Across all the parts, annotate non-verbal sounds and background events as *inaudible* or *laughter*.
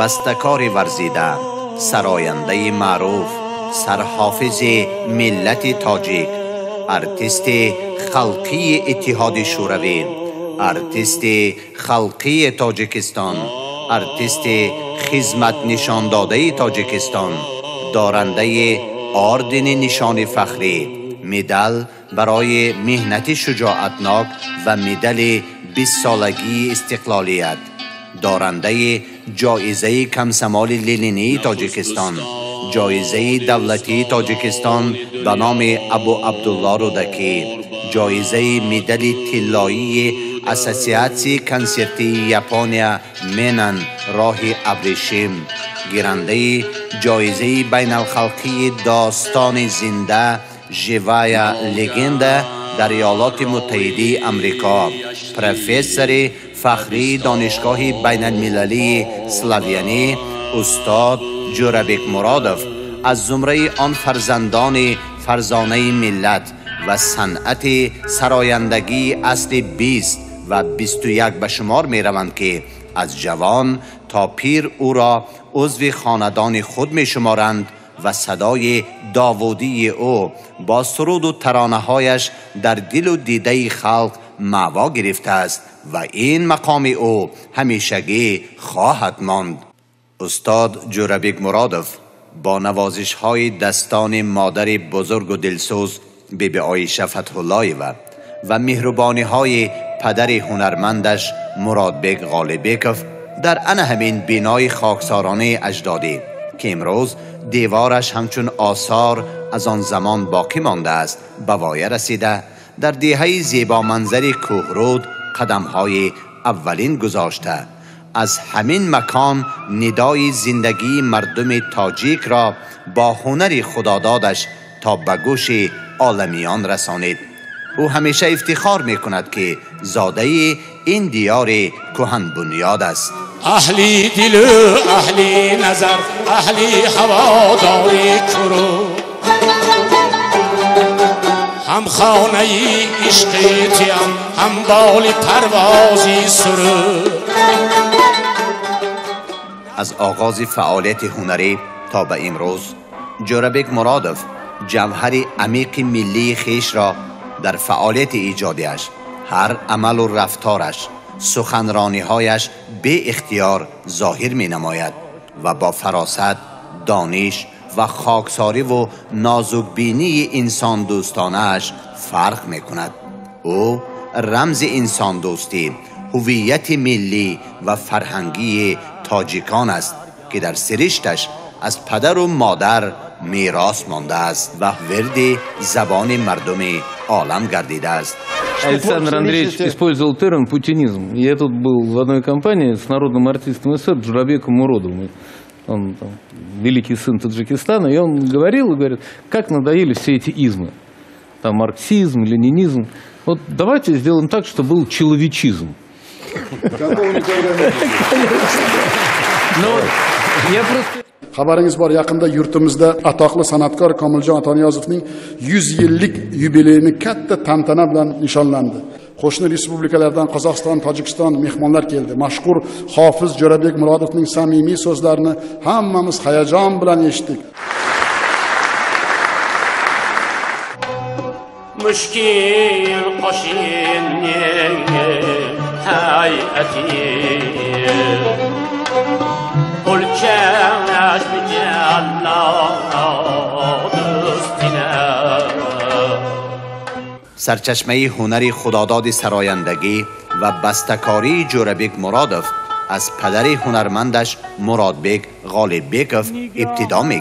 بستکار ورزیده. سراینده معروف سرحافظ ملت تاجیک. ارتیست خلقی اتحاد شوروی. ارتیست خلقی تاجیکستان. ارتیست خدمت نشان داده تاجیکستان. دارنده آردن نشان فخری. مدل برای محنت شجاعتناک و مدل 20 سالگی استقلالیت. دارنده جایزه کمسمال لینینی تاجیکستان. جایزه دولتی تاجیکستان به نام ابو عبدالله رودکی. جایزه مدل طلایی اساسیاسی کنسرتی یاپونیا مینن راه ابریشم گیرنده جایزه بین الخلقی داستان زنده ژیوایا لگنده در ایالات متحده امریکا. پروفسور فخری دانشگاه بین المللی سلاویانی استاد جوربک مرادف. از زمره آن فرزندان فرزانه ملت و صنعت سرایندگی اصل 20 و 21 به شمار می روند که از جوان تا پیر او را عضو خاندان خود می شمارند و صدای داوودی او با سرود و ترانه هایش در دل و دیده خلق معوا گرفته است. و این مقام او همیشگی خواهد ماند. استاد جوربیک مرادف با نوازش های دستان مادر بزرگ و دلسوز بیبی آیشه فتح الله و و مهربانی های پدر هنرمندش مراد بیگ غالبیکف در ان همین بینای خاکسارانه اجدادی که امروز دیوارش همچون آثار از آن زمان باقی مانده است به وایه رسیده در دیهه زیبا منظر کوهرود قدم های اولین گذاشته. از همین مکان ندای زندگی مردم تاجیک را با هنر خدادادش تا به گوش عالمیان رسانید. او همیشه افتخار می کند که زاده این دیار کهن بنیاد است. اهلی دل اهلی نظر اهلی هواداری کرو. هم خانه عشقیتیم هم بال پروازی سرو. از آغاز فعالیت هنری تا به امروز جوربک مرادف جوهر عمیق ملی خیش را در فعالیت ایجادیش هر عمل و رفتارش سخنرانی هایش به اختیار ظاهر می نماید و با فراست دانش و خاکساری و نازک بینی انسان دوستانش فرق می کند او رمز انسان دوستی هویت ملی و فرهنگی تاجیکان است که در سرشتش از پدر و مادر میراث مانده است و ورد زبان مردم عالم گردیده است Александр Андреевич использовал термин «путинизм». Я тут был в одной компании с народным артистом СССР Джурабеком Муродовым. Он там, великий сын Таджикистана, и он говорил и говорит, как надоели все эти измы. Там марксизм, ленинизм. Вот давайте сделаем так, чтобы был человечизм. Xabaringiz bor yaqinda yurtimizda atoqli san'atkor komiljon atoniyozovning yuz yillik yubileyini katta tantana bilan nishonlandi qo'shni respublikalardan qozog'iston tojikiston mehmonlar keldi. Mashhur hofiz jo'rabek murodovning samimiy so'zlarini hammamiz hayajon bilan eshitdik. Mushkil qo'shinning hay'ati? O'lchash سرچشمه هنر خداداد سرایندگی و بستکاری جوربیک مرادف. از پدر هنرمندش مرادبک غالب بیکف ابتدا می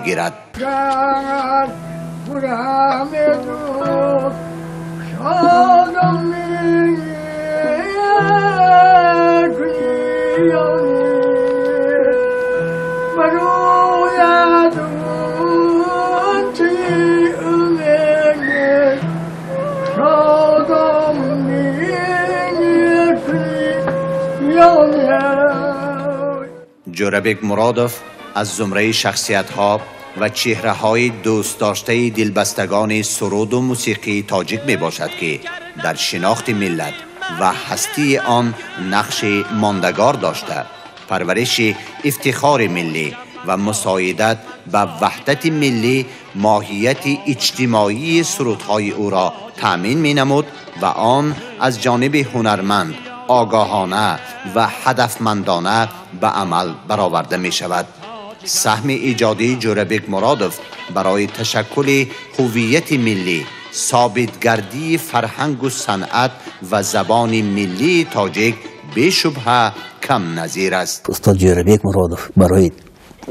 جوربک مرادف از زمره شخصیت ها و چهره های دوست داشته دلبستگان سرود و موسیقی تاجیک می باشد که در شناخت ملت و هستی آن نقش ماندگار داشته. پرورش افتخار ملی و مساعدت به وحدت ملی ماهیت اجتماعی سرودهای او را تأمین می نمود و آن از جانب هنرمند آگاهانه و هدفمندانه به عمل برآورده می شود. سهم ایجادی جوربیک مرادوف برای تشکل هویت ملی ثابتگردی فرهنگ و صنعت و زبان ملی تاجیک بشبهه کم نظیر است. استاد جوربیک مرادوف برای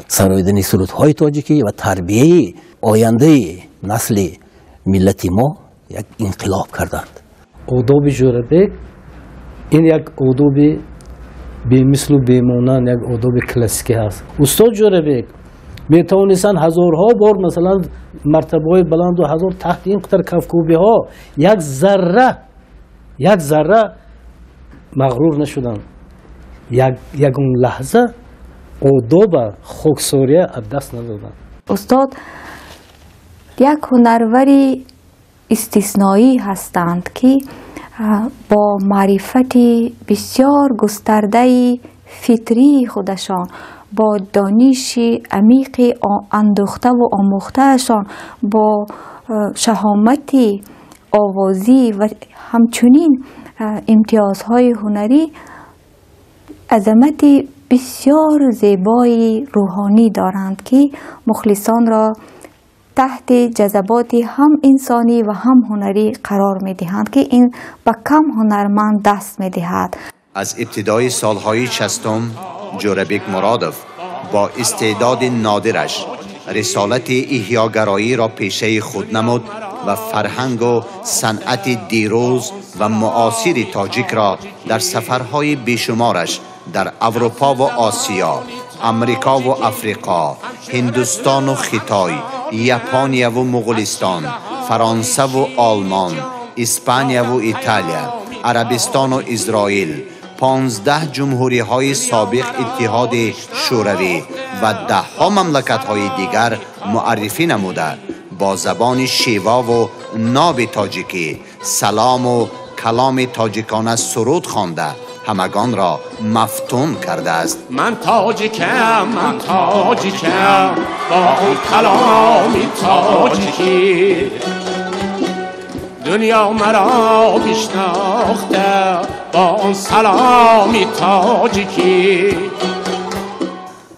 سرایدن های تاجیکی و تربیه آینده نسل ملت ما یک انقلاب کردند. آداب جوربیک ин як одоби бемислу бемонанд як одоби классикӣ ҳаст устоз ҷорабек метавонистанд ҳазорҳо бор масалан мартабаҳои баланду ҳазор таҳти ин қатар кафкубиҳо як зарра як зарра мағрур нашуданд. Ягон лаҳза одоба хоксория аз даст надоданд. Устод як ҳунарвари истисноӣ ҳастанд ки با معرفت بسیار گسترده فطری خودشان با دانش عمیق اندوخته و آموختهشان با شهامت آوازی و همچنین امتیازهای هنری عظمت بسیار زیبای روحانی دارند که مخلصان را تحت جذبات هم انسانی و هم هنری قرار می دهند که این به کم هنرمند دست می دهد از ابتدای سالهای شستم جوربک مرادف با استعداد نادرش رسالت احیاگرایی را پیشه خود نمود و فرهنگ و صنعت دیروز و معاصر تاجیک را در سفرهای بیشمارش در اروپا و آسیا امریکا و افریقا هندوستان و خیتای یپانیا و مغولستان فرانسه و آلمان اسپانیا و ایتالیا عربستان و اسرائیل پانزده جمهوری های سابق اتحاد شوروی و ده ها مملکت های دیگر معرفی نموده با زبان شیوا و ناب تاجیکی. سلام و کلام تاجیکانه سرود خوانده همگان را مفتون کرده است. من تاجیکم من تاجیکم با اون کلامی تاجیکی دنیا مرا بشناخته با اون سلامی تاجیکی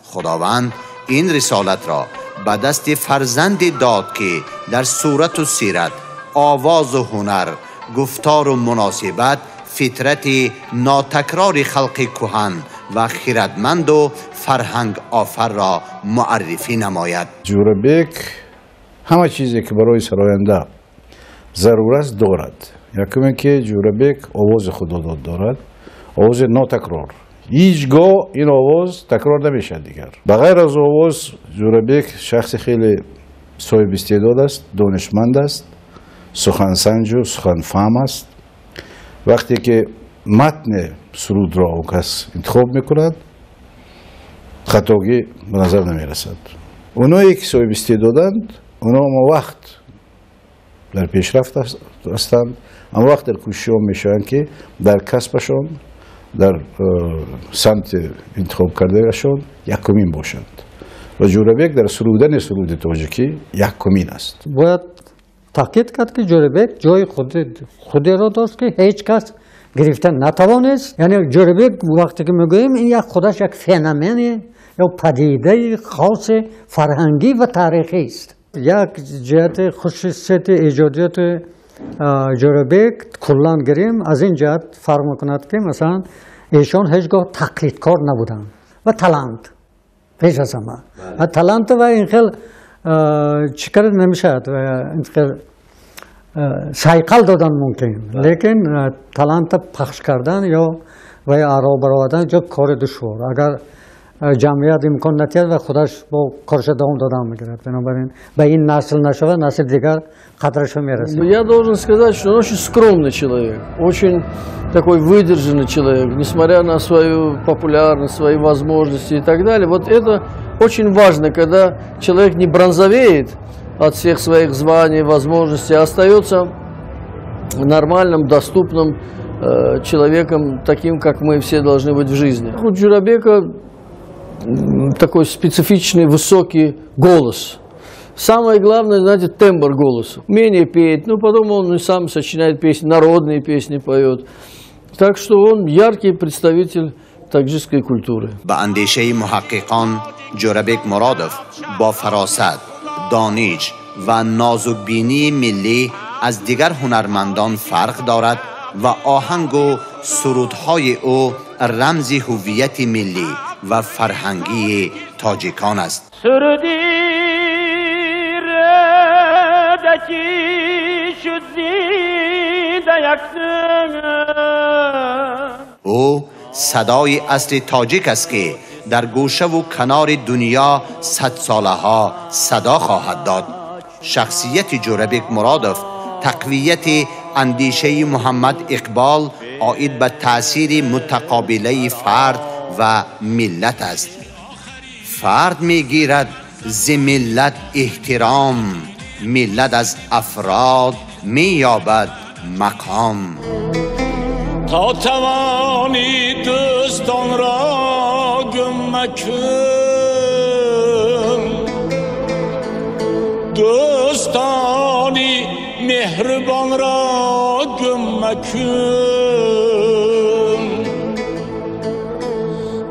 خداوند این رسالت را به دست فرزند داد که در صورت و سیرت آواز و هنر گفتار و مناسبت فطرت ناتکرار خلق کهن و خیردمند و فرهنگ آفر را معرفی نماید. جوربک همه چیزی که برای سراینده ضرورت دارد. یکم که جوربک آواز خدا دارد آواز ناتکرار. هیچگاه این آواز تکرار نمیشه دیگر. بغیر از آواز جوربک شخص خیلی صاحب استعداد است دانشمند است سخنسنج و سخنفهم است. وقتی که متن سرود را اون کس انتخاب می‌کند خطاگی به نظر نمی رسد اونایی که صاحب استعدادند اونا ما وقت در پیشرفت هستند. اما وقت در کوشش می‌شوند که در کسبشان در سمت انتخاب کردهشان یکمین باشند. و جوربک در سرودن سرود تاجیکی یکمین است. باید تاکید کرد که جوربک جای خود خودی را داشت که هیچ کس گرفتن نتوانست. یعنی جوربک وقتی که می‌گوییم این یک خودش یک فنومنی یا پدیده خاص فرهنگی و تاریخی است. یک جهت خصوصیت ایجادیت جوربک کلان گریم از این جهت فرق کند که مثلا ایشان هیچگاه تقلیدکار نبودن و تلنت. پیش از همه. تلنت و این خیلی chiqirib nimishadi sayqal додан мумкин. Лекин э, таланта пахш кардан ё ва аро баровардан душвор. Агар э, ҷамъият имкон натиҳад ва худаш бо корша давом додан мегирад. Бинобарин ба ин насл нашава насл дигар қадрашо мерасад. Ну, я должен сказать что он очень скромный человек очень такой выдержанный человек несмотря на свою популярность свои возможности и так далее. Вот это очень важно, когда человек не бронзовеет от всех своих званий, возможностей, а остается нормальным, доступным э, человеком, таким, как мы все должны быть в жизни. У Джурабека такой специфичный высокий голос. Самое главное, знаете, тембр голоса. Умение петь, ну потом он и сам сочиняет песни, народные песни поет. Так что он яркий представитель تاجیک کلتور به اندیشه محققان جوربک مرادف با فراست دانیج و نازوبینی ملی از دیگر هنرمندان فرق دارد و آهنگ و سرودهای او رمز هویت ملی و فرهنگی تاجیکان است. سرودی او صدای اصل تاجیک است که در گوشه و کنار دنیا صد ساله ها صدا خواهد داد. شخصیت جوربک مرادف تقویت اندیشه محمد اقبال آید به تأثیر متقابله فرد و ملت است. فرد می‌گیرد ز ملت احترام ملت از افراد مییابد مقام. تا توانی دوستان را گم مکن. دوستانی مهربان را گم مکن.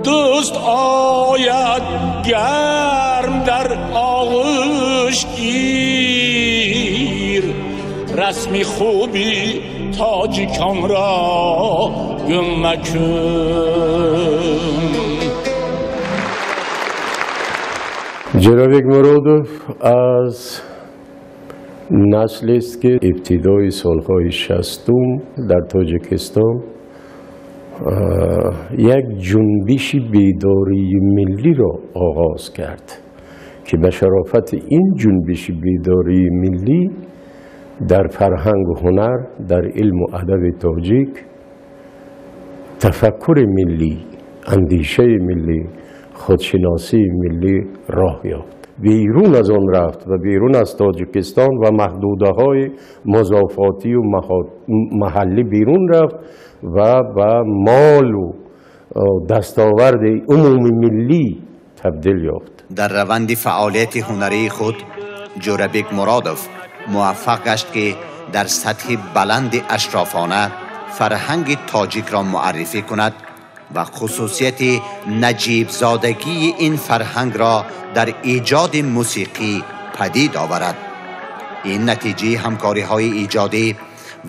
دوست آید گرم در آغوش گیر. رسمی خوبی تاجیکان را گم مکن. جناب مرادوف از نسلی است که ابتدای سالهای شستم در تاجیکستان یک جنبش بیداری ملی را آغاز کرد که به شرافت این جنبش بیداری ملی در فرهنگ و هنر در علم و ادب تاجیک تفکر ملی اندیشه ملی خودشناسی ملی راه یافت. بیرون از آن رفت و بیرون از تاجیکستان و محدوده های مضافاتی و محلی بیرون رفت و به مال و دستاورد عمومی ملی تبدیل یافت. در روند فعالیت هنری خود جوربک مرادف موفق گشت که در سطح بلند اشرافانه فرهنگ تاجیک را معرفی کند و خصوصیت نجیب زادگی این فرهنگ را در ایجاد موسیقی پدید آورد. این نتیجه همکاری های ایجادی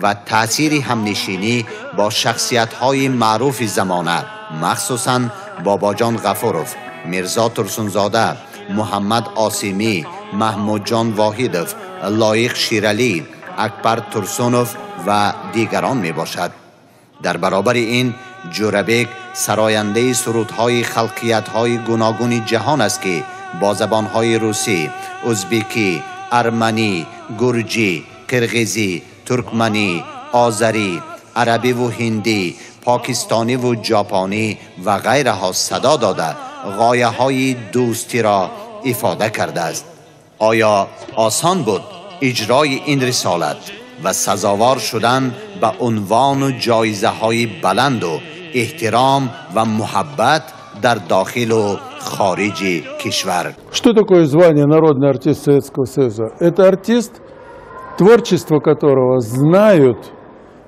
و تأثیر همنشینی با شخصیت های معروف زمانه مخصوصا باباجان غفورف میرزا ترسونزاده محمد آسیمی محمود جان واحدف لایق شیرالی اکبر ترسونوف و دیگران می باشد در برابر این جوربک سراینده سرودهای خلقیتهای گوناگون جهان است که با زبانهای روسی، ازبکی، ارمنی، گرجی، قرغیزی، ترکمنی، آذری، عربی و هندی، پاکستانی و ژاپنی و غیرها صدا داده غایه های دوستی را افاده کرده است. آیا آسان بود اجرای این رسالت و سزاوار شدن به عنوان و جایزه های بلند و احترام و محبت در داخل و خارج کشور Что такое звание народный артист Советского Союза? Это артист, творчество которого знают,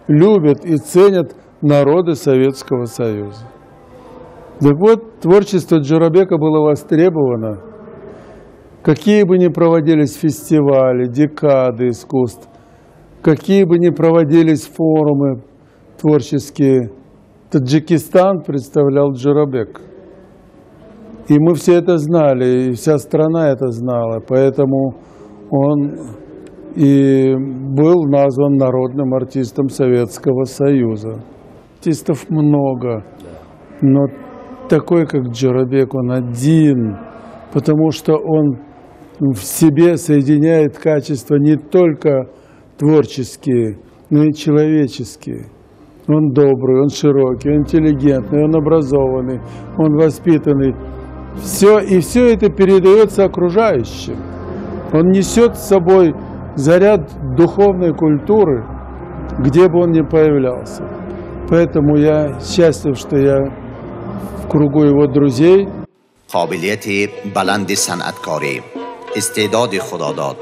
любят и ценят народы Советского Союза. Так вот, творчество Джурабека было востребовано. Какие бы ни проводились фестивали, декады искусств, какие бы ни проводились форумы творческие, Таджикистан представлял Джурабек. И мы все это знали, и вся страна это знала, поэтому он и был назван народным артистом Советского Союза. Артистов много, но такой, как Джарабек, он один, потому что он в себе соединяет качества не только творческие, но и человеческие. Он добрый, он широкий, он интеллигентный, он образованный, он воспитанный. Все, и все это передается окружающим. Он несет с собой заряд духовной культуры, где бы он ни появлялся. Поэтому я счастлив, что я в кругу его друзей. قابلیت بلند صنعتکاری استعداد خداداد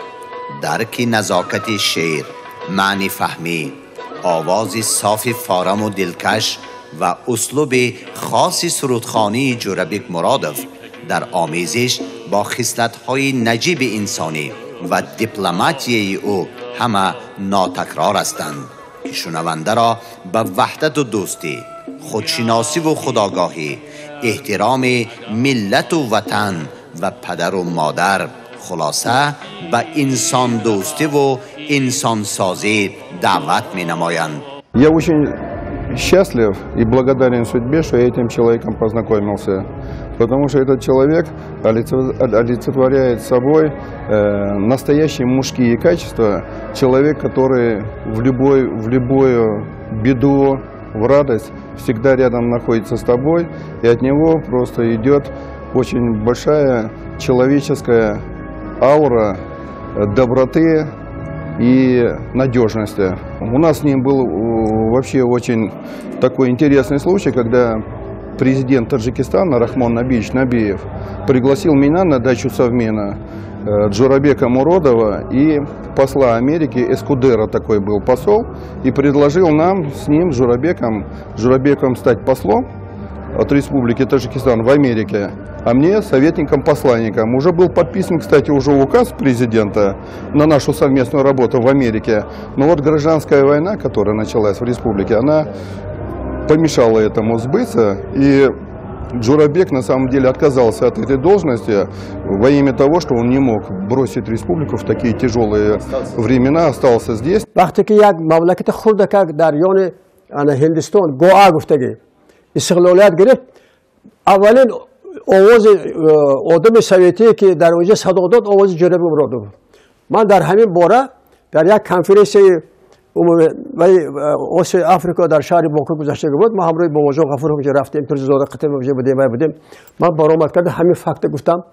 درک نزاکت شعر معنی فهمی آواز صاف فارم و دلکش و اسلوب خاص سرودخانی جوربک مرادف در آمیزش با های نجیب انسانی و دیپلماتی او همه ناتکرار هستند. که شنونده را به وحدت و دوستی خودشناسی و خداگاهی احترام ملت و وطن و پدر و مادر خلاصه به انسان دوستی و انسان سازی دعوت می نمایند Я очень счастлив и благодарен судьбе, что я этим человеком познакомился. Потому что этот человек олицетворяет собой э, настоящие мужские качества. Человек, который в, любой, в любую беду, в радость всегда рядом находится с тобой. И от него просто идет очень большая человеческая аура доброты и надежности. У нас с ним был э, вообще очень такой интересный случай, когда президент Таджикистана Рахмон Набиевич Набиев пригласил меня на дачу Совмина э, Джурабека Муродова и посла Америки, Эскудера такой был посол, и предложил нам с ним, Джурабеком, Джурабеком стать послом от Республики Таджикистан в Америке а мне советником-посланником. Уже был подписан, кстати, уже указ президента на нашу совместную работу в Америке. Но вот гражданская война, которая началась в республике, она помешала этому сбыться. И Джурабек на самом деле отказался от этой должности во имя того, что он не мог бросить республику в такие тяжелые времена, остался здесь. آواز آدم سویتی که در اونجا صدا داد آواز جناب مراد بود. من در همین باره در یک کنفرانس ولی اوس آفریقا در شهر باکو گذشته بود. ما همراه با موجود غفور اونجا رفتیم. تو زاده قطعه اونجا بودیم بودیم. من برآمد کرده همین فکت گفتم.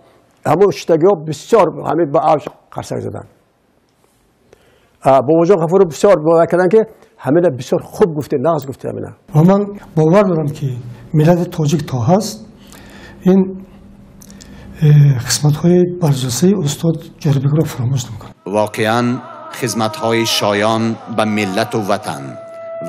همون شتگی ها بسیار همین با اوج قرصک زدن. با موجود غفور بسیار باور کردن که همین بسیار خوب گفته ناز گفته همین و من باور دارم که ملت تاجیک تا هست. این خدمت های برجسته استاد جربیک را فراموش نمی‌کنم. واقعا خدمت های شایان به ملت و وطن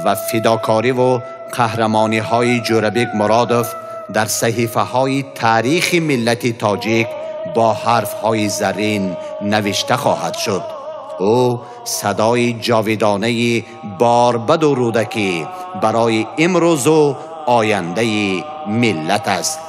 و فداکاری و قهرمانی های جوربیک مرادف در صحیفه های تاریخ ملت تاجیک با حرف های زرین نوشته خواهد شد. او صدای جاویدانه باربد و رودکی برای امروز و آینده ملت است.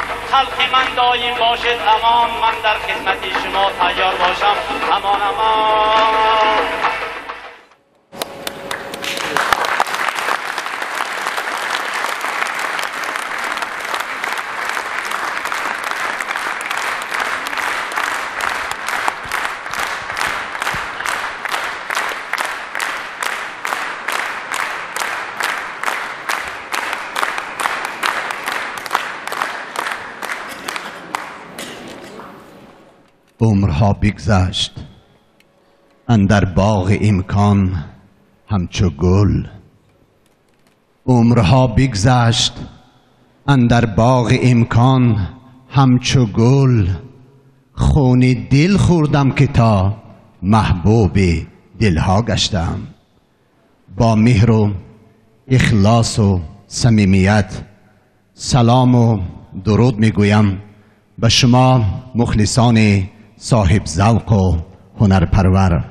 خلق من دایم باشد امان من در خدمت شما تیار باشم. امان امان. عمرها بگذشت. اندر باغ امکان همچو گل. عمرها بگذشت. اندر باغ امکان همچو گل. خون دل خوردم که تا محبوب دلها گشتم. با مهر و اخلاص و صمیمیت سلام و درود می‌گویم. به شما مخلصان صاحب ذوق و هنرپرور.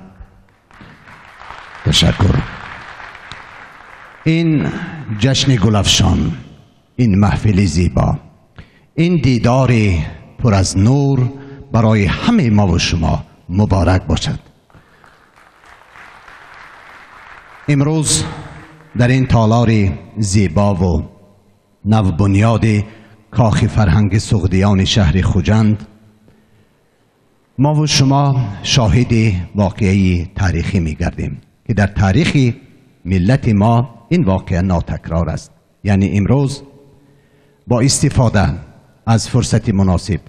تشکر. این جشن گلفشان این محفل زیبا این دیدار پر از نور برای همه ما و شما مبارک باشد. امروز در این تالار زیبا و نوبنیاد کاخ فرهنگ سغدیان شهر خوجند ما و شما شاهد واقعی تاریخی می گردیم که در تاریخ ملت ما این واقعه ناتکرار است. یعنی امروز با استفاده از فرصت مناسب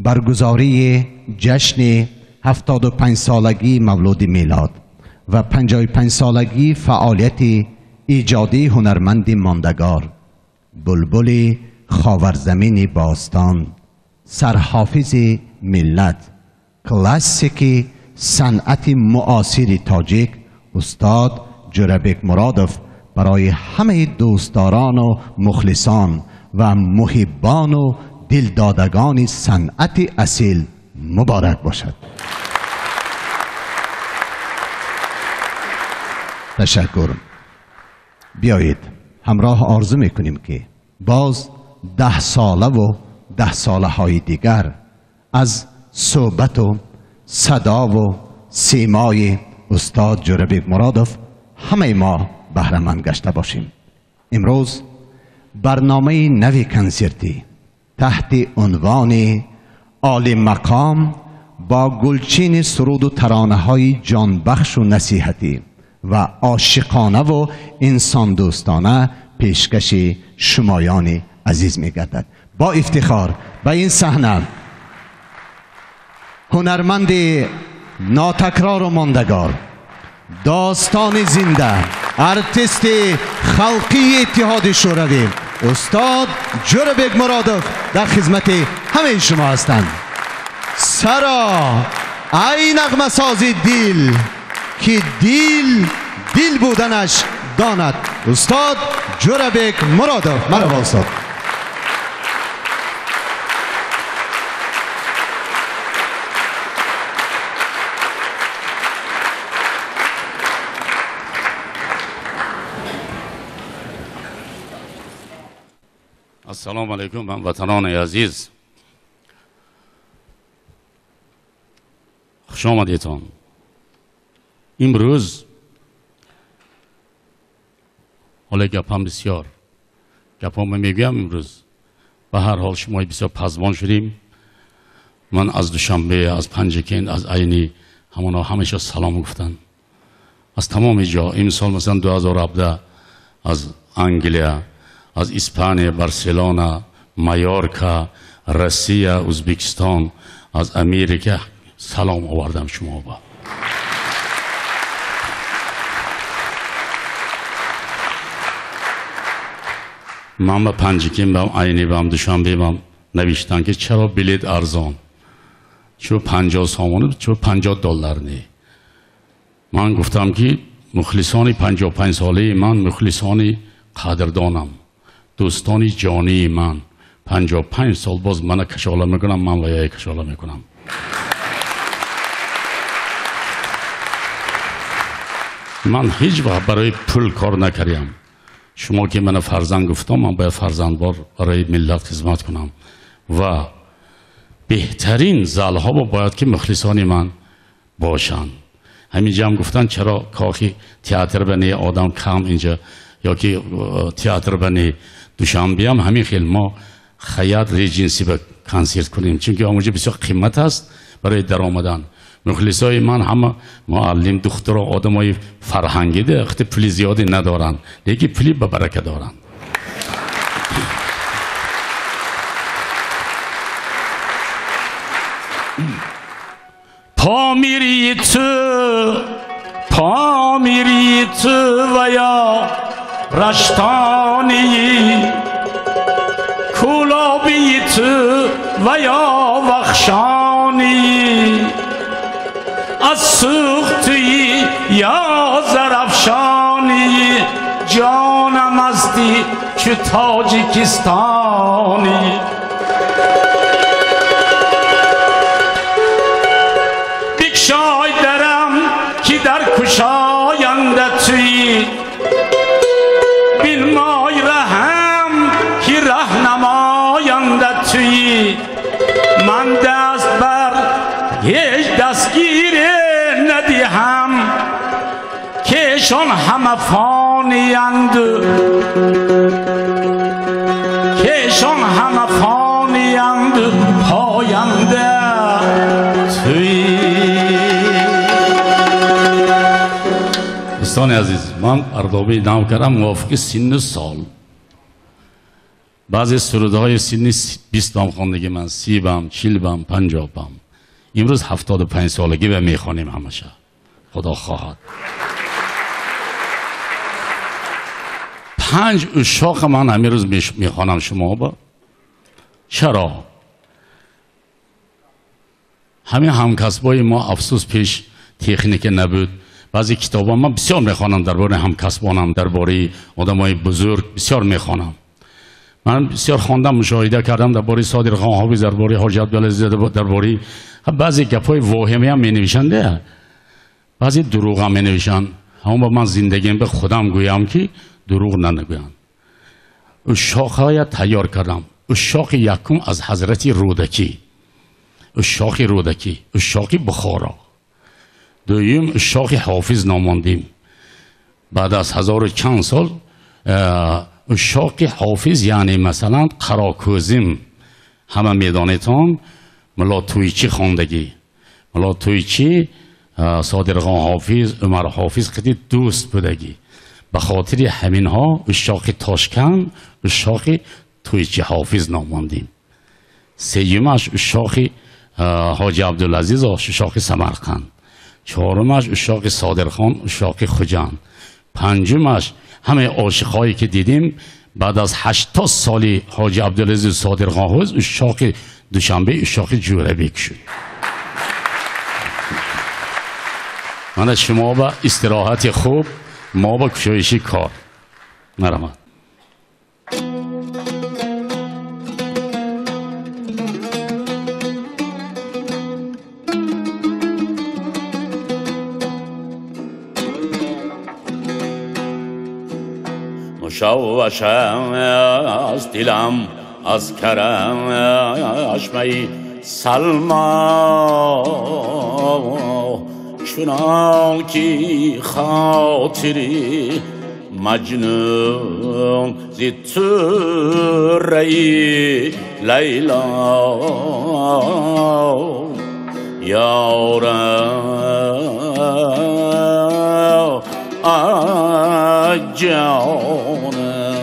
برگزاری جشن 75 سالگی مولود میلاد و 55 سالگی فعالیت ایجادی هنرمند ماندگار بلبل خاورزمین باستان سرحافظ ملت کلاسیک صنعت معاصر تاجیک استاد جربک مرادف برای همه دوستداران و مخلصان و محبان و دلدادگان صنعت اصیل مبارک باشد. تشکر. بیایید همراه آرزو می‌کنیم که باز ده ساله و ده ساله های دیگر از صحبت و صدا و سیمای استاد جربیک مرادف. همه ما بهرمند گشته باشیم. امروز برنامه نوی کنسرتی تحت عنوان عالی مقام با گلچین سرود و ترانه های جانبخش و نصیحتی و عاشقانه و انسان دوستانه پیشکش شمایان عزیز می با افتخار به این صحنه هنرمند ناتکرار و ماندگار داستان زنده ارتست خلقی اتحاد شوروی استاد جربک مرادف در خدمت همه شما هستند. سرا ای نغمه سازی دل که دل دل بودنش داند استاد جربک مرادف. مرحبا استاد. السلام علیکم هموطنان عزیز خوش آمدیتان امروز حالا گپم بسیار گپام می‌گویم امروز به هر حال شما بسیار پزمان شدیم من از دوشنبه از پنجکند از عینی همانا همیشه سلام گفتن از تمام جا این سال مثلا 2017 از انگلیا از اسپانیا بارسلونا مایورکا روسیه ازبکستان. از امریکا سلام آوردم شما با. من به پنجکین بام عینی بام دوشنبه بام نوشتن که چرا بلیت ارزان؟ چرا پنجاه سامانه؟ چرا پنجاه دلار نه؟ من گفتم که مخلصان پنجاه پنج ساله من مخلصان قدردانم. دوستانی جانی من. پنجاه پنج سال باز من کشاله می‌کنم من ویای کشاله می‌کنم. من هیچ وقت برای پول کار نکردم. شما که من فرزند گفتم من باید فرزندوار برای ملت خدمت کنم. و بهترین زل ها باید که مخلصان من باشن. همینجا هم گفتن چرا کاخی تیاتر بنی آدم کم اینجا یا که تیاتر بنی دوشنبه هم همین خیلی ما خیاط ریجنسی به کنسرت کنیم. چون که اونجا بسیار قیمت است برای در آمدن. مخلصای من همه معلم دختر و آدم های فرهنگی ده اخت پلی زیادی ندارن. لیکن پلی به برکه دارن. پا میری تو پا میری تو و یا رشتانی. کولابی تو و یا وخشانی. از سوختی یا زرفشانی. جانم استی چو تاجیکستانی. بکشای درم که در کشاینده توی فانیند کهشان همه فانیند پاینده توی دوستان عزیز من اردابه نام کردم موافق سن سال بعضی سروده های سنی بیست بام خواندگی من سی بام چیل بام پنجاه بام امروز هفتاد و پنج سالگی و می‌خوانیم همشه خدا خواهد پنج اشاق من همین روز می‌خوانم شما با. چرا؟ همین همکسبای ما افسوس پیش تکنیک نبود. بعضی کتاب من بسیار می‌خوانم درباره همکسبانم درباره آدمای بزرگ بسیار می‌خوانم. من بسیار خواندم مشاهده کردم درباره صادق خان حافظ درباره حاج عبدالعزیز درباره بعضی گپای واهمی هم می نویسنده بعضی دروغ هم می نویسن همون با من زندگیم به خودم گویم که دروغ ننگویم اشاق های تیار کردم. اشاق یکم از حضرت رودکی. اشاق رودکی. اشاق بخارا. دویم اشاق حافظ ناماندیم. بعد از هزار چند سال اشاق حافظ یعنی مثلا قراکوزیم. همه میدانیتان ملا تویچی خواندگی ملا تویچی صادرغان حافظ عمر حافظ خیلی دوست بودگی. به خاطر همین ها اشاق تاشکن اشاق تویچی حافظ ناماندیم سیومش اشاق حاج عبدالعزیز اشاق سمرقند. چهارمش اشاق صادرخان اشاق خجان. پنجمش همه عاشقهایی که دیدیم بعد از هشتاد سالی حاج عبدالعزیز صادرخان حافظ اشاق دوشنبه اشاق جوربیک شد. من شما با استراحت خوب ما با کشایشی کار نرمد مشوش از دلم از کرم اشمه سلما چنان که خاطری مجنون زی ترهی لیلا یارم جانم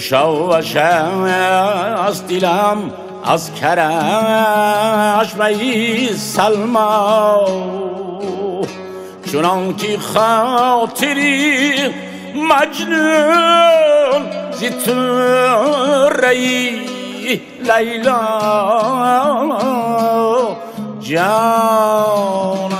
مشوشم از دلم از کرش ای سلما. چنان که خاطری مجنون زی ای لیلا. جانم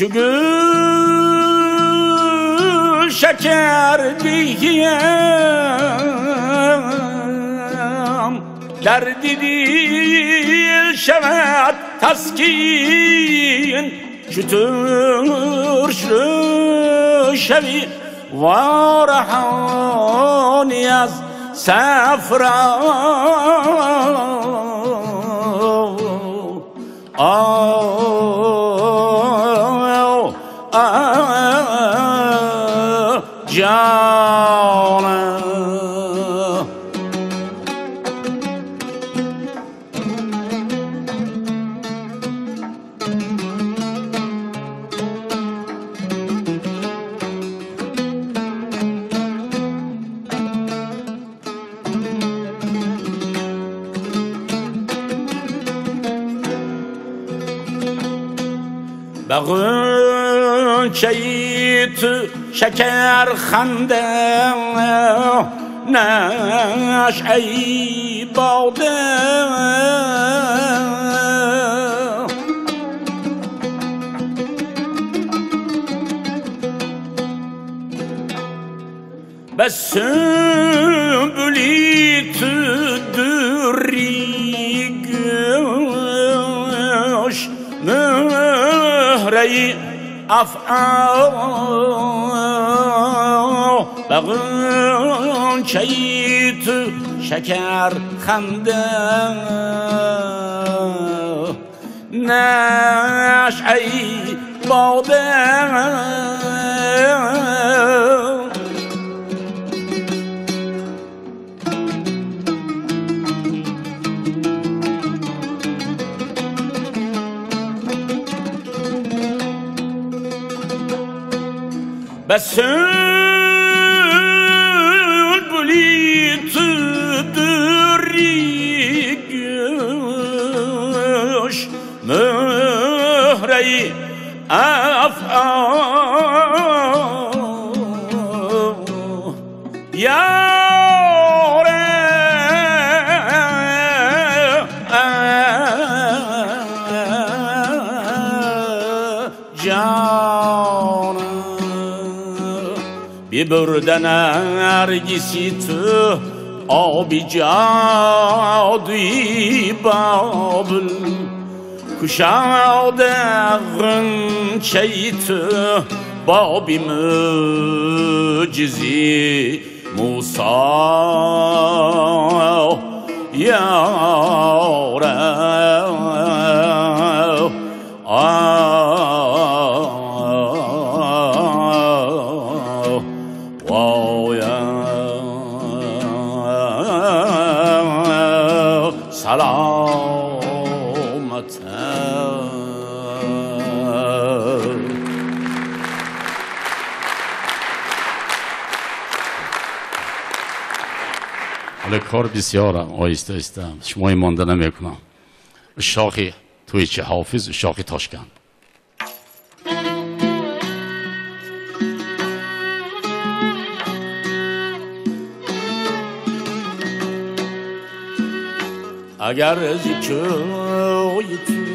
چو گل شکر دیم در دیدیل شود تسکین چطور شوی وارهانی از morning. Barın çayı شکر خنده ای باده بس بلیت دریگش مهره افعال بغن چیت شکر خنده ای باده Besül bulitudur göş mühreyi af'a Ya بردن نرگسی تو آبی جادوی بابل کشاد غنچه تو بابی مجزی موسا یاره کار بسیار آیسته آیسته شما مانده نمی‌کنم. شاخی توی چه حافظ؟ شاخی تاشکن اگر از کوی تو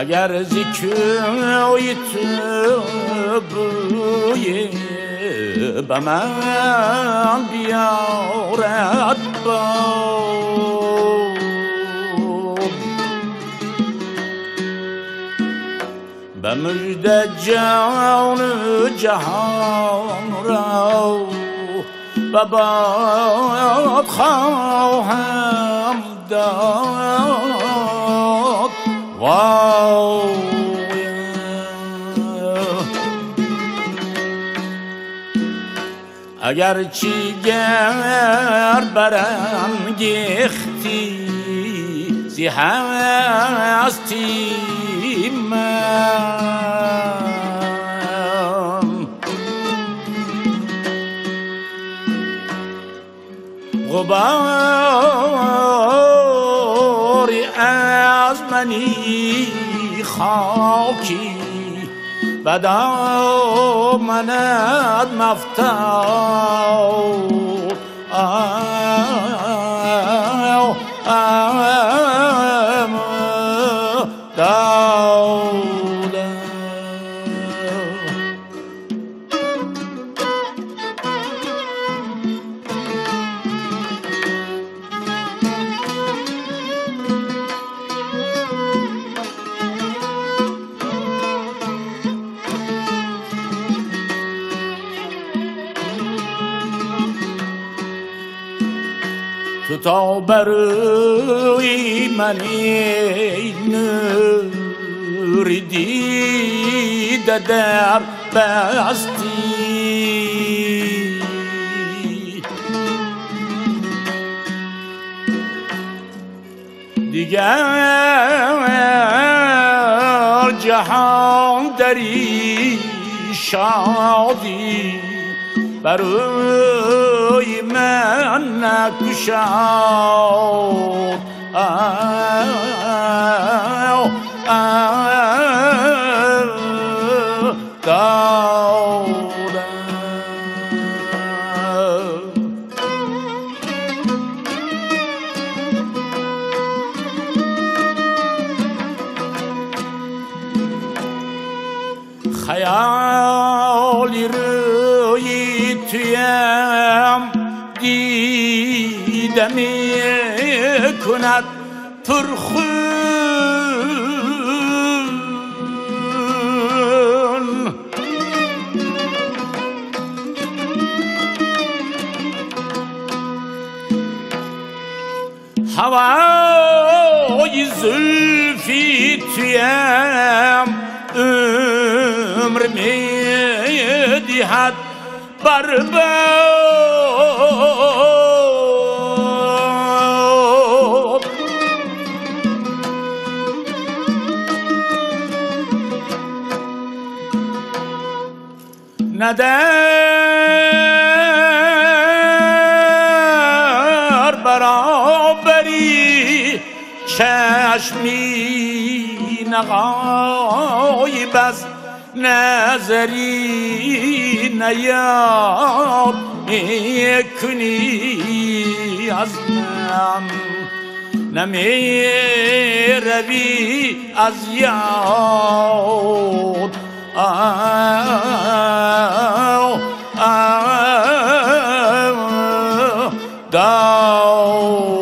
اگر زیکوی تو بوی به من بیارد باب به مجد جان جهان را و باد خواهم داد اگر چی گر برانگیختی زی هستی من. غباری از منی خاکی و دامنت مفتاح آه تا بروی منی نور دیده در بستی. دیگر جهان دری شادی برای من نکشاد خیالی دیده می کند پرخون هوای زلفی تویم عمر می دهد بر ندر برابری چشمی نغایب از نظری نیاد می‌کنی از من. نمی روی از یاد. آه آه دادم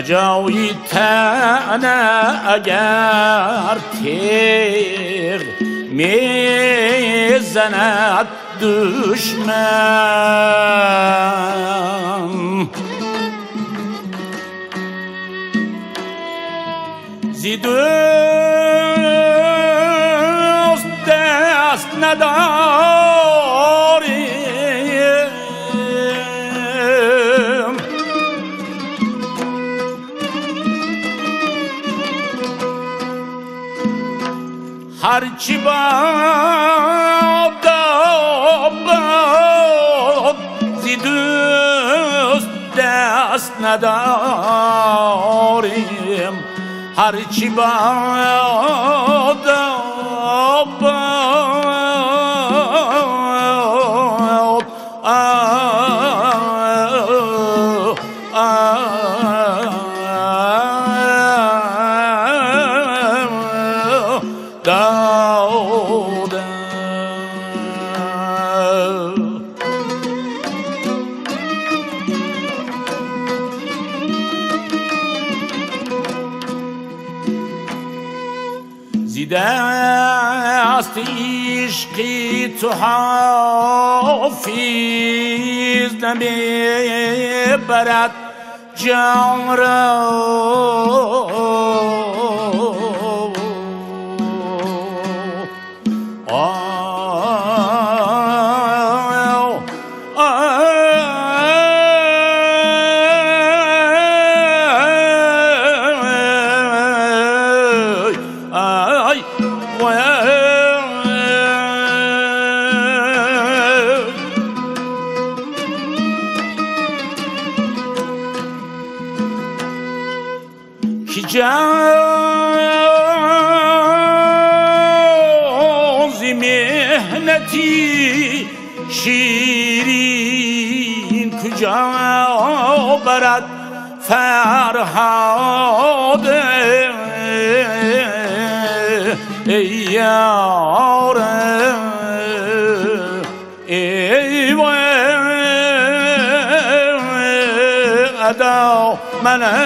جای تنه اگر تیغ می‌زند دشمن زی دوست دست نداریم هرچی باد باد زی دوست دست نداریم هرچی باد باد زی دست عشقی تو حافظ نمی‌برد جان را. ای یار ای ادا من ای یارم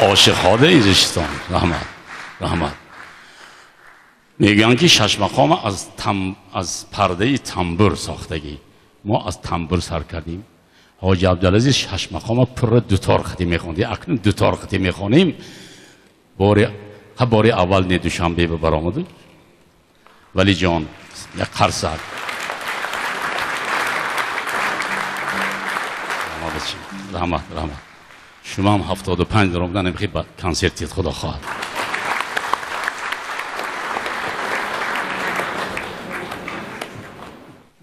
شما همه عاشق خاده اینجاشتان رحمت رحمت. میگن که شش مقام از, تم... از پرده تنبور ساختگی. ما از تنبور سر کردیم. حاج عبدالعزیز شش مقام پر دوتار خطی میخوندی اکنون دوتار خطی می‌خونیم باری باری اول نه دوشنبه به برآمده ولی جان یک قرصک رحمت رحمت. شما هم هفتاد و پنج رمضان نمیخی با کنسرتیت خدا خواهد.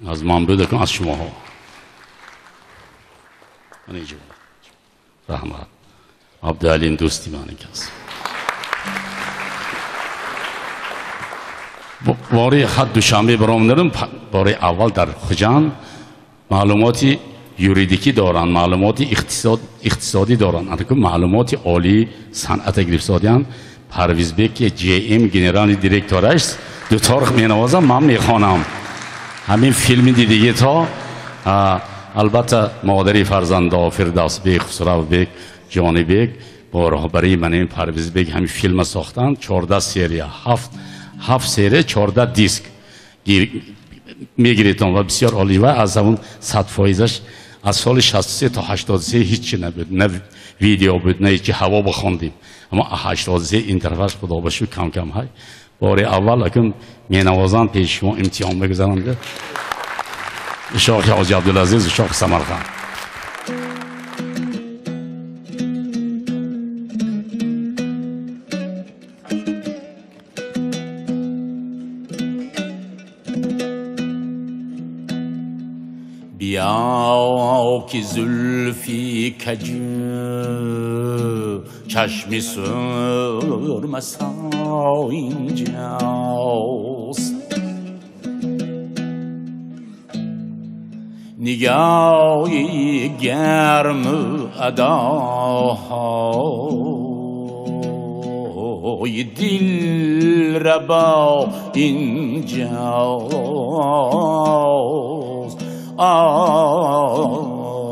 از من بده کن از شما ها. من اینجا رحمت. عبدالین دوستی من کس باری خط دوشنبه برام نرم باری اول در خجان. معلوماتی یوریدیکی دارن معلومات اقتصاد اقتصادی دارن. اگر معلومات عالی صنعت اقتصادیان پرویز بک جی ام گنرال دیرکتورش دو تارخ می نوازم من می‌خوانم. همین فیلم دیدگی تا البته مادری فرزنده فردوس بیگ خسرو بیگ جانی بیگ با راهبری من این پرویز بیگ همین فیلم ساختن. 14 سری هفت هفت سری 14 دیسک. میگیریتون و بسیار عالی و از اون صد فایزش از سال 63 تا 83 هیچی نبود. نه ویدیو بود نه هیچی هوا بخوندیم. اما 83 این طرفش خدا بشو کم کم های. بار اول اکن می نوازم پیش شما امتحان بگذارم. شاخ حاجی عبدالعزیز و شاخ سمرخان بیا که زلفی کجو چشمی سرمسا اینجاست نگاهی گرم ادای دل ربا اینجاست آه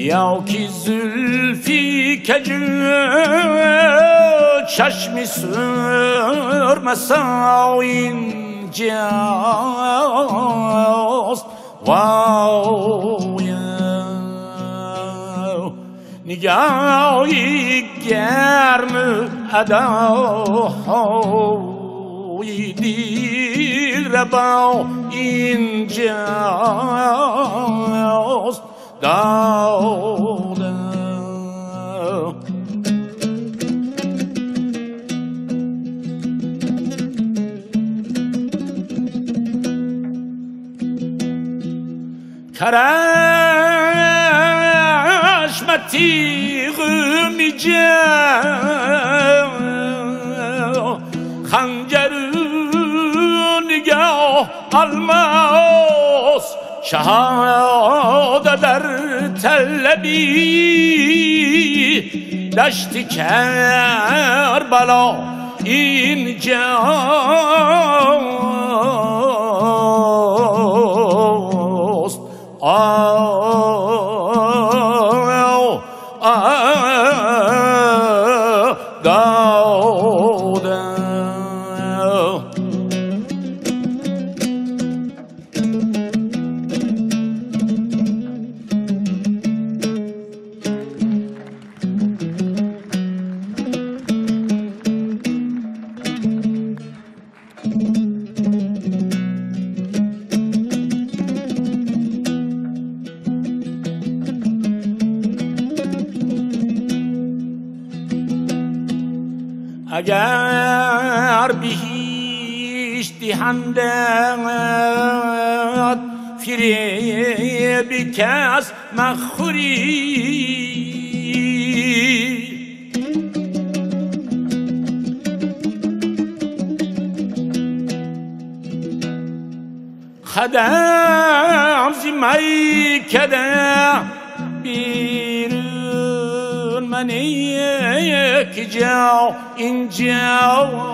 بیا که زلفی کجو بیا که زلفی کجو چشمی سرمسا اینجاست واو نگاهی گرم ادای دیر ربا اینجاست داده کرشم تیغ می خنجر نگاه الماس. شهادت در طلبی دشت کربلا اینجاست آه دهندت فریب کس مخوری خدم زی می کدم بیرون من یک جا اینجاست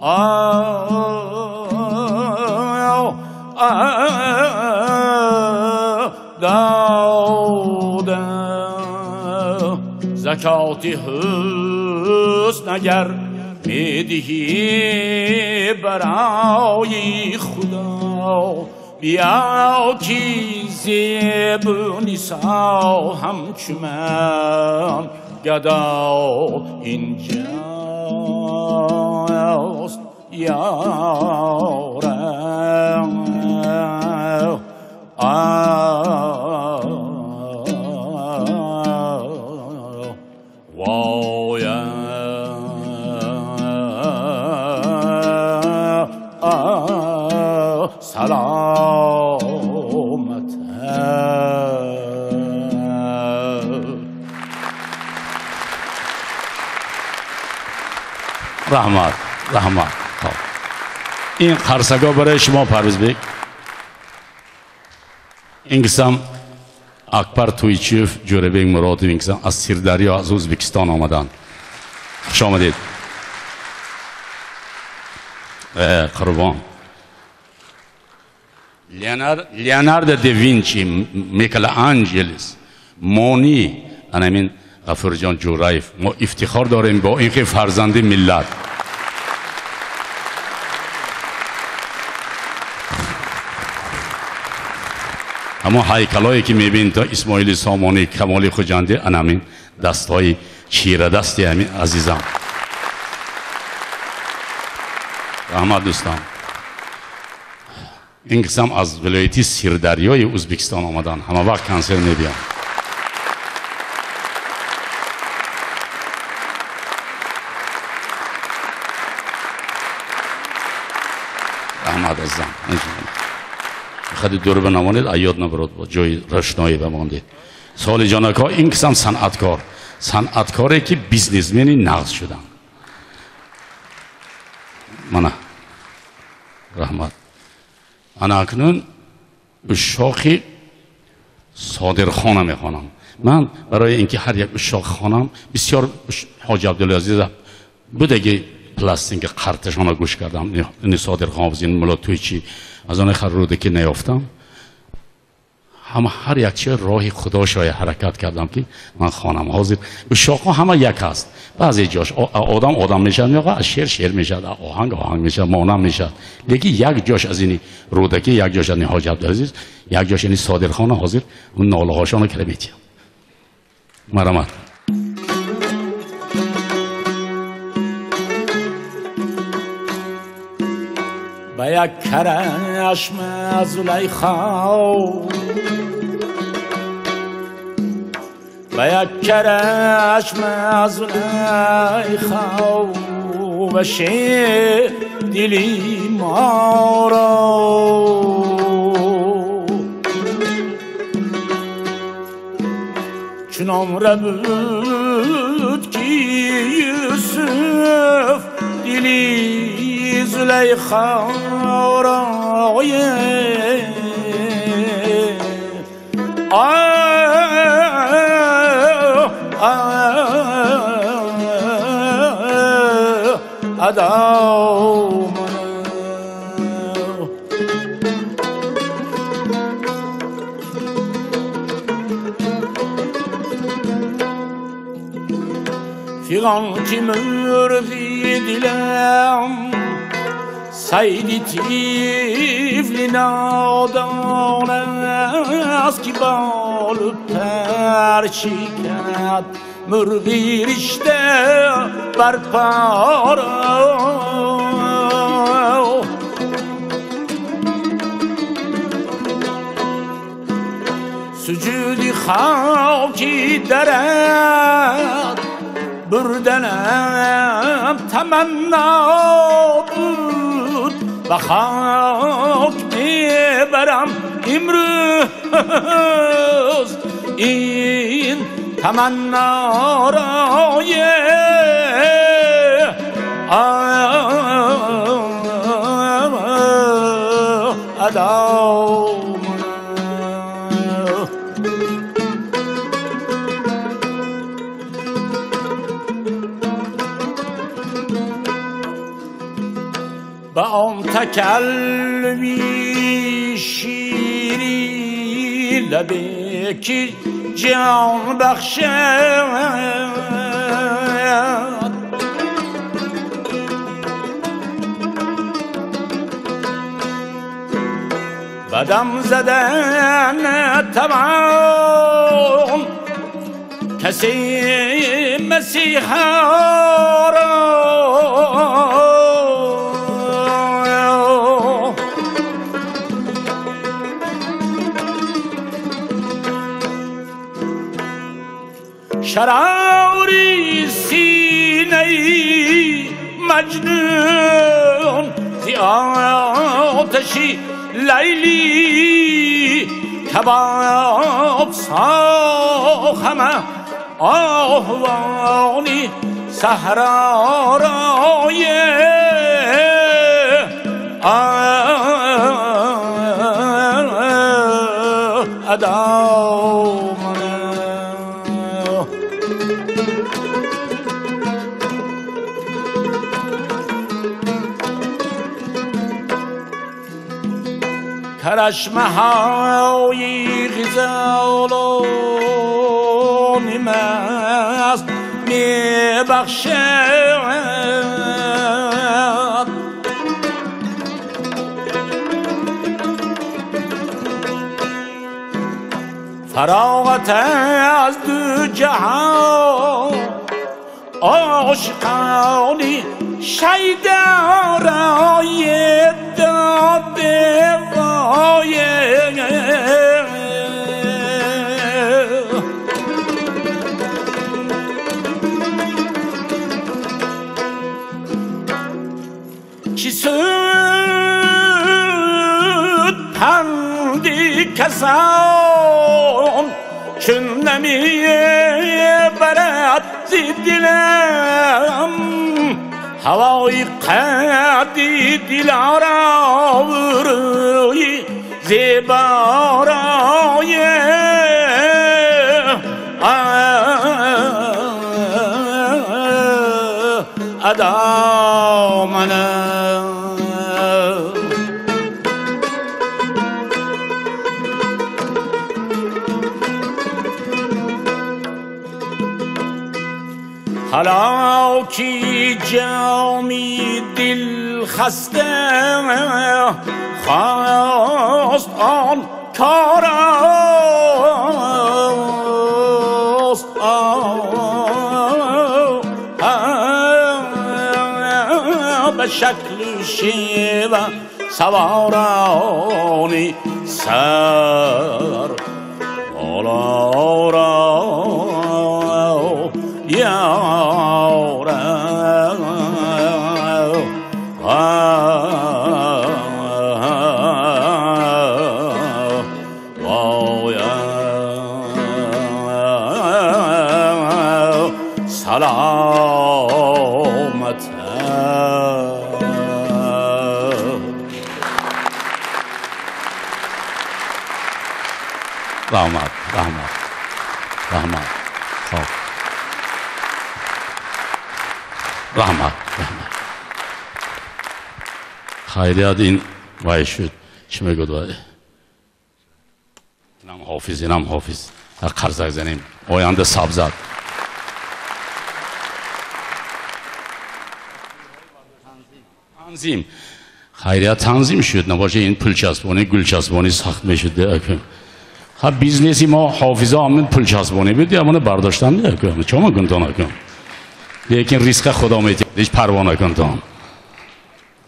آه دادم زکاتی حسن اگر می‌دهی برای خدا بیا کی زیبونی سا همچو من گدا اینجاست یارم آه رحمت رحمت. خب. این قرسکا برای شما پرویز بیگ. این قسم اکبر تویچیف جوربیگ مرادف این قسم از سیردریا از ازبکستان آمدن. خوش آمدید. قربان. لیونار- لیوناردو د وینچی میکل انجلس مونی همین غفور جان جورایف ما افتخار داریم با اینکه فرزند ملت. اما هیکلایی که میبین تا اسماعیل سامانی کمالی خوجنده انامین دستهای چیره دستی همین عزیزم. رحمت دوستان این قسم از ولایتی سیردریای ازبکستان آمدن. همه وقت کنسل میبیان رحمت عزیزم خیلی دور بنمانید ایاد نبرد با جای رشنایی بماندید. سال جانکا این قسم صنعتکار. صنعتکاری که بیزنسمنی نقض شدن. منه. رحمت. انا اکنون اشاقی صادرخانه می‌خوانم. من برای اینکه هر یک اشاق خانم بسیار حاج عبدالعزیز بودگی پلاستینگ قرتشان گوش کردم. این صادرخانه از این ملا توی چی؟ از آن خروده که نیافتم. همه هر یک چیز راه خدا شای حرکت کردم که من خانم حاضر. اشاقا همه یک هست. بعضی جاش آدم آدم می‌شد میگه از شیر شیر می‌شد آهنگ آهنگ می‌شد مانم می‌شد. لیکن یک جاش از این رودکی یک جاش از این حاج عبدالعزیز یک جاش این صادرخانه حاضر اون ناله هاشون کرده میتیم. مرمت به یک کرشم زلیخا. به یک کرشم زلیخا. بشه دلی ما را. چنان ربود که یوسف دلی Züleyha orayı Figan kim ömür fi Saïditif, les noms dans l'as qui bat le perchicat, mürvirişte barparo. Sücudi havki deret, bürdenem temenna olur. و خاک می‌برم امروز این تمنا را ادام به آن تکلمی شیری لبه که جان بخشد. بدم زدن توان کسی مسیحا را شراری سینه مجنون زی آتشی لیلی کباب ساخم آهوانی سهرارای ادام کرشمه های غزالانی مست می بخشد فراغت از دو جهان عاشقانی شیدارای داده وای چی سود پندی کسان چون نمی برد زی دلم هوای قدی دلارا وروی زیبارای ادامنه حالا کی جامی دل خسته خواست آن کار به شکل شیوه سوارانی سر بالا را وای شد چی میگود وای اینم حافظ اینم حافظ قرزک زنیم آینده سبزد تنظیم خیریت تنظیم شد نباشه این پول چسبانی گل چسبانی سخت می‌شد ها بیزنسی ما حافظه آمد پول چسبانی بدی امونه برداشتن نکن چما کن تو نکن لیکن ریسک خدا میتی هیچ پروا نکن تو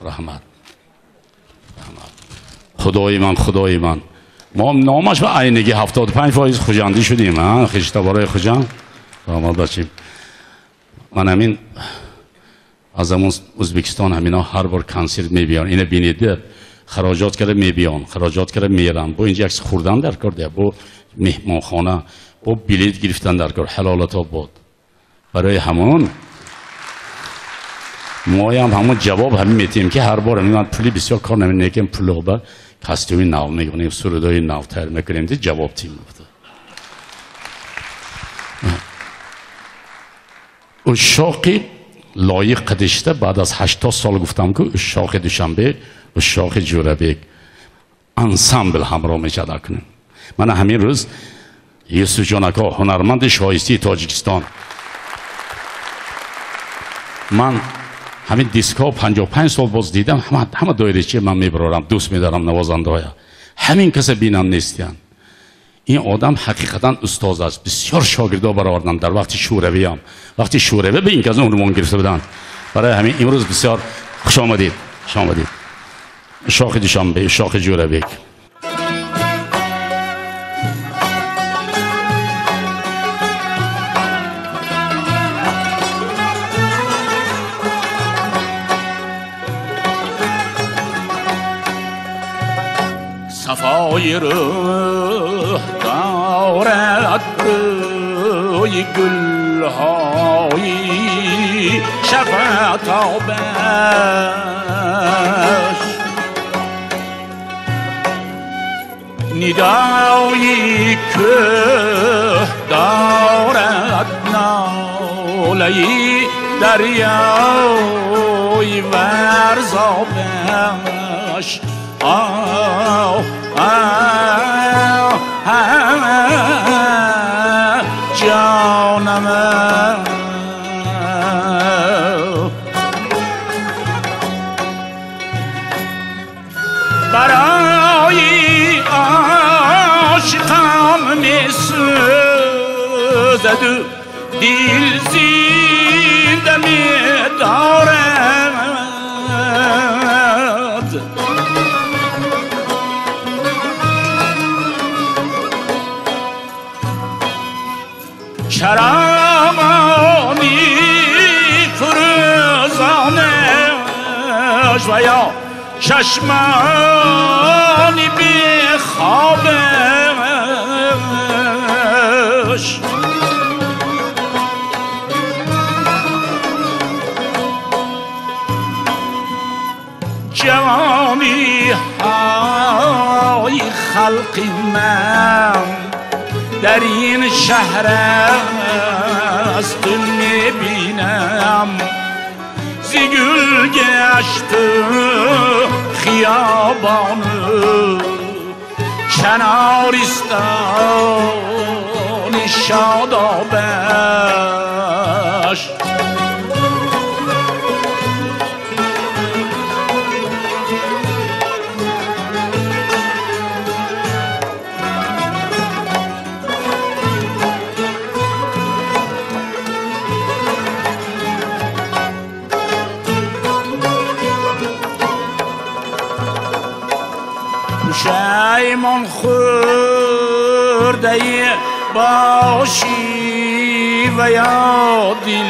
رحمت خدای من خدای من. ما نامش به عینگی هفتاد پنج فایز خوجندی شدیم ها؟ برای خوجند. رحمت بچیم من همین از همون ازبکستان همینا هر بار کنسرت میبیان اینه بینیده خراجات کرده میبیان. خراجات کرده میرن. با اینجا عکس خوردن در کرده با مهمانخانه. با بلیت گرفتن در کار. حلالت بود برای همون. ما هم همون جواب همین میتیم که هر بار من پولی بسیار کار نمی نکیم پول با کاستیوم نو می‌کنیم سرودای نو تر می‌کنیم دی جواب تیم بوده اون شاقی لایق قدشته بعد از 80 سال گفتم که اشاق دوشنبه اشاق جوربک انسامبل همراه میشه من همین روز یوسف جانکا هنرمند شایستی تاجیکستان من همین دیسکا 55 سال باز دیدم همه همه دایره چی من میبرارم دوست میدارم نوازنده های. همین کس بینم نیستیان این آدم حقیقتا استاد است. بسیار شاگردا برآوردن در وقتی شوروی هم. وقتی شوروی به این اون عنوان گرفته بودن. برای همین امروز بسیار خوش آمدید. خوش آمدید. شاخ دوشنبه شاخ جوربک صفای روح دارد روی گلهایی شفت آبش ندایی که دارد نالهی دریای ورزابش آه آه آه جانم برای عاشقم میسوزد و دل چشمانی بی خوابش جوانی های خلقی من در این شهر است می‌بینم Hepsi gül geçti hiyabanı Şenaristan şadabeş پیمان خورده باشی و یا دل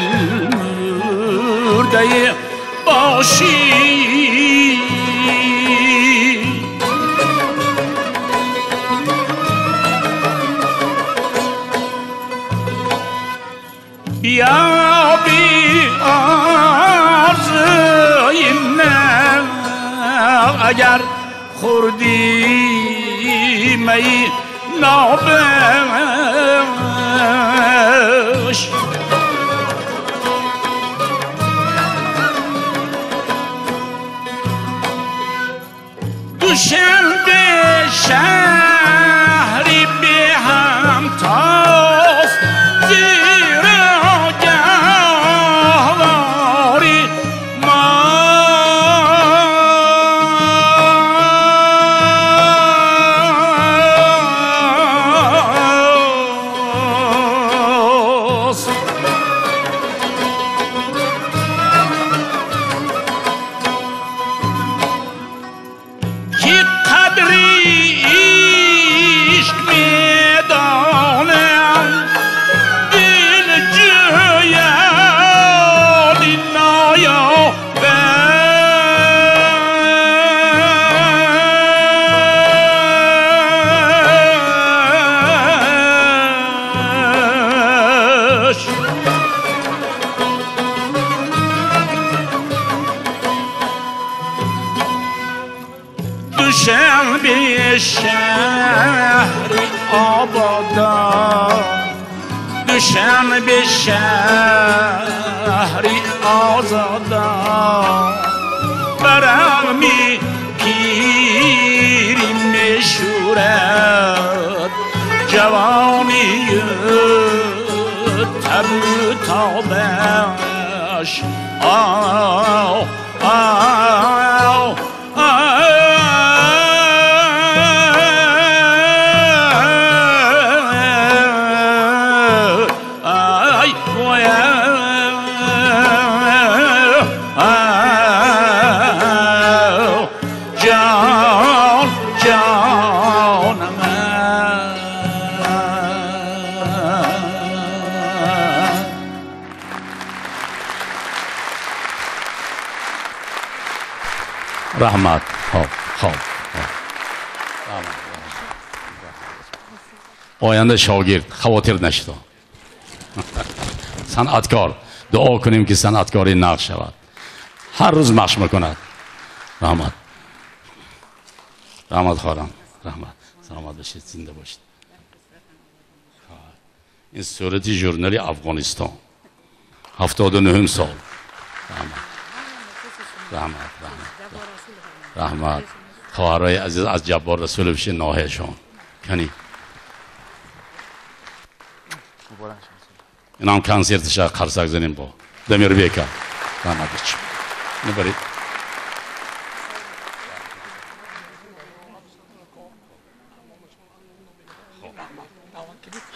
مرده باشی بیا بی آرزوی من اگر خوردی می نابش دوشنبه شهری به هم تاست زیر آینده شاگرد خواتر نشد صنعتکار دعا کنیم که صنعتکاری نقش شود هر روز مشق می‌کند رحمت رحمت خارم رحمت سلامت باشید زنده باشید این صورتی ژورنالی افغانستان هفتاد و نهم سال رحمت رحمت رحمت رحمت خواهرای عزیز از جبار رسول بشه ناهشان کنی این هم کنسرتش قرصک زنیم با دمیر بیکر رحمت بچه اینو برید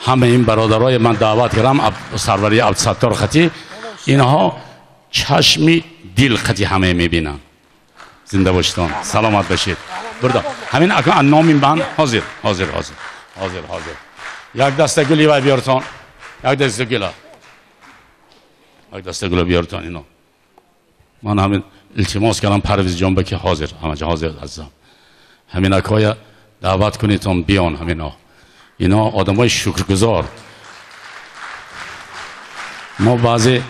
همه این برادرای من دعوت کردم سروری عبدالستار خطی اینها چشمی دل خطی همه می‌بینن زنده باشتان سلامت باشید بردا همین اکا نامین بند حاضر حاضر حاضر حاضر حاضر یک دسته گلی و بیارتان یک دسته گلا یک دسته گلا بیارتان اینو من همین التماس کردم پرویز جان بکی حاضر همه جا حاضر عزیزم همین اکای دعوت کنید تا بیان همینا اینا آدم های شکرگزار ما بعضی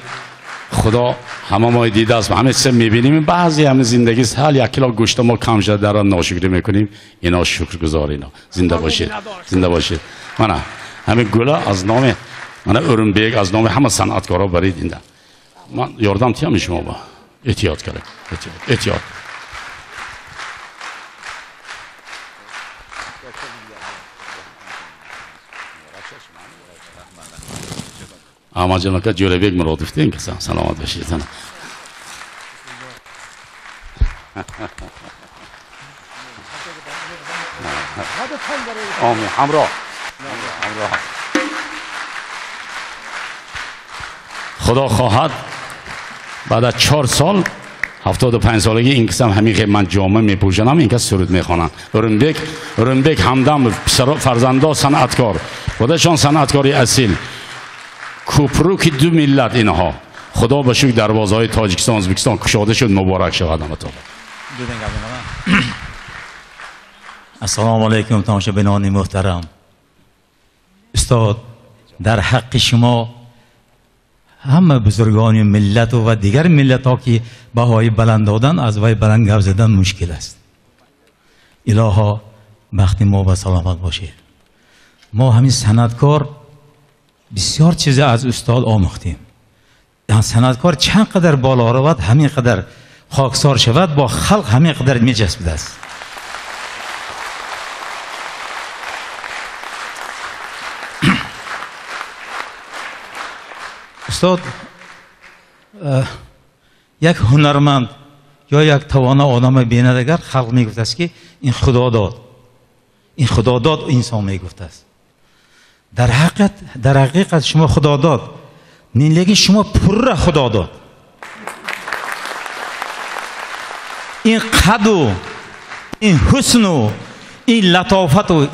خدا همه ما دیده است همه چیز می‌بینیم بعضی همه زندگی سال یک کیلو گوشت ما کم شده در ناشکری می‌کنیم اینا شکرگزار اینا زنده باشید زنده باشید من همه گلا از نام من ارنبیگ از نام همه صنعتکارا برید اینده من یاردم تیم شما با احتیاط کرد احتیاط اما جنaka جولبek مرادف دین که سلامت باشید زنم آمین همراه همراه خدا خواهد بعد از چهار سال هفتاد و پنج سالگی این قسم همین که من جامعه می پوشنم این کس سرود می خوانم ارنبک ارنبک همدم فرزندا صنعتکار. خودشان صنعتکاری اصیل. کوپروک دو ملت اینها. خدا به دروازه های تاجیکستان ازبکستان کشاده شد. مبارک شود همه *coughs* السلام علیکم تماشابینان محترم. استاد در حق شما همه بزرگان ملت و دیگر ملت ها که بهای بلند دادن از وی بلند گپ زدن مشکل است. الها وقتی ما و سلامت باشید ما همین سندکار بسیار چیز از استاد آموختیم. یعنی سندکار چند قدر بالا رود همین قدر خاکسار شود با خلق همین قدر می جسبیده است. استاد یک هنرمند یا یک توانا آدم بینندگر خلق می است که این خدا داد این خدا داد انسان می است در حقیقت در حقیقت شما خدا داد لیکن شما پر را خدا داد این قد و این حسن و این لطافت و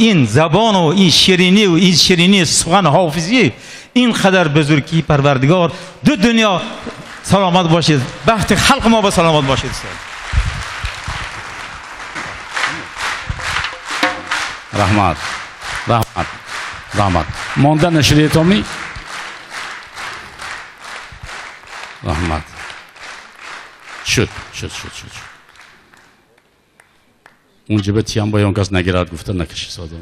این زبان و این شیرینی و این شیرینی سخن حافظی این قدر بزرگی پروردگار دو دنیا سلامت باشید. بخت خلق ما به سلامت باشید رحمت. رحمت. رحمت. مانده نشریه تامی رحمت. شد شد شد شد شد. اونجا به تیم با کس نگیرد گفته نکشی ساده *laughs*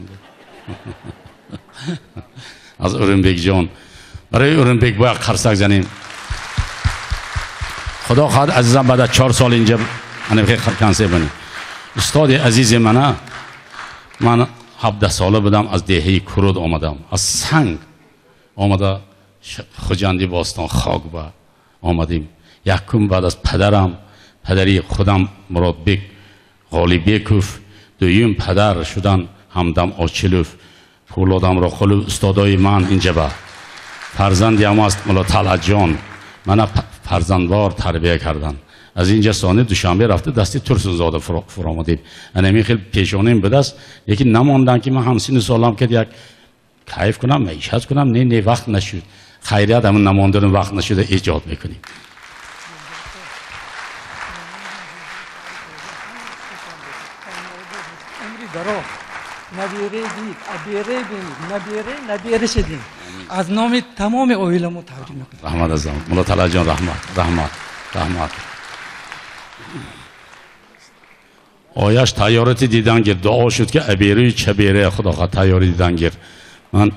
از اورنبیک جان برای اورنبیک باید قرصک زنیم. خدا خواهد عزیزم بعد از چهار سال اینجا من بخیر کنسه بنی استاد عزیز منه. من 17 ساله بودم از دهه کرود آمدم. از سنگ آمده خجندی باستان خاک با آمدیم. یکم بعد از پدرم پدری خودم مراد بک غالی بیکوف. دویم پدر شدن همدم آچلوف. پولادم را خلو استادای من اینجا با. فرزندی هم است ملا طلعت جان. من فرزندوار تربیه کردن از اینجا سانه دوشنبه رفته دستی ترسون زاده فرا- فرامدیم انمی خیلی پیشانیم به دست. یکی نماندن که من همسین سالم که یک کیف کنم معیشت کنم نه نه وقت نشد خیریت همون نبیره دید ابیره بینید نبیره نبیره شدیم. از نام تمام اویل ما تبریک می‌کنیم رحمت از مولا طلعت جان رحمت رحمت رحمت. آیش تیارتی دیدن گیر دعا شد که ابیره چبیره خدا خواهد تیاری دیدن گیر من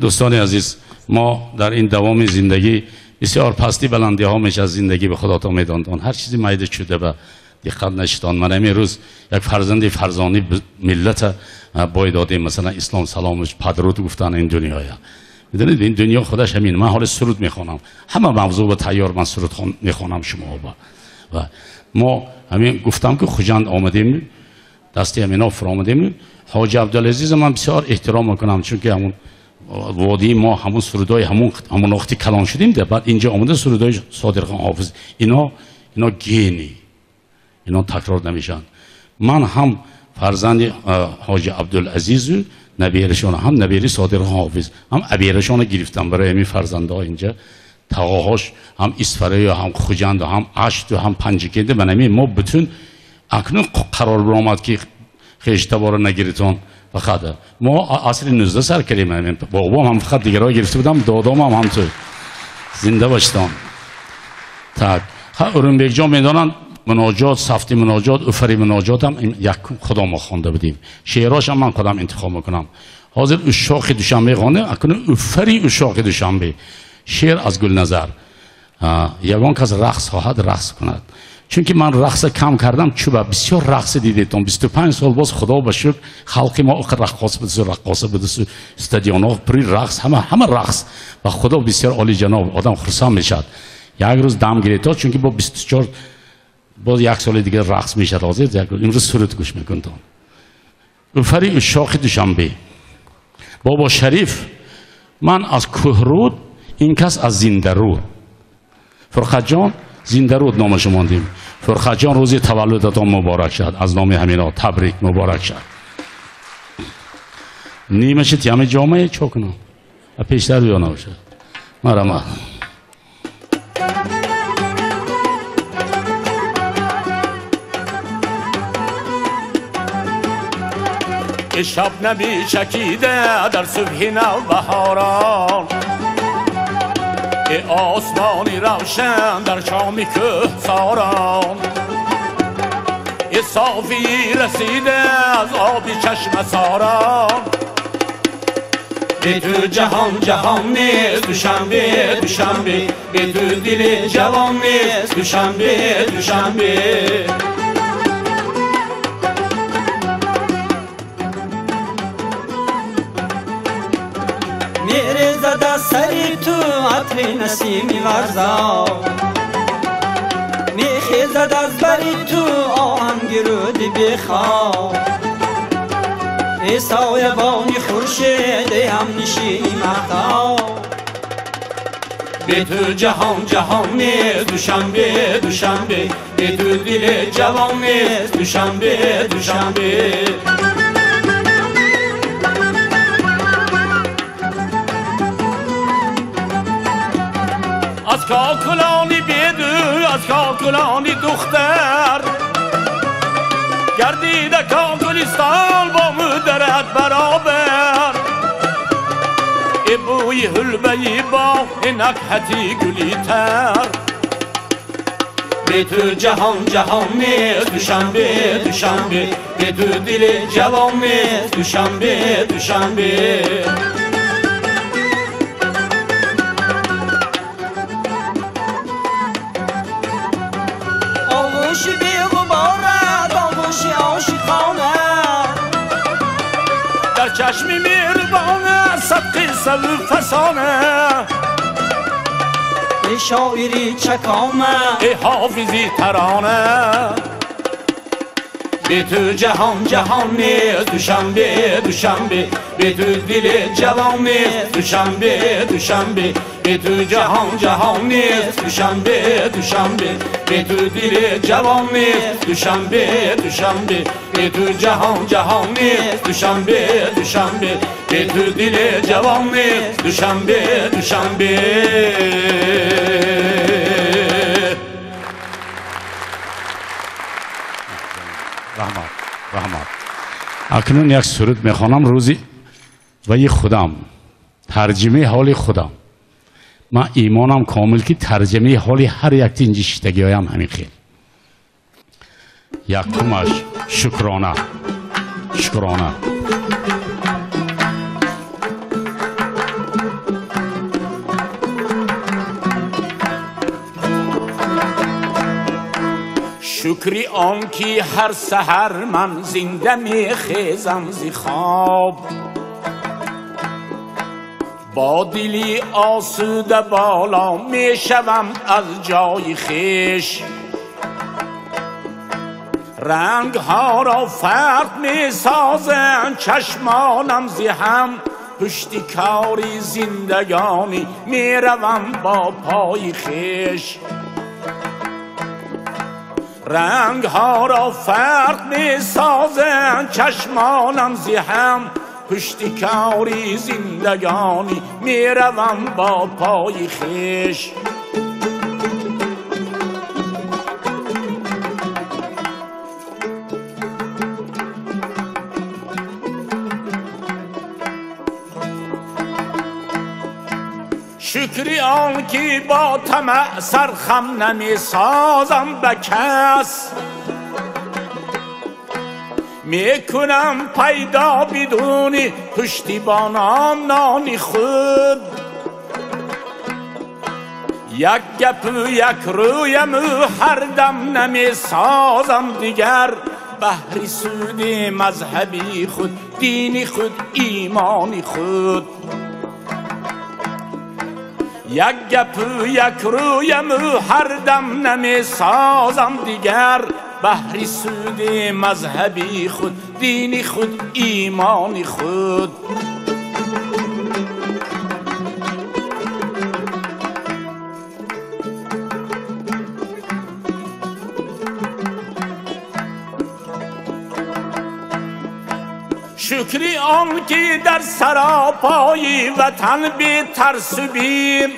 دوستان عزیز ما در این دوام زندگی بسیار پستی بلندی ها میشه از زندگی به خدا تا میدان دان. هر چیزی میده شده به دقت نشدان من امیر روز یک فرزندی فرزانی ملت باید دادیم مثلا اسلام سلامش پدرود گفتن این دنیای می‌دونید این دنیا خودش همین من حال سرود می‌خوانم همه موضوع به تیار من سرود می‌خوانم شما با و ما همین گفتم که خوجند آمدیم دستی همینا فرامدیم حاج عبدالعزیز من بسیار احترام می‌کنم چون که همون وادی ما همون سرودای همون همون وقتی کلان شدیم ده بعد اینجا آمده سرودای صادق خان حافظ اینا اینا گینی اینا تکرار نمیشن. من هم فرزند حاج عبدالعزیز و نبیرشان هم نبیری صادق حافظ هم عبیرشان گرفتم برای همین فرزنده ها اینجا. تقاهاش هم اسفره و هم خوجند و هم عشت و هم پنجکیده بنامی ما بتون اکنون قرار برامد که خیش بارو نگیریتون فقط ما اصل 19 سر کلیم همین. بابام هم فقط دیگه را گرفته بودم دادام هم هم تو زنده باشتان تک ها ارنبیک جان می‌دانن مناجات سفتی مناجات افری مناجات هم یک خدا ما خوانده بودیم شعراش هم من خودم انتخاب می‌کنم. حاضر اشاق دوشنبه خوانده اکنون افری اشاق دوشنبه. شعر از گل نظر. یگان کس رقص خواهد رقص کند. چون که من رقص کم کردم چوبه بسیار رقص دیدیتم 25 سال باز خدا به شکر خلقی ما آخر رقاص بدسو رقاصه بدسو استادیون ها پری رقص همه همه رقص. و خدا بسیار عالی جناب آدم خرسان می‌شد یک روز دم گرفت چون که با 24 باز یک سال دیگه رقص میشه راضی یک روز امروز سرود گوش می‌کنم افری اشاق دوشنبه. بابا شریف من از کوهرود این کس از زنده رود فرخت جان زنده رود نامش ماندیم فرخت جان روزی تولدتان مبارک شد. از نام همینا تبریک مبارک شد. نیمش تیام جامعه چوکنم پیشتر بیا نباشه مرمه شب نمی چکیده در صبح نو بهاران ای آسمانی روشن در شامی که ساران ای که صافی رسیده از آب چشم ساران به تو جهان جهان نیست دوشنبه دوشنبه به تو دل جوان نیست دوشنبه دوشنبه از سری تو عطر نسیمی ورزا. میخیزد از بری تو آهنگ رودی بخواب ای سایبانی خورشید هم نشینی مهتاب به تو جهان جهان نیست دوشنبه دوشنبه. به تو دل جوان نیست دوشنبه دوشنبه. کاکلانی بیدو از کاکلانی دختر گردیده کاکلستان با مدرت برابر ای بوی هلبهی با نکهتی گلی تر به تو جهان جهان نیست دوشنبه دوشنبه به تو دل جوان نیست دوشنبه دوشنبه آغوش چشمی مهربانه صدقی سلو فسانه. ای شاعری چکامه ای حافظی ترانه. به تو جهان جهان نیست دوشنبه دوشنبه به تو دل جوان نیست دوشنبه دوشنبه به تو جهان جهان نیست دوشنبه دوشنبه به تو دل جوان نیست دوشنبه دوشنبه به تو اکنون یک سرود می‌خوانم روزی و خودم. ترجمه حال خودم. من ایمانم کامل که ترجمه حال هر یک تینجی شتگی هایم همین خیل یکمش شکرانه. شکرانه. شکری آن کی هر سحر من زنده می خیزم زی خواب. با دلی آسوده بالا می شوم از جای خیش. رنگ ها را فرق می سازن چشمانم زی هم. پشتی کاری زندگانی می روم با پای خیش. رنگ ها را فرق می سازن چشمانم زی هم پشتی کاری زندگانی می با پای خیش. شکری آن کی با طمع سرخم نمی سازم به کس. می کنم پیدا بدونی پشتیبانم نانی خود. یک گپ و یک رویم هر دم نمی سازم دیگر. بهری سود مذهبی خود دینی خود ایمانی خود. یک گپ یک رویم هر دم نمی سازم دیگر بهری سود مذهبی خود دینی خود ایمانی خود شکری آن که در سراپای وطن بی ترس بیم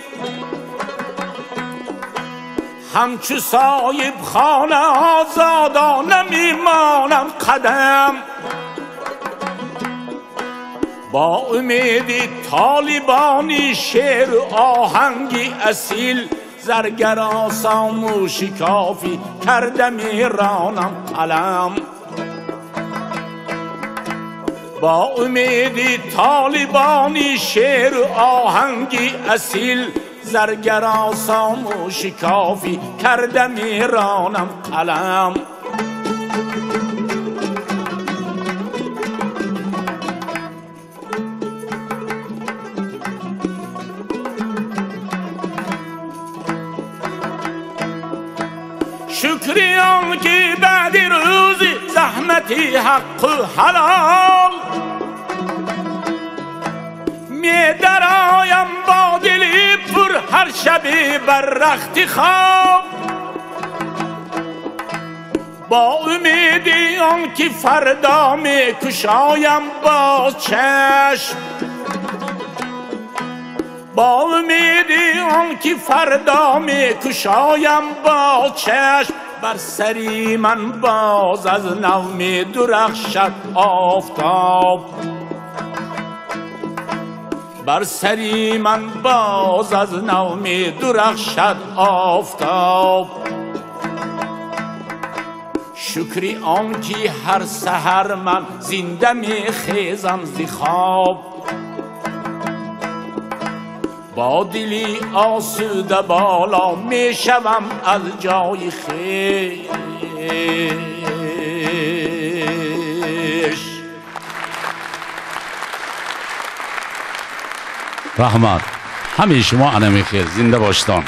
همچو صاحب خانه آزادانه میمانم قدم با امید طالبانی شعر آهنگی اصیل زرگراسان و شکافی کردم ایرانم قلم با امیدی طالبانی شعر و آهنگی اصیل زرگراسان و شکافی کردم ایرانم قلم. زحمتی حق و حلال؟ می درایم با دلی پر هر شبی بر رخت خواب. با امیدی آن که فردا می کشایم باز چشم. با امیدی آن که فردا می کشایم با چشم. بر سری من باز از نو می درخشد آفتاب. بر سری من باز از نو می درخشد آفتاب. شکری آن که هر سحر من زنده می خیزم زی خواب. با دلی آسوده بالا می شوم از جای خیش. رحمت. همه شما انمی خیر. زنده باشتان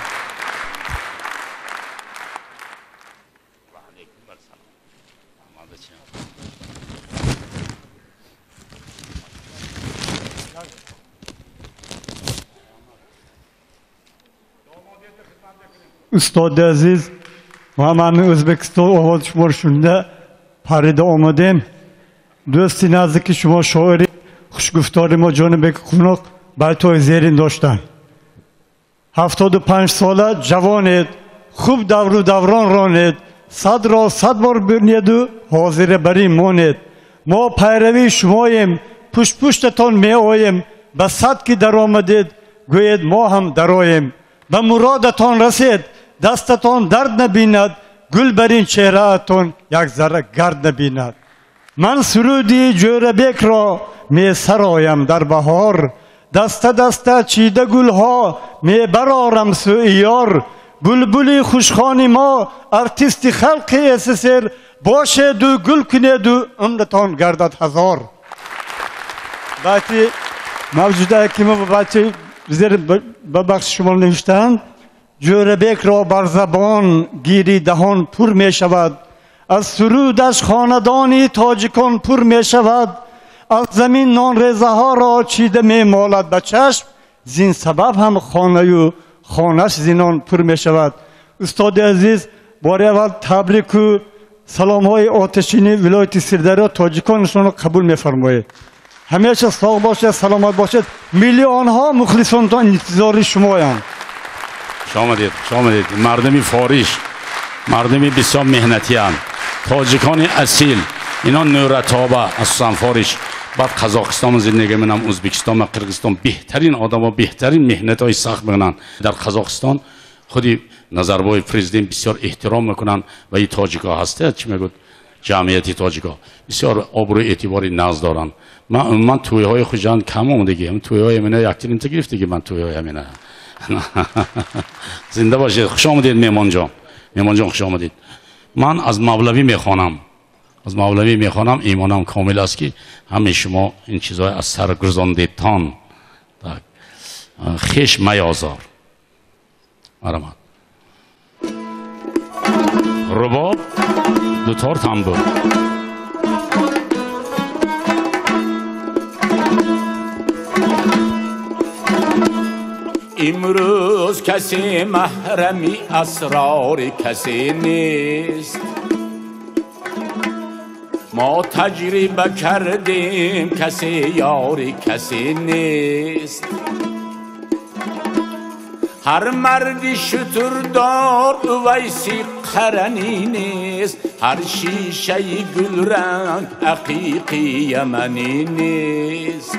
استاد عزیز ما من özbekiston ovoz شما shunda parida omadem دوستی نزدیک شما شاعری خوشگفتار ما جانبک قوناق بر تو زیرین داشتن هفتاد و پنج ساله جوانید خوب دور و دوران رانید صد را صد بار بینید و حاضر بری مانید ما پیروی شماییم پشت پشتتان می آییم به صد که در آمدید گوید ما هم در آییم به مرادتان رسید دستتان درد نبیند گل برین چهرهتان یک ذره گرد نبیند. من سرودی جوربک را می سرایم در بهار. دست دست چیده گل ها می برارم سوی یار. بلبلی خوشخانی ما ارتیست خلق اسسر. باشه دو گل کنه دو عمرتان گردد هزار. بچه موجوده که ما بچه زیر ببخش شما نوشتند ҷӯрабекро бар забон гири даҳон пур мешавад аз сурудаш хонадони тоҷикон пур мешавад аз замин нонрезаҳоро чида мемолад ба чашм зин сабаб ҳам хонаю хонаш зинон пур мешавад устоди азиз бори аввал табрику саломҳои отишини вилояти сирдарио тоҷиконашонро қабул мефармоед ҳамеша сog' бошед саломат бошед миллионҳо мухлисонтон интизори шумоянд شما هم شامدید شامدید مردمی فاریش مردمی بسیار مهنتی هم تاجیکان اصیل اینا نورتابه از فاریش. بعد قزاقستان زندگی منم ازبکستان و قرقستان بهترین آدم ها بهترین مهنت های سخت می‌کنن. در قزاقستان خودی نظربای پرزیدنت بسیار احترام می‌کنن و این تاجیکا هسته چی میگود جمعیتی تاجیکا. بسیار آبرو اعتباری ناز دارن. من من توی های خوشان کم اومدگی هم توی های منه یک تیم گرفت که من توی های *laughs* زنده باشید خوش آمدید میمان جان. میمان جان خوش آمدید. من از مولوی می‌خوانم. از مولوی می‌خوانم. ایمانم کامل است که همه شما این چیزهای از سر گرزاندیدتان خیش میازار. مرمت رباب دوتار تنبور امروز کسی محرمی اسرار کسی نیست. ما تجربه کردیم کسی یاری کسی نیست. هر مردی شتردار ویسی قرنی نیست. هر شیشه گل رنگ حقیقی یمنی نیست.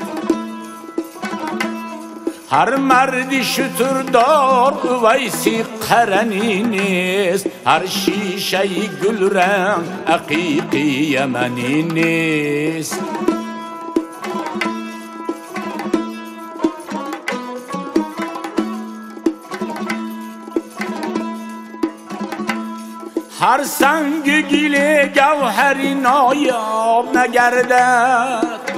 هر مردی شتردار ویسی قرنی نیست هر شیشه گل رنگ عقیقی یمنی نیست هر سنگ گیل گوهری نایاب نگردد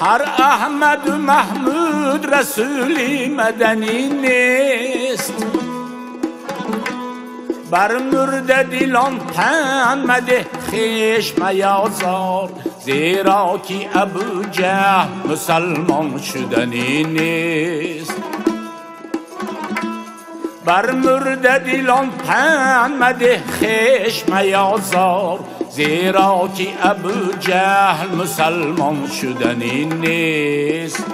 هر احمد محمود رسولی مدنی نیست بر مرد دیلان پن مده خیش میازار زیرا کی ابو جه مسلمان شدنی نیست بر مرد دیلان پن مده خیش میازار زیرا که ابو جهل مسلمان شدنی نیست.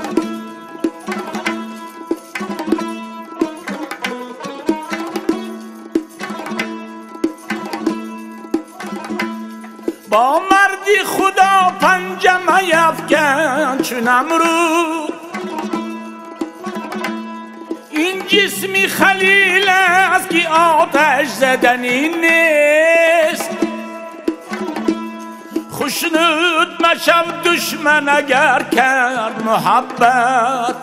با مردی خدا پنجمه یفکن چون امرود این جسمی خلیل است که آتش زدنی نیست. خوشنود مشم دشمن اگر کرد محبت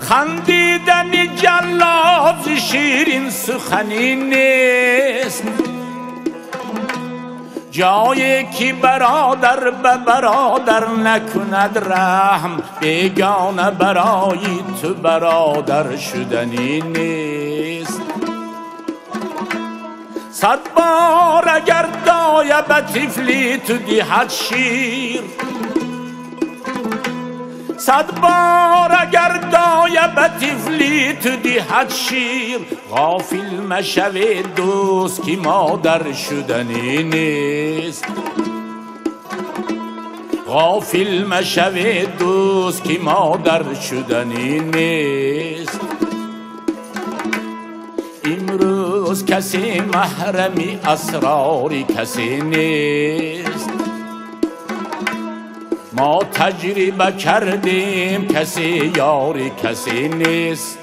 خندیدن جلاد شیرین سخنی نیست جایی که برادر به برادر نکند رحم بیگانه برای تو برادر شدنی نیست صد بار اگر به تفلی تو دیحت شیر. صد بار اگر به تفلی تو دیحت شیر. غافل مشوه دوست که مادر شدنی نیست. غافل مشوه دوست که مادر شدنی نیست. امروز کسی محرمی اسراری کسی نیست ما تجربه کردیم کسی یاری کسی نیست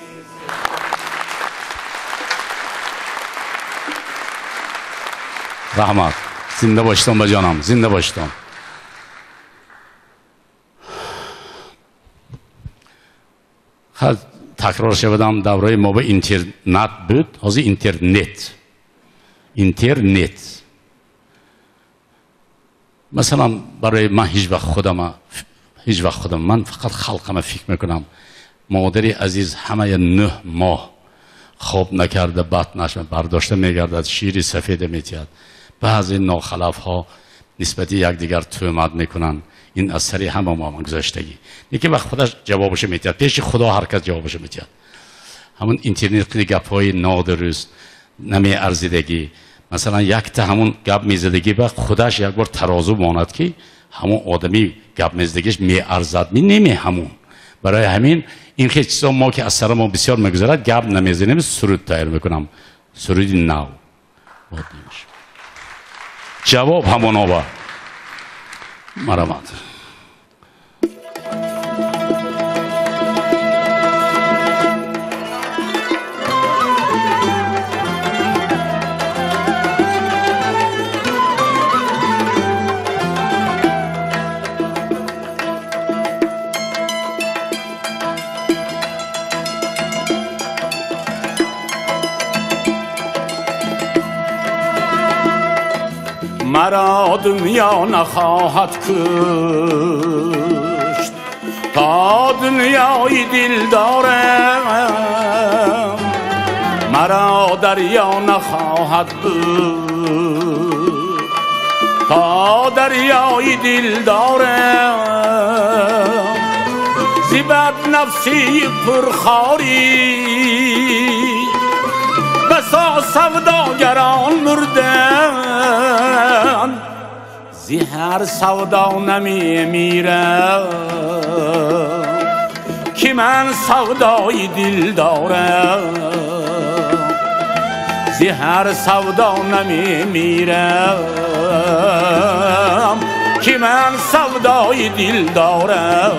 rahmat zinda boshidan bajonaman zinda boshidan ها تکرار شدم دوره ما به اینترنت بود از اینترنت اینترنت مثلا برای من هیچ وقت خودم هیچ وقت خودم من فقط خلقم فکر می‌کنم مادری عزیز همه نه ماه خواب نکرده بد نشمه برداشته میگردد شیری سفید میتید بعضی ناخلف ها نسبت یکدیگر تومت می‌کنن این از سری همه ما گذاشتگی یکی وقت خودش جوابش میتید پیش خدا هر کس جوابش میتید همون اینترنت خیلی گپ های نادرست نمی ارزیدگی. مثلا یک تا همون گپ میزدگی وقت خودش یک بار ترازو ماند که همون آدمی گپ میزدگیش می ارزد. می نمی همون. برای همین این خیلی چیزا ما که از سر ما بسیار میگذرد گپ نمی‌زنیم سرود تایر می‌کنم. سرودی نو جواب همون آور مرحمت مرا دنیا نخواهد کشت تا دنیای دل دارم مرا دریا نخواهد بود تا دریای دل دارم زیبت نفسی پرخاری بسا سوداگران مردن زی هر سودا نمی میرم که من سودای دل دارم زی هر سودا نمی میرم که من سودای دل دارم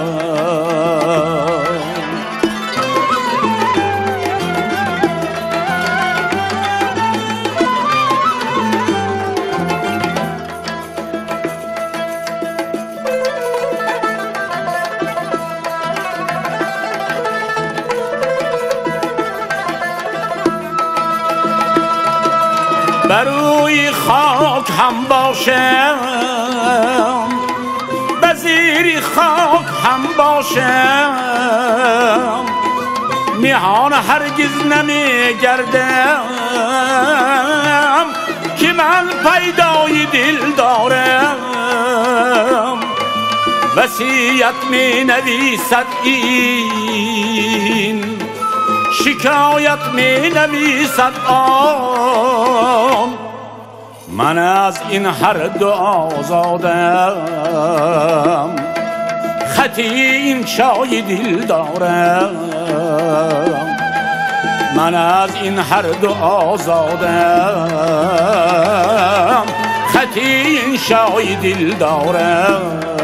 بروی خاک هم باشم بزیری خاک هم باشم. میهان هرگز نمیگردم که من پیدای دل دارم. وسیعت می نویسد این شکایت می نویسد آن من از این هر دو آزادم. خطی این چای دل دارم. من از این هر دو آزادم. خطی این شای دل دارم.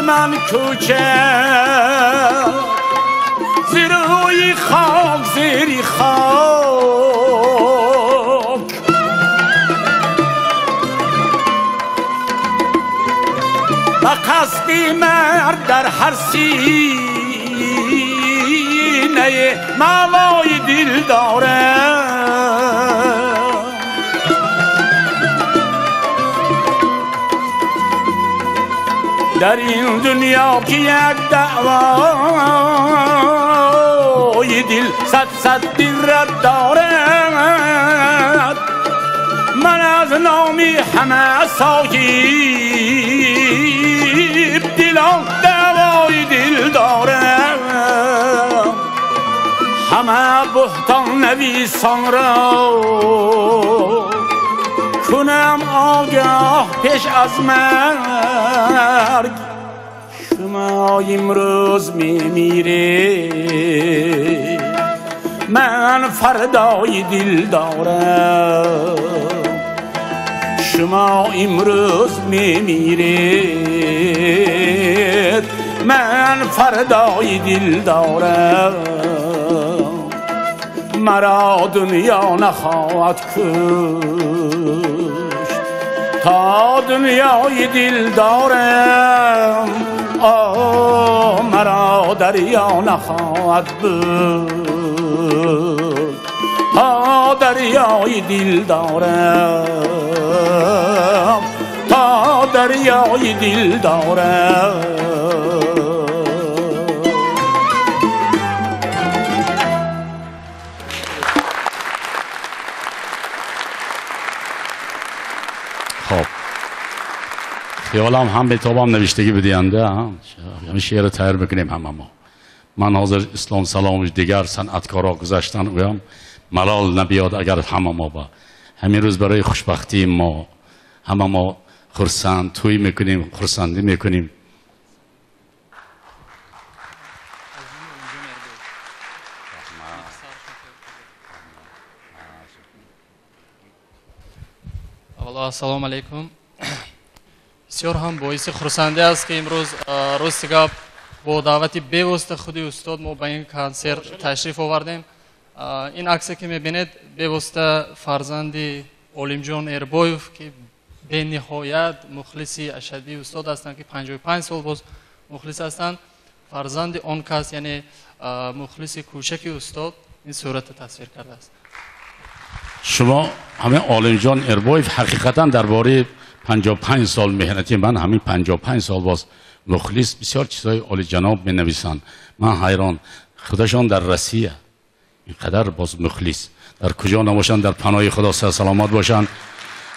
من کوچه. زیروی خاک زیری خاک. و قصدی مرد در هر سینه معوای دل داره. در این دنیا که یک دعوای دل صد صد دل رد دارد. من از نامی همه صاحب دلان دعوای دل دارم. همه بهتان نویسان را کنم آگاه پیش از مرگ شما امروز میمیره من فردای دل دارم شما امروز میمیره من فردای دل دارم مرا دنیا نخواهد کشت تا دنیای دل دارم آه مرا دریا نخواهد بود. تا دریای دل دارم تا دریای دل دارم خیالم هم به تابم که بدینده هم یعنی شعر تایر بکنیم هم ما من حاضر اسلام سلامش دیگر صنعتکارا گذاشتن اویم ملال نبیاد اگر همه ما با. همین روز برای خوشبختی ما همه ما خرسند توی می‌کنیم خرسندی می‌کنیم. الله السلام علیکم. бисёр ҳам боиси хурсандӣ аст ки имрӯз рости гап бо даъвати бевосита худи устод мо ба ин консерт ташриф овардем. Ин аксе ки мебинед бевосита фарзанди олимҷон эрбоев ки бениҳоят мухлиси ашадии устод ҳастанд ки панҷоҳу панҷ сол боз мухлис ҳастанд. Фарзанди он кас яъне мухлиси кӯчаки устод ин сурата тасвир кардааст шумо ҳамин олимҷон эрбоев ҳақиқатан дар бораи 55 سال مهنتی من همین 55 سال باز مخلص. بسیار چیزای عالی جناب می نویسن من حیران. خودشان در روسیه اینقدر باز مخلص. در کجا نباشن؟ در پناه خدا سر سلامت باشن.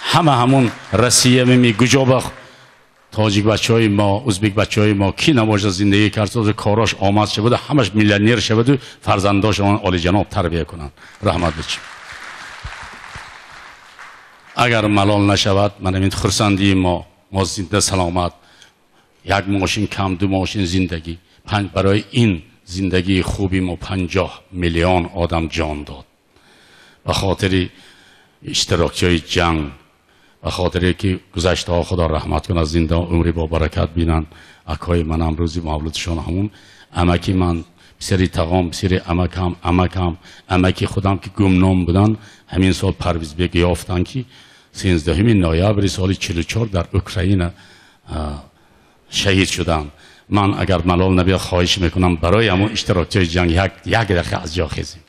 همه همون روسیه می گجا تاجیک بچه های ما ازبک بچه های ما کی نباشه زندگی کرد؟ و کاراش آمد شود همش میلیونر شود و فرزنداش آن عالی جناب تربیه کنند رحمت بچیم اگر ملال نشود من این خرسندی ما. ما زنده سلامت. یک ماشین کم دو ماشین زندگی. پنج برای این زندگی خوبی ما پنجاه میلیون آدم جان داد. به خاطر اشتراکی های جنگ به خاطر که گذشته ها خدا رحمت کنه زنده عمری با برکت بینن. اکای من امروزی مولدشان همون. امکی من بسیاری تقام بسیاری امکم امکم امکی خودم که گمنام بودن همین سال پرویز بیگ یافتن که سینزدهمی نویبر سال 44 در اوکراین شهید شدن من اگر ملال نبیا خواهش می‌کنم برای همون اشتراکچه جنگ یک یک دقیقه از جا خیزیم.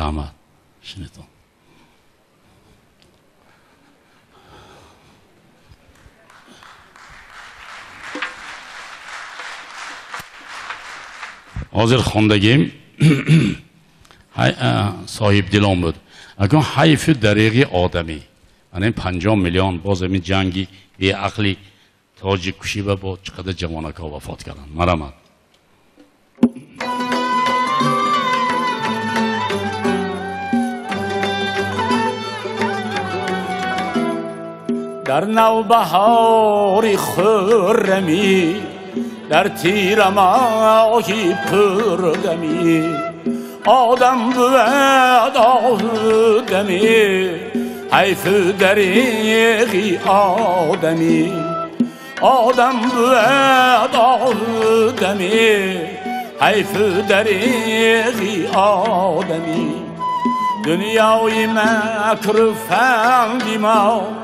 رحمت شنیدم حاضر خوندگیم صاحب دلان بود اگر حیف دریغی آدمی یعنی پنجام میلیون باز این جنگی بی عقلی تاجی کشی با چقدر جوانک ها در نوبهاری خرمی در تیر ماهی پرگمی آدم بود آدمی حیف دریغی آدمی. آدم بود آدمی حیف دریغی آدمی. دنیای مکر فندی ما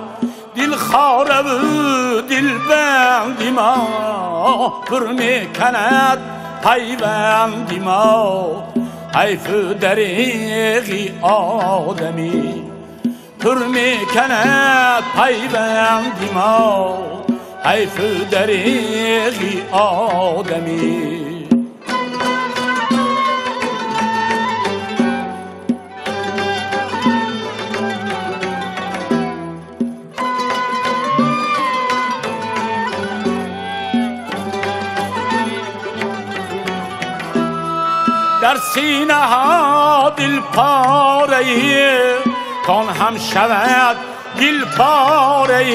دل خاره و دل بندی ما. پر می‌کند پیوندی ما. حیف دریغی آدمی. پر می‌کند پیوندی ما. حیف دریغی آدمی. در سینه ها دل پاره کان هم شود دل پاره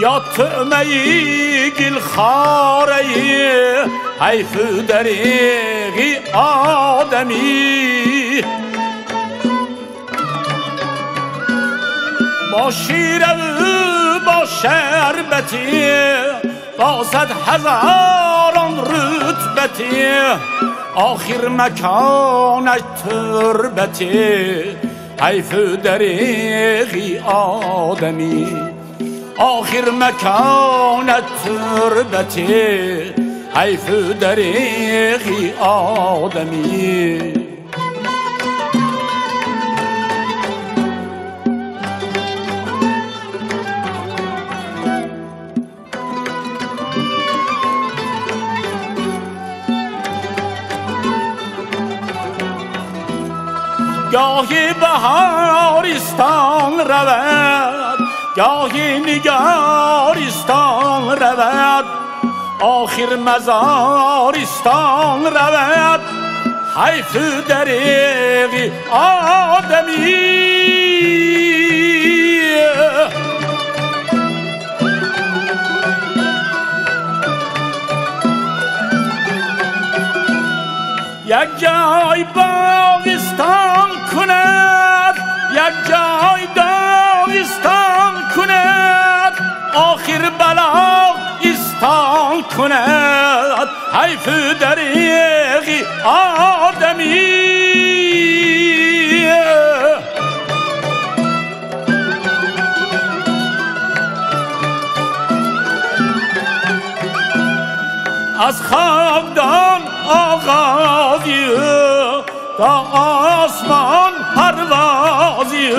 یا تعمه گل خاره حیف دریغی آدمی. با شیره با شربتی با صد هزاران رتبتی آخر مکانش تربتی. حیف دریغی آدمی آخر مکانت تربتی. حیف دریغی آدمی. گاهی بهارستان رود گاهی نگارستان رود. آخر مزارستان رود. حیف دریغی آدمی. یک جای باغستان کند یک جای داغستان کند. آخر بلا استان کند. حیف دریغی آدمی. از خاکدان آغازی تا آسمان پروازی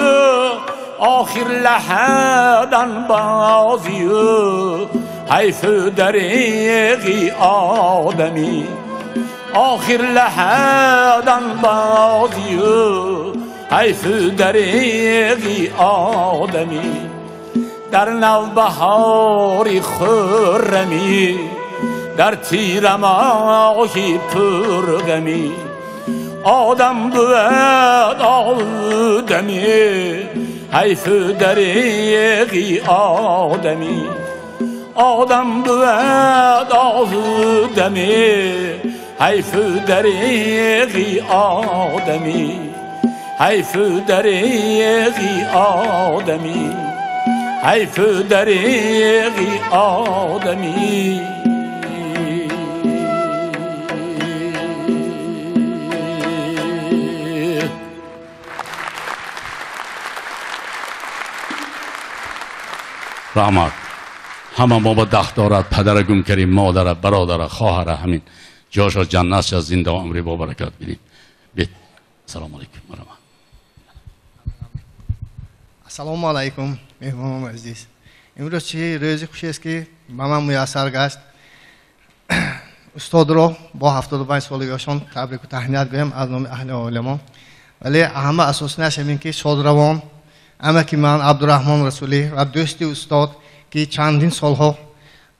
آخر لحدن بازی حیف دریقی آدمی آخر لحدن بازی حیف دریقی آدمی در نوبهاری خرمی در تیر ماهی پرغمی. آدم بود آدمی حیف دریقی آدمی آدم بود آدمی حیف دریقی آدمی حیف دریقی آدمی حیف دریقی آدمی раҳмат ҳама мо ба даҳ дорад падара гум карем модара бародара хоҳара ҳамин ҷошо ҷаннат шад зинда умри бобаракат бинем бет ассалому алайкум раҳмат ассалому алайкум меҳбонон азиз имрӯз чӣ рӯзи хушест ки ба ман муяссар гашт устодро бо ҳафтоду панҷ солигиашон табрику таҳният гӯем аз номи аҳли олимон вале ҳама асос нашавем ки шодравон амаки ман абдураҳмон расулӣ ва дӯсти устод ки чандин солҳо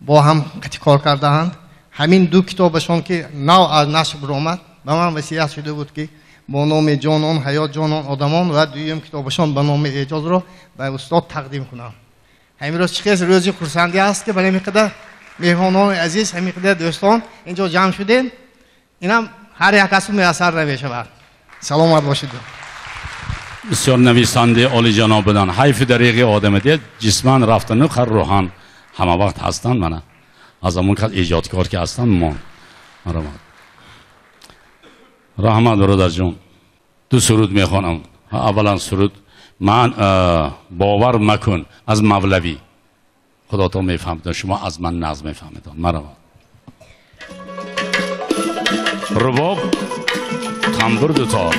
бо ҳам қатӣ кор кардаанд ҳамин ду китобашон ки нав аз нашр биромад ба ман васият шуда буд ки бо номи ҷонон ҳаёт ҷонон одамон ва дуюм китобашон ба номи эҷозро ба устод тақдим кунам. Ҳамин рӯз чӣ қадр рӯзи хурсандӣ аст ки ба ҳамин қадар меҳмонони азиз ҳамин қадар дӯстон инҷо ҷамъ шудем инам ҳар як касу муяссар намешавад. Саломат бошед بسیار نویسنده عالی جناب بودن حیف دریقی آدم دید جسمان رفتن خر روحان. همه وقت هستن منه. از همون کل ایجادکار که هستن ما. رحمت رحمت برادر جون. دو سرود می‌خوانم. اولا سرود من باور مکن از مولوی. خدا تو می‌فهمید شما از من نظم می‌فهمید مرحبا. رباب تنبر دوتار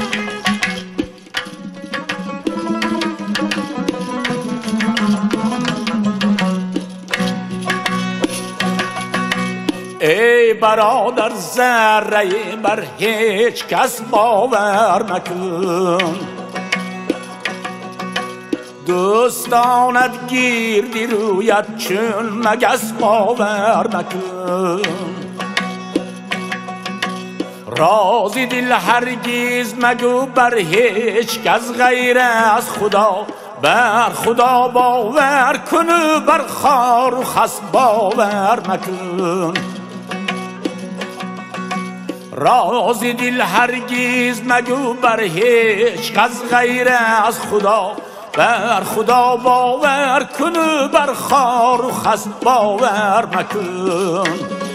برادر ذره بر هیچ کس باور مکن دوستانت گیردی رویت چون مگس باور مکن رازی دل هرگیز مگو بر هیچ کس غیر از خدا. بر خدا باور کن بر خار و خس باور مکن راز دل هرگیز مگو بر هیچ کس غیر از خدا. بر خدا باور کن بر خار و خس باور مکن.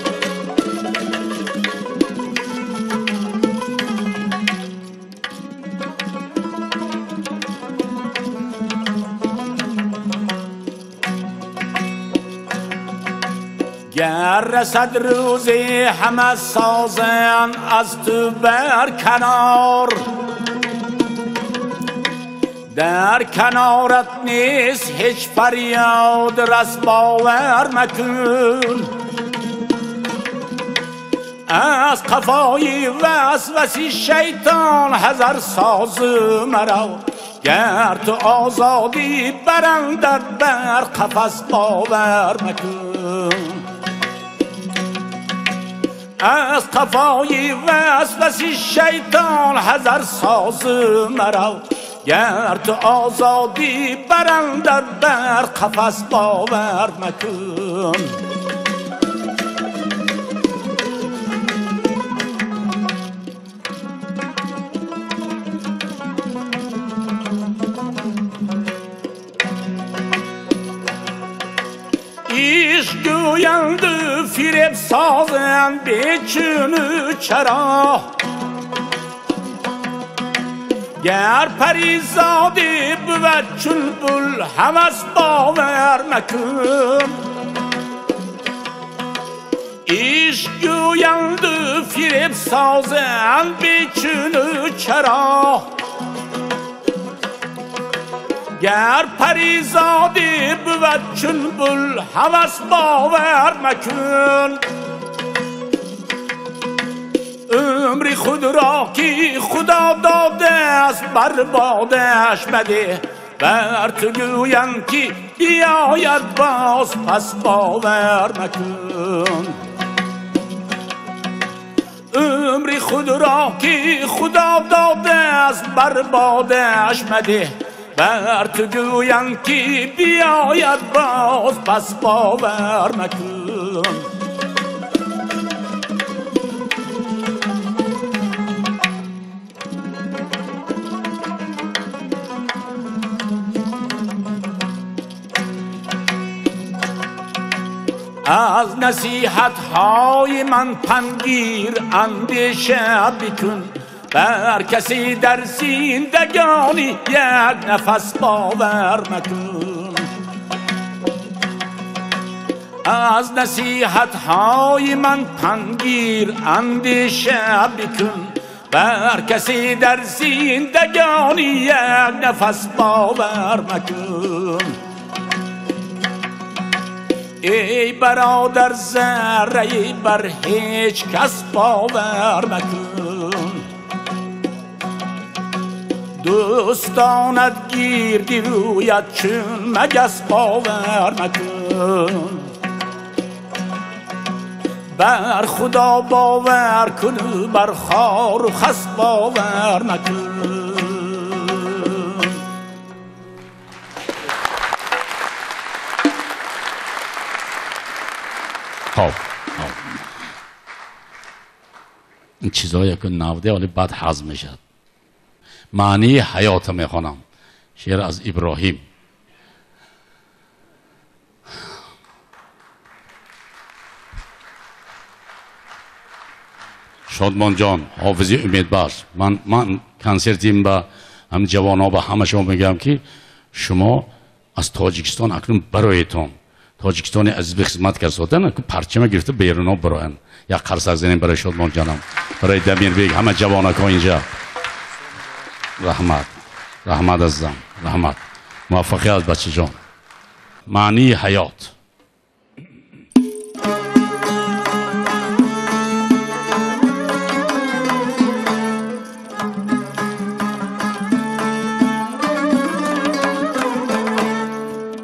گر رسد روزی همه سازن از تو بر کنار در کنارت نیست هیچ فریاد رس باور مکن از قفای وسوسی شیطان هزار ساز مرا گر تو آزادی برندر بر قفس باور مکن از قفای وسوسی شیطان هزار ساز مرا گر تو آزادی برندر بر قفس باور مکن iş göyandı firep sazın beçünü çara. گر پریزادی بود چلبل همس باور مکن ایش گویند فریب سازن بیچونو چرا گر پریزادی بود چون بل حوث باور مکن عمری خود را که خدا داده از بربادش بده بر تو گویم که بیاید باز پس باور مکن عمری خود را که خدا داده از بربادش مده بر تو گویم که بیاید باز پس باور مکن از نصیحت های من پنگیر اندیشه بکن بر کسی در زندگانی یک نفس باور مکن از نصیحت های من پنگیر اندیشه بکن بر کسی در زندگانی یک نفس باور مکن ای برادر ذره بر هیچ کس باور مکن دوستانت گیردی رویت چون مگس باور مکن. بر خدا باور کن بر خار و خس باور مکن. خب این چیزایی که نوده ولی بعد حضم می‌شد маънии ҳаёта мехонам. Шеър аз иброҳим. Шодмонҷон ҳофизи умедбахш ман ман консертим ба ҳамин ҷавонҳо ба ҳама шумо мегӯям ки шумо аз тоҷикистон акнун бароетон. Тоҷикистони азиз бехизмат кард содана парчама гирифта беруно бароянд. Як қарз азинем барои шодмонҷонам барои дамирбек ҳама ҷавонако инҷа. رحمت رحمت عزیزم رحمت موفقیت بچه جان معنی حیات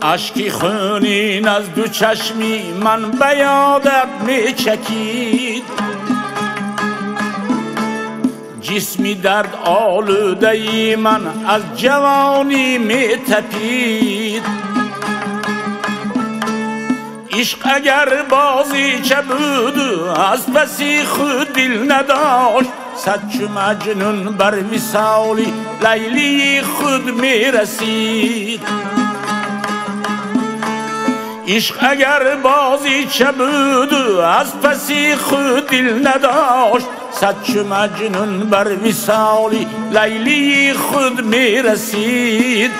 اشکی خونین از دو چشمی من به یادت میچکید جسمی درد آلوده ای من از جوانی می تپید. عشق اگر بازی چه بود از پسی خود دل نداشت. چو مجنون بر مثالی لیلی خود می رسید. عشق اگر بازی چه بود از پسی خود دل نداشت. صد مجنون بر وسالی لیلی خود می رسید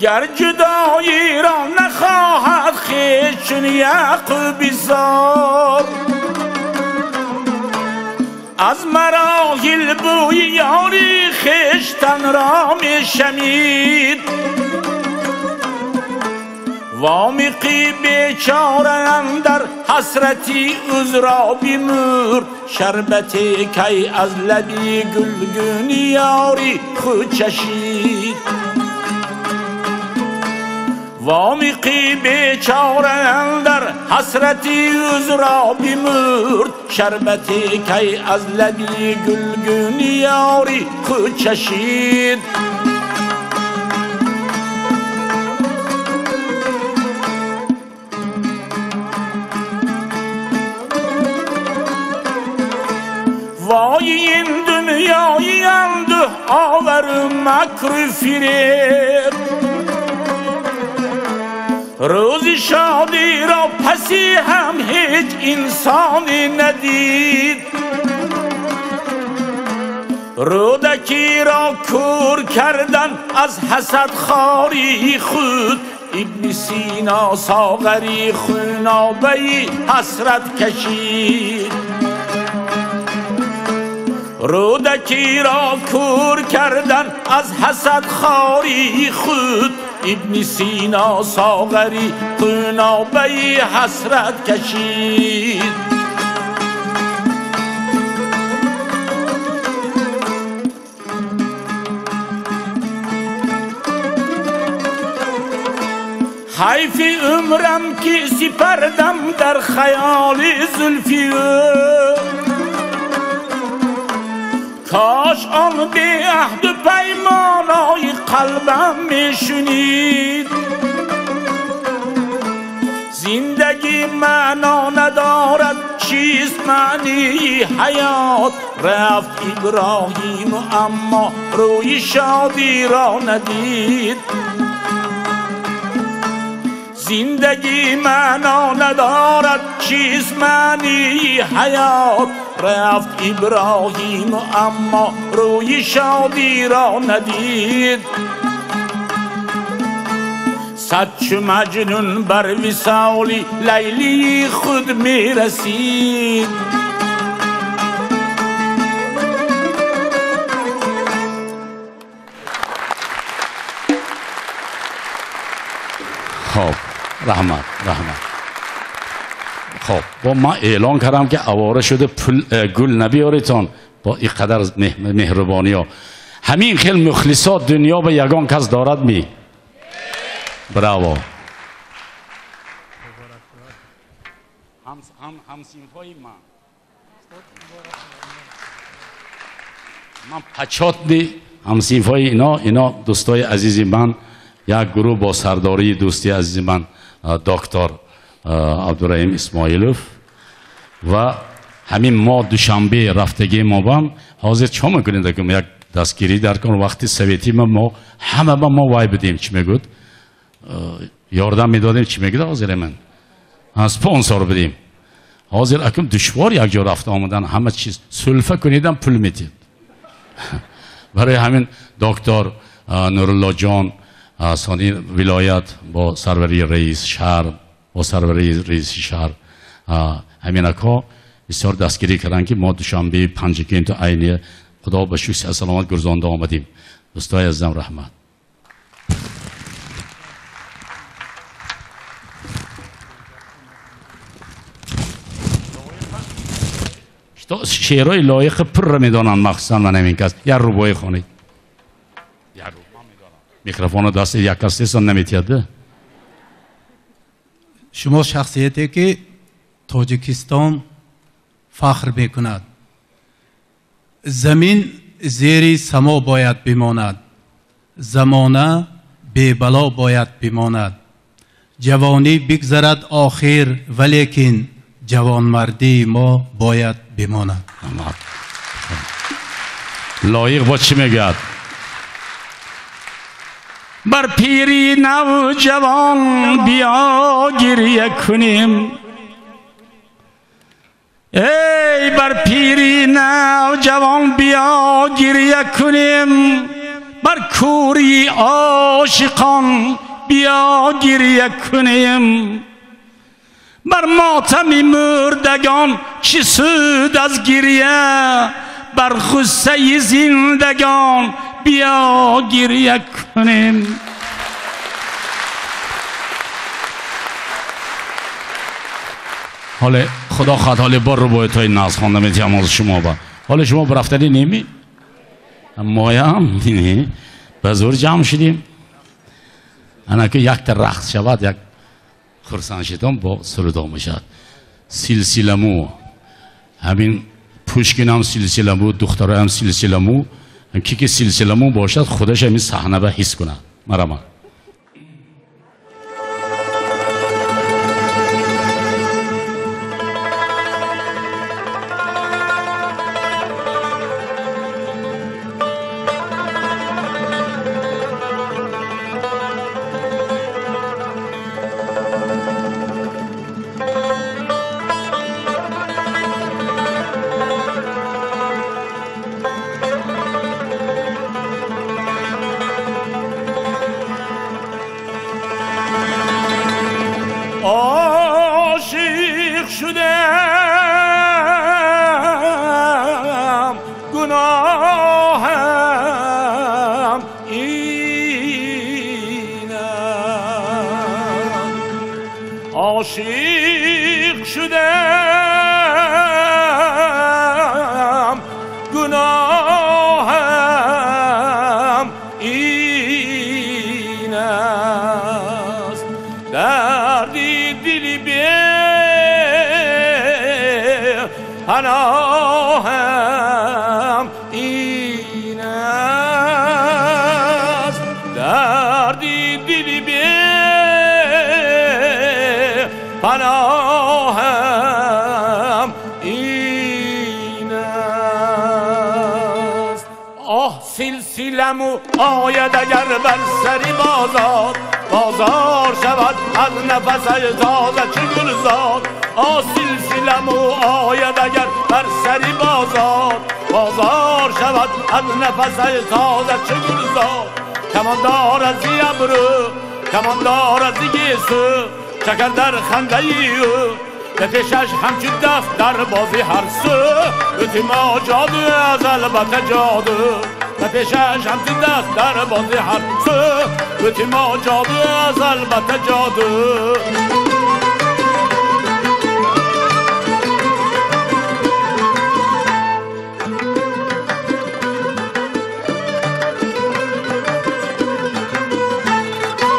گر جدایی را نخواهد خیش چون یعقوب زار از مراحل بوی یاری خشتن را می شمید. وامیقی بیچاره در حسرتی از را بیمور. شربتی کی از لبی گلگون یاری خود چشید. وامیقی بیچاره در حسرتی از را بیمورد شربتی کی از لبی گلگون یاری خود چشید وای این دنیای روزی شادی را پسی هم هیچ انسانی ندید. رودکی را کور کردن از حسد خاری خود. ابن سینا ساغری خون نابه حسرت کشید. رودکی را کور کردن از حسد خاری خود. ابن سینا ساغری قنابه حسرت کشید. حیف عمرم که سپردم در خیال زلفی کاش آن به عهد پیمانای قلبم میشنید. زندگی معنا ندارد چیست معنی حیات؟ رفت ابراهیم اما روی شادی را ندید. زندگی معنا ندارد چیست معنی حیات؟ رفت ابراهیم اما روی شادی را ندید. چو مجنون بر وسالی لیلی خود می رسید خب رحمت رحمت. خب با ما اعلان کردم که اواره شده پل گل نبیاریتان با این قدر مهربانی ها. همین خیل مخلصات دنیا به یگان کس دارد می؟ براو هم من. من پچات هم سینفای اینا اینا دوستای عزیز من یک گروه با سرداری دوستی عزیز من دکتر عبدالرحیم اسماعیلوف و همین ما دوشنبه رفتگی ما بام حاضر چه می‌کنید که یک دستگیری در کن. وقتی سویتی ما, ما همه با ما وای بدیم. چی میگود یاردم می‌دادیم. چی میگود حاضر من؟ سپانسر بدیم. حاضر اکم دشوار یک جا رفت آمدن. همه چیز سلفه کنیدم پول میتید *laughs* برای همین دکتر نورالله جان ثانی ولایت با سروری رئیس شهر با سروری رئیس شهر. همین اکا بسیار دستگیری کردن که ما دوشنبه پنجگین تو عینی خدا به شکر سلامت گرزانده آمدیم. دوستای عزیزم رحمت. شعرهای لایق پر می‌دانن مخصوصا من همین کس. یا روبای خانید میکروفون دست یک کسی نمیتیده шумо шахсияте ки тоҷикистон фахр мекунад. Замин зери само бояд бимонад. Замона бебало бояд бимонад. Ҷавонӣ бигзарад охир валекин ҷавонмардии мо бояд бимонад. Лоиқ бо чӣ мегӯяд? بر پیری نو جوان بیا گریه کنیم ای بر پیری نو جوان بیا گریه کنیم بر کوری عاشقان بیا گریه کنیم بر ماتم مردگان چی سود از گریه بر غصه زندگان بیا گریه کنیم. حالا خدا خواهد حالا بار رو باید های ناز خونده میتیم از شما با. حالا شما برفتنی نیمی؟ مایا هم دینی به زور جمع شدیم. انا که یک تر رخت شود یک خرسان شدم با سرود می‌شد سلسله مو همین پوشکین هم سلسله مو دختره هم سلسله مو کی که سلسله مو باشد خودش همین صحنه به حس کنه. مرا پناهم این است. آه سلسلم آید اگر بر سری بازار بازار شود از نفس تازه چه گلزار. آه سلسلم آید اگر بر سری بازار بازار شود از نفس تازه چه گلزار. کماندار از ابرو کماندار از گیسو چکر در خنده او به پیشش همچی دست در بازی هر سو ما جادو از البته جادو به پیشش همچی دست در بازی هر سو ما جادو از البته جادو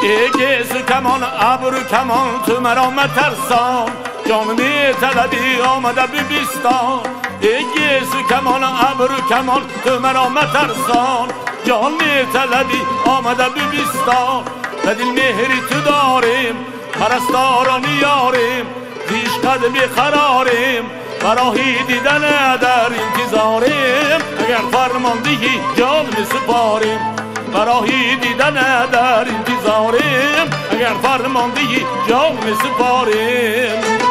گز کمان ابرو کمان تو مرا مترسان جان می طلبی آمده بیستان گز کمان ابرو کمان تو مرا مترسان جان می طلبی آمده بیستان به دل مهری تو داریم پرستاران یاریم زیش قدمی خراریم براهی دیدن در انتظاریم اگر فرماندهی جان می سپاریم براهی دیدن در انتظاریم اگر فرماندهی جان سپاریم.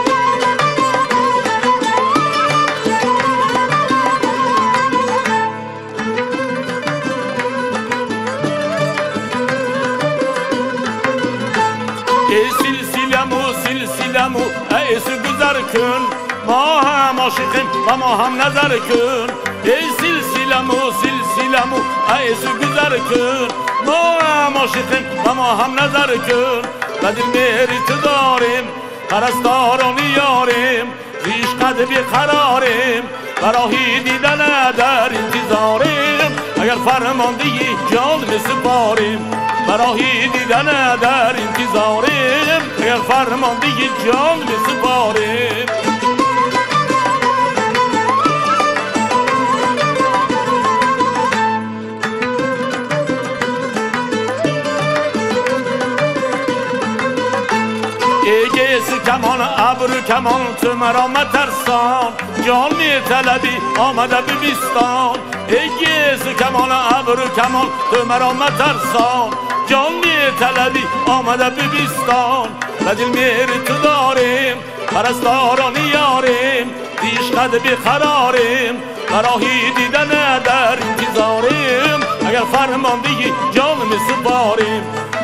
ای ایس گذر کن ما هم عاشقیم و ما هم نظر کن. ای سلسلمو سلسلمو ایس گذر کن ما هم عاشقیم و ما هم نظر کن و دل مهری تو داریم پرستاران یاریم ریش قد قراریم براهی دیدن در انتظاریم. اگر فرماندهی جان بسپاریم براهی دیدن در انتظاریم. اگر فرماندهی جان بسپاریم کمان ابرو کمان تو مرا مترسان جان می طلبی آمده بیستان. ای گیز کمان ابرو کمان تو مرا مترسان جان می طلبی آمده بیستان. و دل میری تو داریم پرستاران یاریم. دیش قد خراریم براهی دیدن در انتظاریم. اگر فرماندهی جان می سپاریم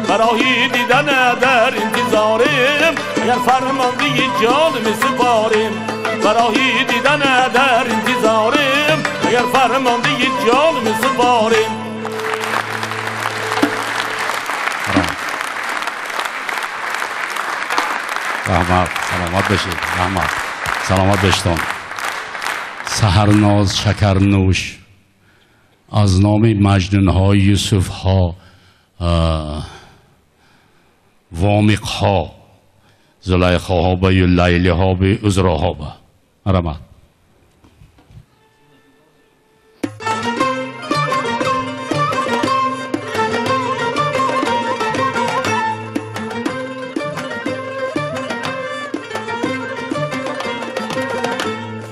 براهی دیدن در انتظاریم. اگر فرماندهی جان می سپاریم براهی دیدن در انتظاریم. اگر فرماندهی جان می سپاریم. رحمت سلامت بشید رحمت سلامت بشتان سهرناز شکر نوش از نام مجنون ها یوسف ها وامق ها ها به لیلی ها رحمت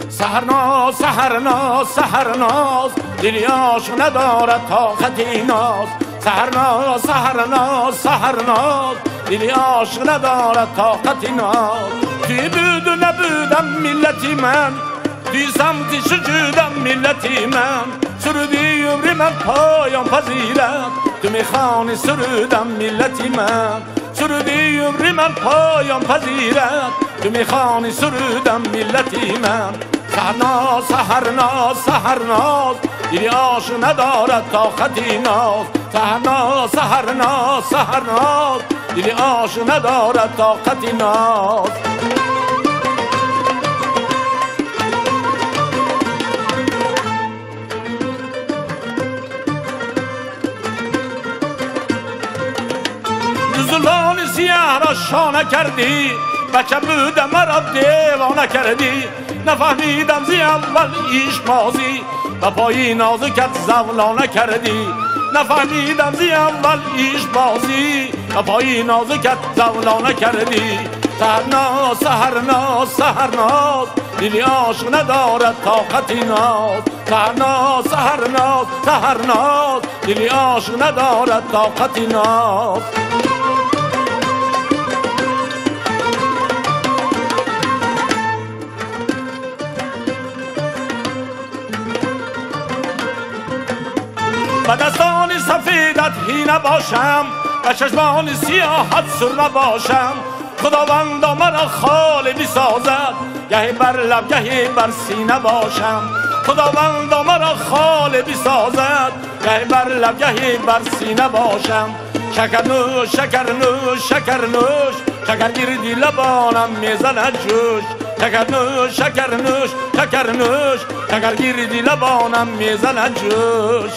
سهرناز سهرناز سهرناز دلیاش ندارد طاقتی ناز. سهرناز سهرناز سهرناز دلی عاشق ندارد طاقتی ناز توی بود و نبودم ملتی من توی سمت شجودم ملتی من سرودی عمری من پایان پذیرم تو می‌خوانی سرودم ملتی من سرودی عمری من پایان پذیرم تو می‌خوانی سرودم ملتی من سهرناز سهرناز سهرناز. دیری عاشق ندارد طاقتی ناز. سهرناز سهرناز سهرناز. دیری عاشق ندارد طاقتی ناز. زلال سیاه را شانه کردی. بچه بودم مرا دیوانه کردی. نفهمیدم زی اول ایش بازی و پایی نازکت زولانه کردی. نفهمیدم زی اول ایش بازی و پایی نازکت زولانه کردی. سهرناز سهرناز سهرناز دلی عاشق ندارد طاقتی ناز. سهرناز سهرناز سهرناز دلی عاشق ندارد طاقتی ناز. و دستان سفیدت هی نباشم و چشمان سیاحت سر نباشم. خداوندا مرا خاله می سازد گهی بر لب گهی بر سینه باشم. خداوندا مرا خاله می سازد گهی بر لب گهی بر سینه باشم. شکر نوش شکر نوش شکر نوش شکر گیردی لبانم می‌زند جوش. شکر نوش شکر نوش شکر نوش شکر گیردی لبانم می‌زند جوش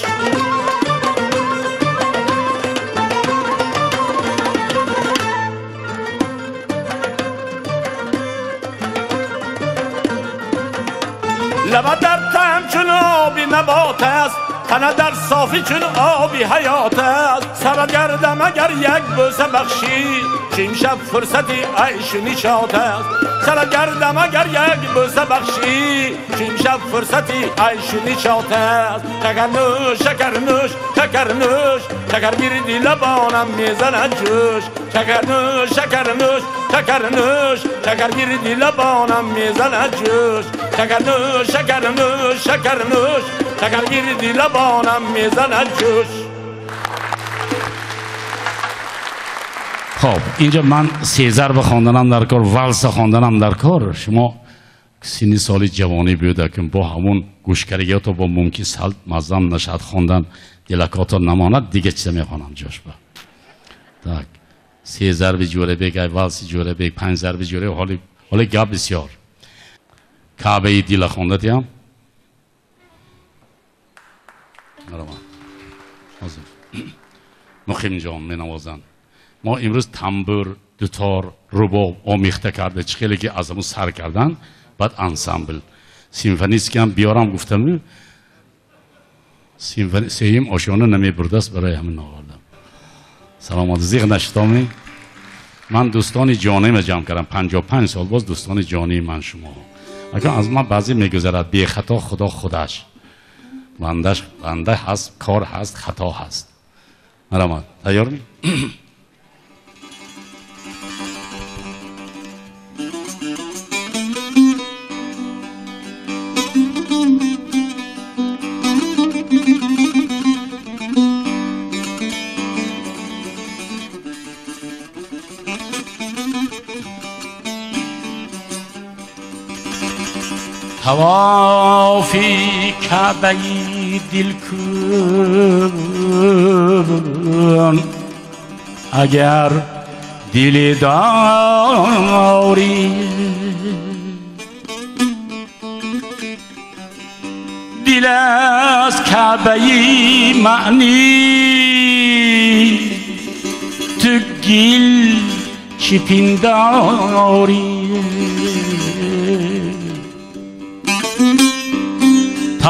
لبت در تم چون آبی نبات است تنه در صافی چون آبی حیات است سرت گردم اگر یک بوسه بخشی چیم شب فرصتی عیش نشاط است. سرت گردم اگر یک بوسه بخشی چیم شب فرصتی عیش نشاط است. شکر نوش شکر نوش شکر نوش شکر گیردی لبانم می‌زند جوش. شکر نوش شکر نوش شکر نوش شکر گیردی لبانم می‌زند جوش. شکر نوش شکر نوش شکر نوش شکر گیردی لبانم می‌زند جوش. خب اینجا من سیزر بخواندنم در کار ولس خواندنم در کار. شما سینی سالی جوانی بیوده که با همون گوشکریات و با ممکن سلط مزم نشد خواندن دلکاتا نماند دیگه چه می‌خوانم؟ جاش با. تک. سی ضرب جوره بگ ولس جوره بگ پنج ضرب جوره حالی حالی گب بسیار. کعبه دیل خوندتی دیم مرمان حاضر. مخیم جان می ما امروز تنبور دوتار رباب آمیخته کرده چه خیلی که از سر کردن بعد انسامبل. سیمفونیست که هم بیارم گفتم. سیمفونی سیم آشیانه نمی بردست برای همین آوردم سلامات زیغ نشتامی. من دوستان جانیم جمع کردم. پنجا پنج سال باز دوستان جانی من شما. اگر از من بعضی میگذرد بی خطا خدا خودش. بنده هست کار هست خطا هست. مرامت تیار می؟ توافی کعبه دل کن اگر دل داری دل از کعبه معنی تو گل چی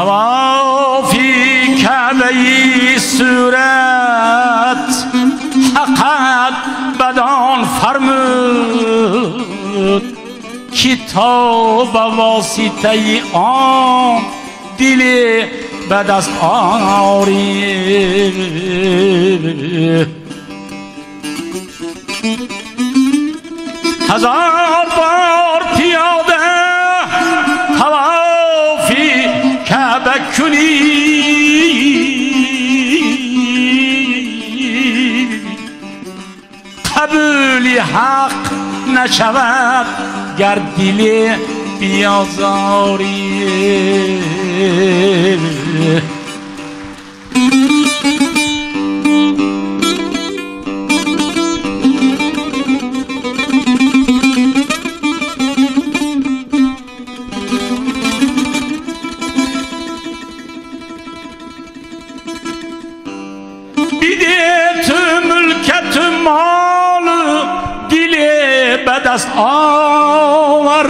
پنداری توافی کعبه صورت حقت بدان فرمود کتاب واسطه آن دل به دست آری هزار بار پیاده توافی کعبه کنی قبولی حق نشود گر دل بیازاری دست آور.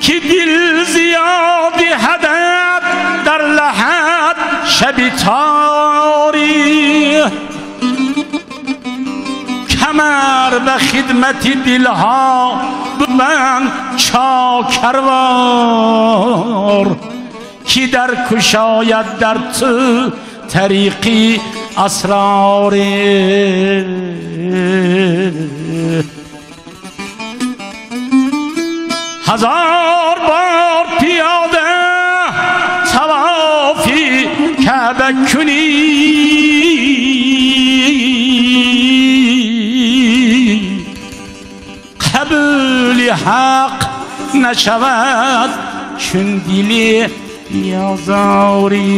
که دل زیادی هدف در لحد شبی تاری. کمر به خدمت دلها من چاکروار. کی در کشاید در تو طریقی اسرار هزار بار پیاده توافی کعبه کنی قبول حق نشود چون دلی یازاری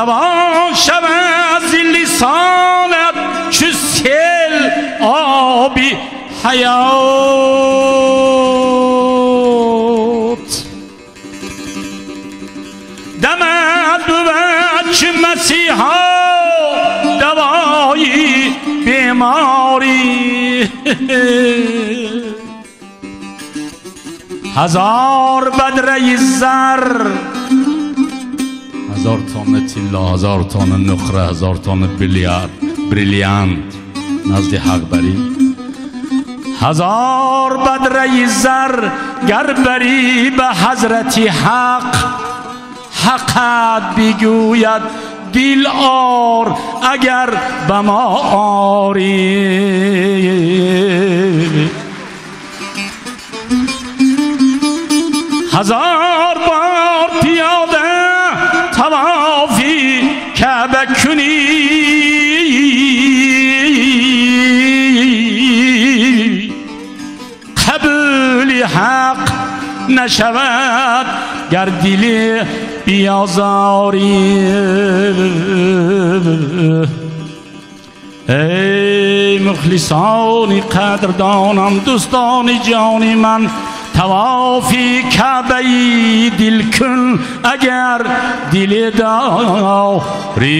روان شود ز لسانت چو سیل آبی حیات. دمت بود چه مسیحا دوایی بیماری. هزار بدره زر هزار تانه تیلا هزار تانه نخره هزار تانه بلیارد بریلیانت. نزد حق بری. هزار بدره زر گر بری به حضرت حق حقت بگوید دل آر اگر به ما آری. هزار بار نشود گر دل بیازاری. ای مخلصان قدردانم دوستان جان من توافی کعبه دل کن اگر دل داری.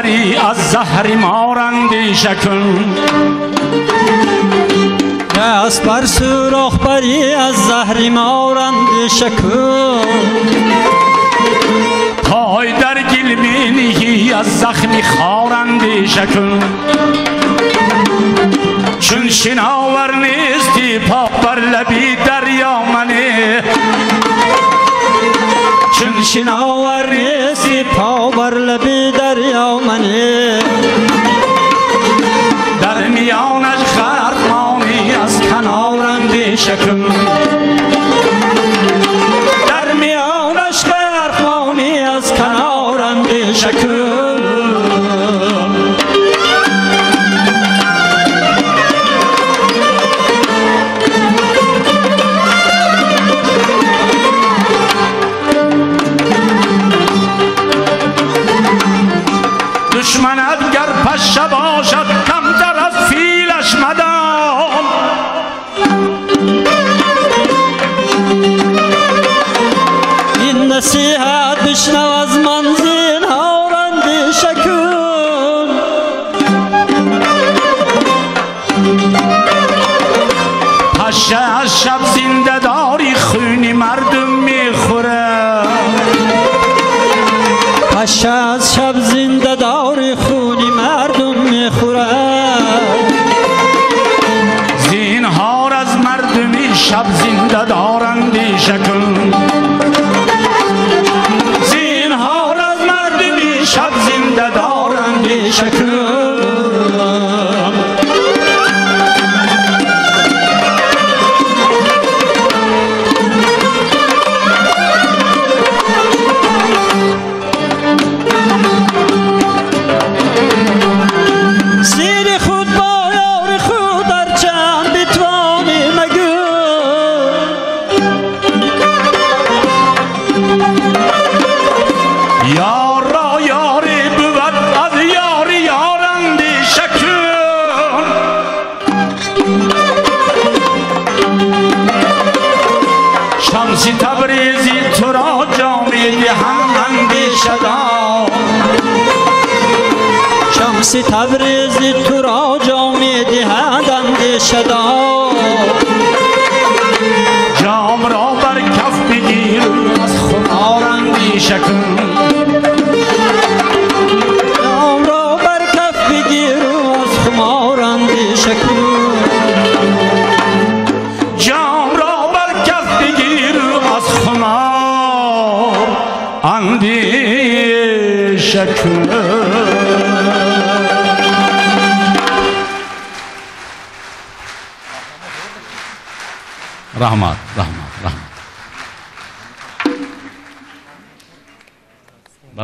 سوراخ بری از زهر مارندی شکن دست بر سوراخ بری از زهر مارند شکن پای در گل بینی از زخمی خارندی شکن چون شناور نیستی پا بر لبی دریا منه چون شناور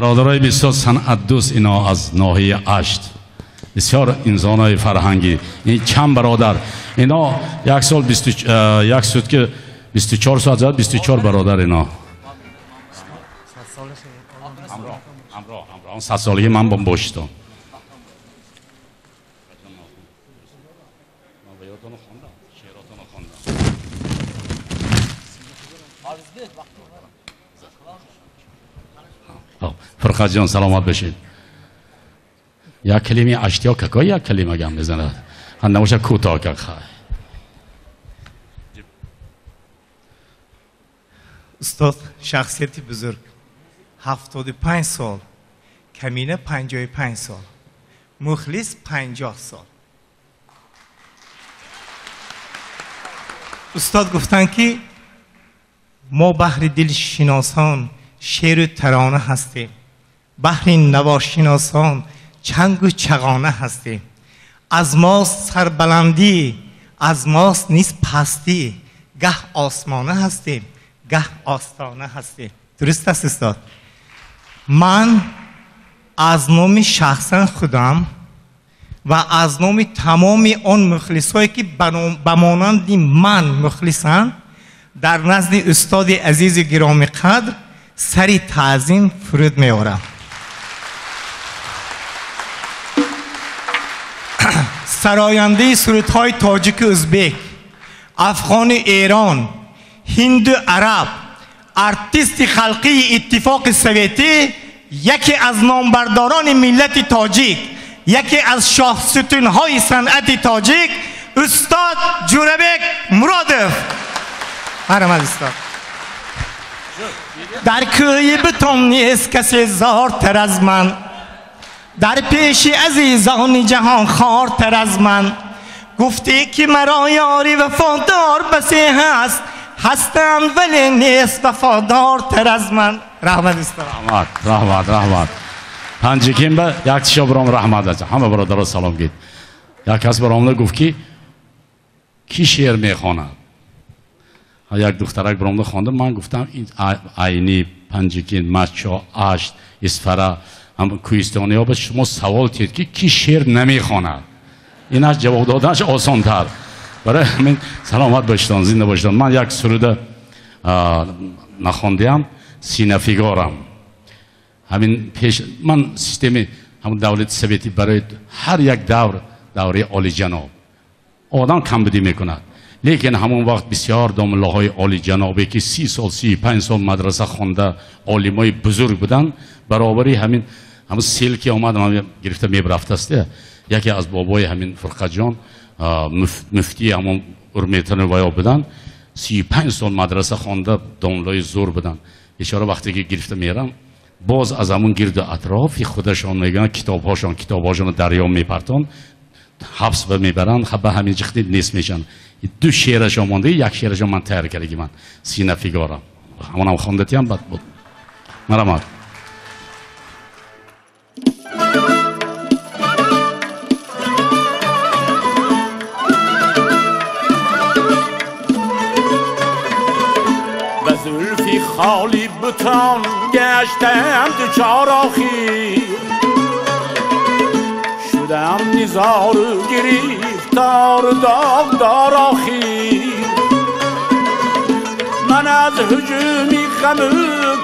برادرای بسیار صنعت دوست اینا از ناحیه اشت. بسیار انسانای فرهنگی. این چند برادر. اینا یک سال بیست یک سوتکه 24 ساعت زد 24 برادر اینا. اون صد سالگی من با فرقت جان سلامت بشید یک کلمه اشتیا که یک کلمه گم بزنه؟ هم نموشه کوتاه خواه استاد شخصیتی بزرگ. هفتاد پنج سال. کمینه پنجاه و پنج سال. مخلص پنجاه سال. استاد گفتن که ما بحر دل شناسان شعر ترانه هستیم. بحر نواشناسان چنگ و چغانه هستیم. از ماست سربلندی از ماست نیست پستی. گه آسمانه هستیم گه آستانه هستیم. درست است استاد؟ من از نام شخصا خودم و از نام تمام آن مخلصایی که بنام- به مانند من مخلصند در نزد استاد عزیز گرامی قدر سری تعظیم فرود میارم سراینده صورت های تاجیک ازبک افغان ایران هند و عرب ارتیست خلقی اتفاق سویتی یکی از نامبرداران ملت تاجیک یکی از شاه های صنعت تاجیک استاد جوربک مرادف. مرحمت استاد. در کوی بتون نیست کسی زارتر از من. در پیش عزیزان جهان خارتر از من. گفتی که مرا یاری وفادار بسی هست هستم ولی نیست وفادارتر از من. رحمت استاد. رحمت رحمت رحمت. پنجکیم به یک تیشا برام رحمت از همه برادر سلام گید. یک کس برام گفت که کی شعر می‌خواند؟ یک دخترک برام خوانده من گفتم این عینی پنجکین مچا اشت اسفره هم کوهستانی ها به شما سوال تید که کی شعر نمی‌خواند؟ این از جواب دادنش آسان تر برای همین سلامت باشتان زنده باشتان. من یک سرود نخوندیم سینفیگارم همین پیش من سیستم همون دولت سویتی برای هر یک دور دوره عالی جناب. آدم کم بدی می‌کند. لیکن همون وقت بسیار دامله های عالی جنابی که سی سال سی پنج سال مدرسه خونده عالمای بزرگ بودن برابری همین همون سیل که آمد من گرفته میبرفت است یکی از بابای همین فرقت جان آه، مف- مفتی همون ارمیتن ویا بودن سی پنج سال مدرسه خونده داملای زور بودن اشاره وقتی که گرفته میرم باز از همون گرد و اطرافی خودشان میگن کتاب هاشان کتاب هاشان حبس به می‌برن خب همین جختی نیست میشن دو شعرش مانده یک شعرش من خالی بتان گشتم دوچار آخی شدم نزار گریفتار داغدار آخی من از هجومی غم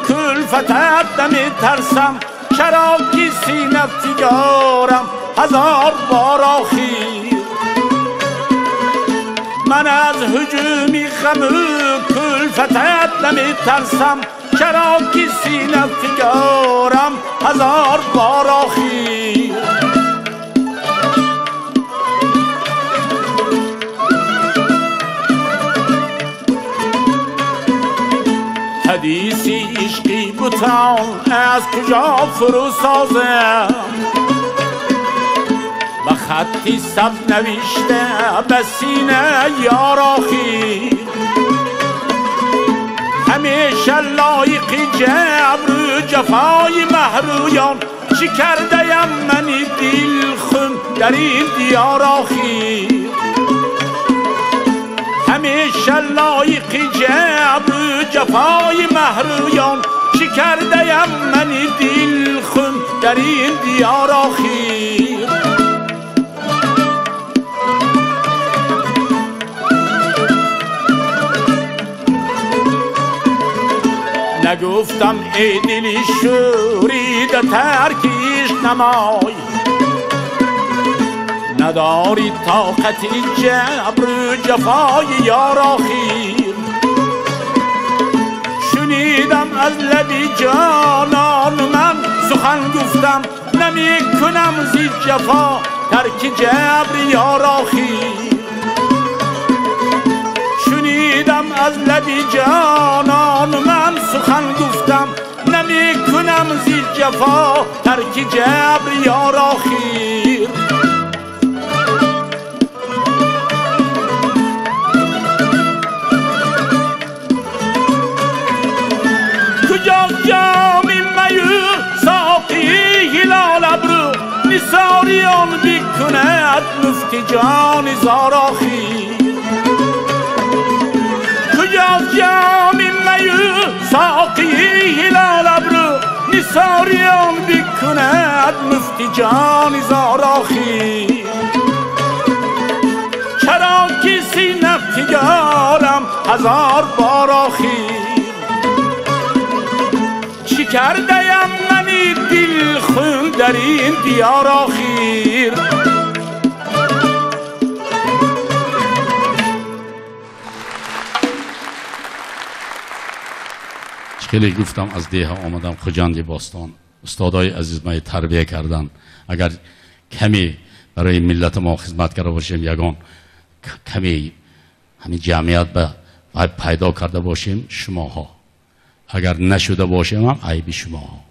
کلفتت نمی ترسم. چرا که سینه فیگارم هزار بار آخی من از هجومی خم کلفتت نمی ترسم چرا سینه فکارم هزار بار آخیر. حدیثی عشقی بوتان از کجا فرو سازم؟ خطی سب نوشته به سینه یار آخیر همیشه لایقی جبر جفای محرویان چی کردیم منی دل خون در این دیار آخیر همیشه لایقی جبر جفای محرویان چی کردیم منی دل خون در این دیار آخیر نگفتم ای دلی شوریده ترکیش نمای. نداری طاقت جبر و جفای یار آخیر شنیدم از لبی جانان من سخن گفتم نمی کنم زی جفا ترک جبر یار آخیر شنیدم از لبی جانان من سخن گفتم نمی کنم زی جفا ترک جبر یار آخیر کجا جامی میو ساقی هلال ابرو نساریان بیکند مفتی جان زار آخیر کجا جامی میو ساقی هلال ابرو نساریان بیکند مفتی جان زار آخیر چرا کسی نفتیارم هزار بار آخیر چی کردیم منی دل خون در این دیار آخیر خیلی گفتم از دیه آمدم خجاندی باستان. استادای عزیز ما تربیه کردن. اگر کمی برای ملت ما خدمت کرده باشیم یگان کمی همین جمعیت به پیدا کرده باشیم شماها. اگر نشده باشیم هم عیب شما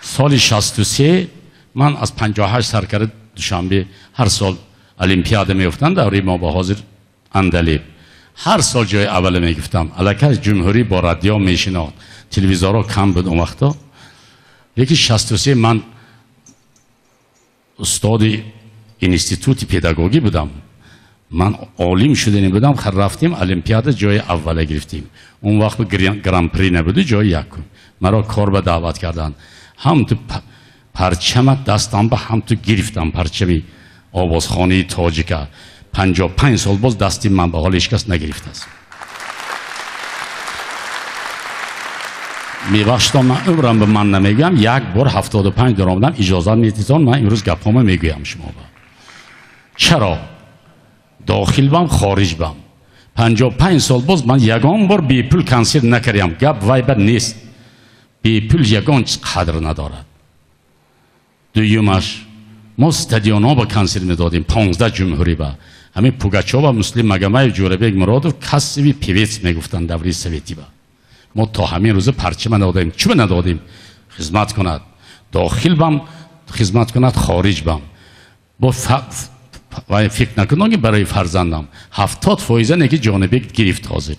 سال 63 من از 58 سرکرد دوشنبه هر سال المپیاد میفتن دوره ما با حاضر اندلیب هر سال جای اول می‌گفتم. الکاش جمهوری با رادیو میشناخت. تلویزیون کم بود اون وقتا. یکی 63 من استاد اینستیتوت پداگوگی بودم. من عالم شدنی بودم خر رفتیم المپیاد جای اول گرفتیم. اون وقت گران پری نبوده جای یکم مرا کار به دعوت کردن. هم تو پرچم دستم به هم تو گرفتم. پرچمی آوازخانی تاجیکه. 55 سال باز دستی من به حال شکست نگرفته است. میبخشید من عمرم به من نمیگم یک بار 75 درآمدم اجازه میتیزان من امروز گپامو می‌گویم شما با. چرا؟ داخل بم خارج بم. 55 سال باز من یگان بار بی پول کنسرت نکردم. گپ وایبر نیست. بی پول یگان قدر ندارد. دویمش ما ستادیون ها با کنسرت می‌دادیم 15 جمهوری با. همین پوگاچو و مسلم مگمه جوربیگ مرادو کسی پیویت می‌گفتن دوری سویتی با ما تا همین روز پرچم ندادیم چوب ندادیم خدمت کند داخل بام خدمت کند خارج بام با و فکر نکنم که برای فرزندم هفتاد فایزه نگی جانبه گرفت حاضر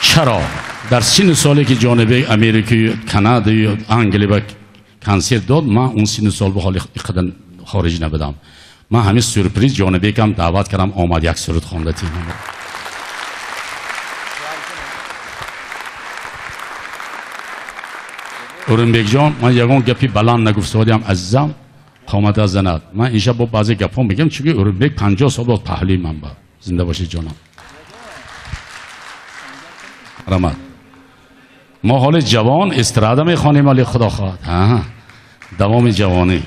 چرا در سین سالی که جانبه امریکایی کانادا انگلی و کنسر داد من اون سین خارج نبودم. من همین سورپریز جانبه کم دعوت کردم آمد یک سرود خوانده تیم اورنبک جان من یگان گپی بلند نگفت سوادیم عزیزم قامت زند. من اینجا با بعضی گپ ها میگم چون اوربک 50 سال بود پهلی من با زنده باشید جانم. رحمت ما حال جوان استراده می‌خوانیم علی خدا خواهد. دوام جوانی.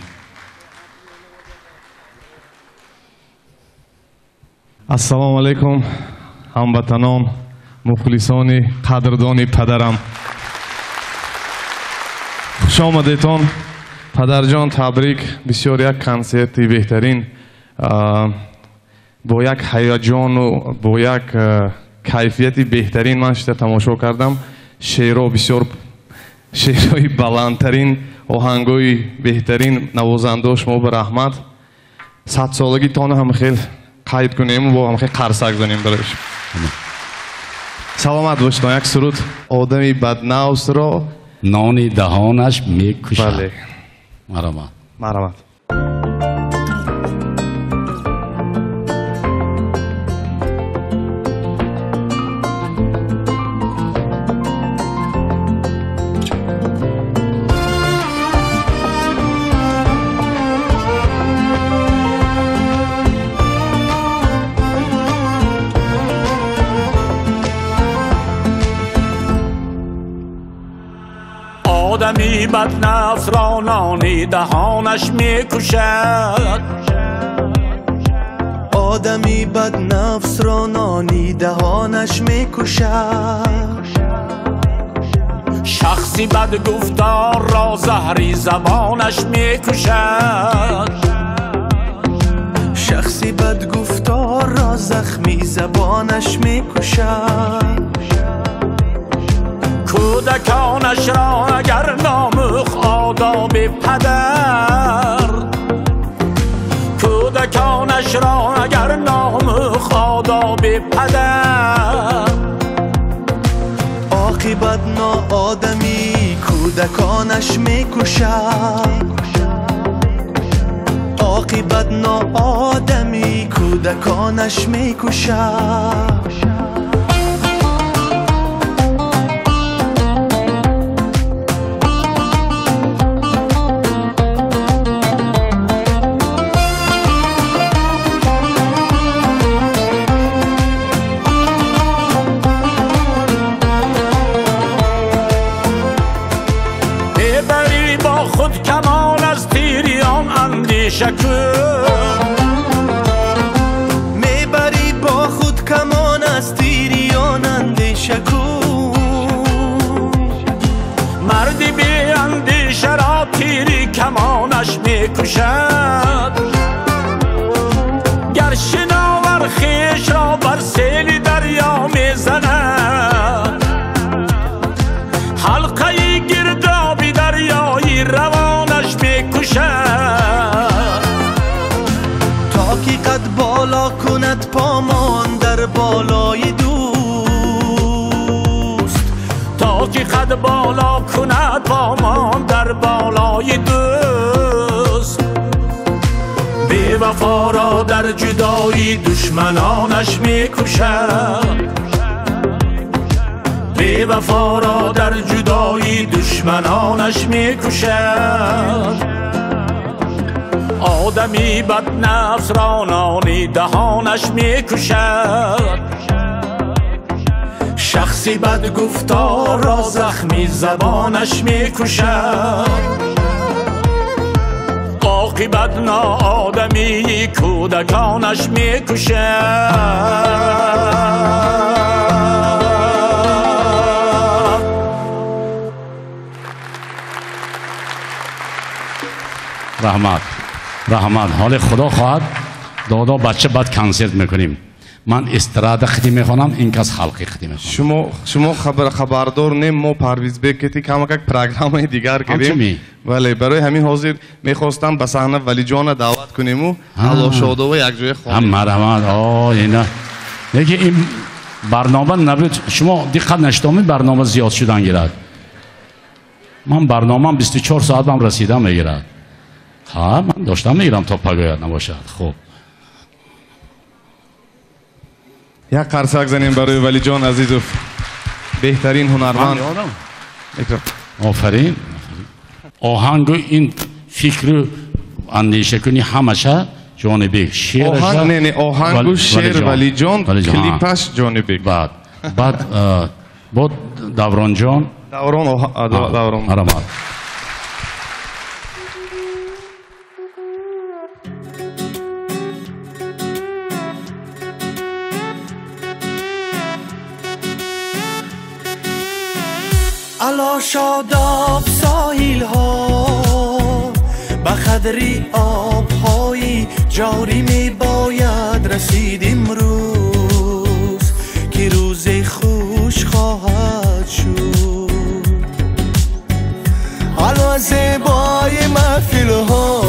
Ассалому алайкум ҳамватанон мухлисони қадрдони падарам. Хушомадетон падарҷон табрик бисёр як консерти беҳтарин. Бо як ҳаяҷону бо як кайфияти беҳтарин ман шида тамошо кардам. Шеъро бисёр шеърҳои баландтарин оҳангҳои беҳтарин навозандао шумо ба раҳмат. Садсолагитона ҳам хел قید کنیم و همخی قرصک زنیم برش سلامت باشتن یک سرود. آدمی بدنوست را نانی دهانش می‌کشد بله. مرمت مرمت بد نفس را نانی دهانش می‌کشد آدمی بد نفس را نانی دهانش می‌کشد شخصی بد گفتار را زهری زبانش می‌کشد شخصی بد گفتار را زخمی زبانش می‌کشد کودکانش را اگر ناموخ آداب پدر. کودکانش را اگر ناموخ آداب پدر. عاقبت ناآدمی کودکانش می‌کشد. عاقبت ناآدمی کودکانش می‌کشد. کن می‌بری با خود کمان از تیریان اندیشه مردی بی اندیشه را تیری کمانش می‌کشد گر شناور خیش را بر سیل پامان در بالای دوست. تا که قد بالا کند پامان در بالای دوست. بی وفا را در جدایی دشمنانش می‌کشد بی وفا را در جدایی دشمنانش می‌کشد آدمی بد نفس را نانی دهانش می‌کشد شخصی بد گفتار را زخمی زبانش می‌کشد عاقبت ناآدمی کودکانش می‌کشد رحمت. رحمت حال خدا خواهد. دادا بچه بعد کنسرت می‌کنیم. من استراده خدی می‌خوانم این کس خلقی خدی می‌خوانم شما شما خبر خبردار نیم. ما پرویز بکتی کم اکک پروگرام دیگر کردیم. ولی برای همین حاضر می‌خواستم به صحنه ولی جان دعوت کنیم و الله شاد و یک جوی خواهیم هم مرحمت. آه اینا یکی این برنامه نبود. شما دقت نشتامی برنامه زیاد شدن گیرد. من برنامه 24 ساعت هم رسیدم می‌گیرد. ها من داشتم می‌گیرم تا پگاید نباشد. خب. یک قرسک زنیم برای ولی جان عزیزو بهترین هنرمند. آفرین. آهنگ و این فکر و اندیشه کنی همشه جان بیگ شعر آهنگ نه نه آهنگ و شعر ولی جان کلیپش جان بیگ بعد بعد با دوران جان. دوران دوران الا شاداب ساحل ها به قدری آبهایی جاری می باید رسید امروز که روز خوش خواهد شد. حالا زیبای محفل ها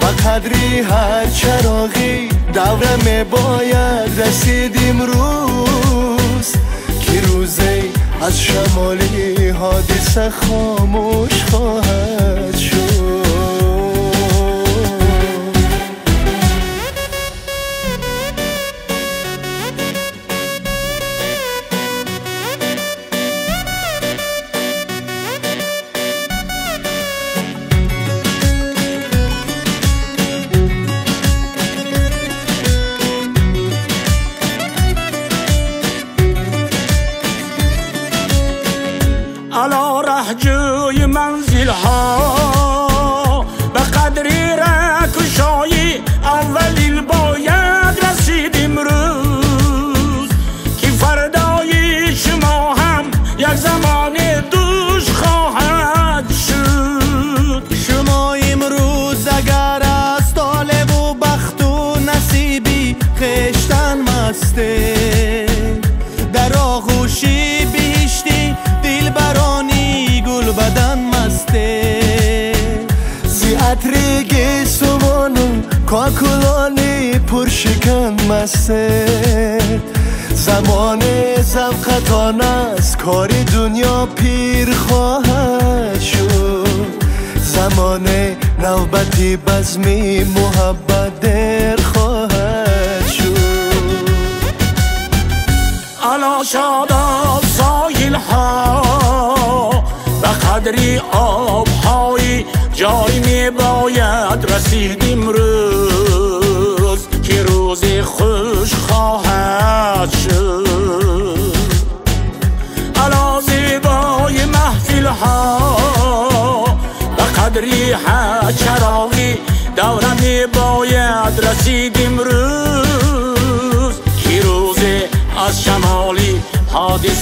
به قدری هر چراغی دورم باید رسید امروز که روزی از شمالی حادثه خاموش خواهد منزل مسته زمان زوقتان است کار دنیا پیر خواهد شد. زمان نوبتی بزمی محبت در خواهد شد. علا شادا ساحل ها به قدری آبهایی جای می باید رسید امروز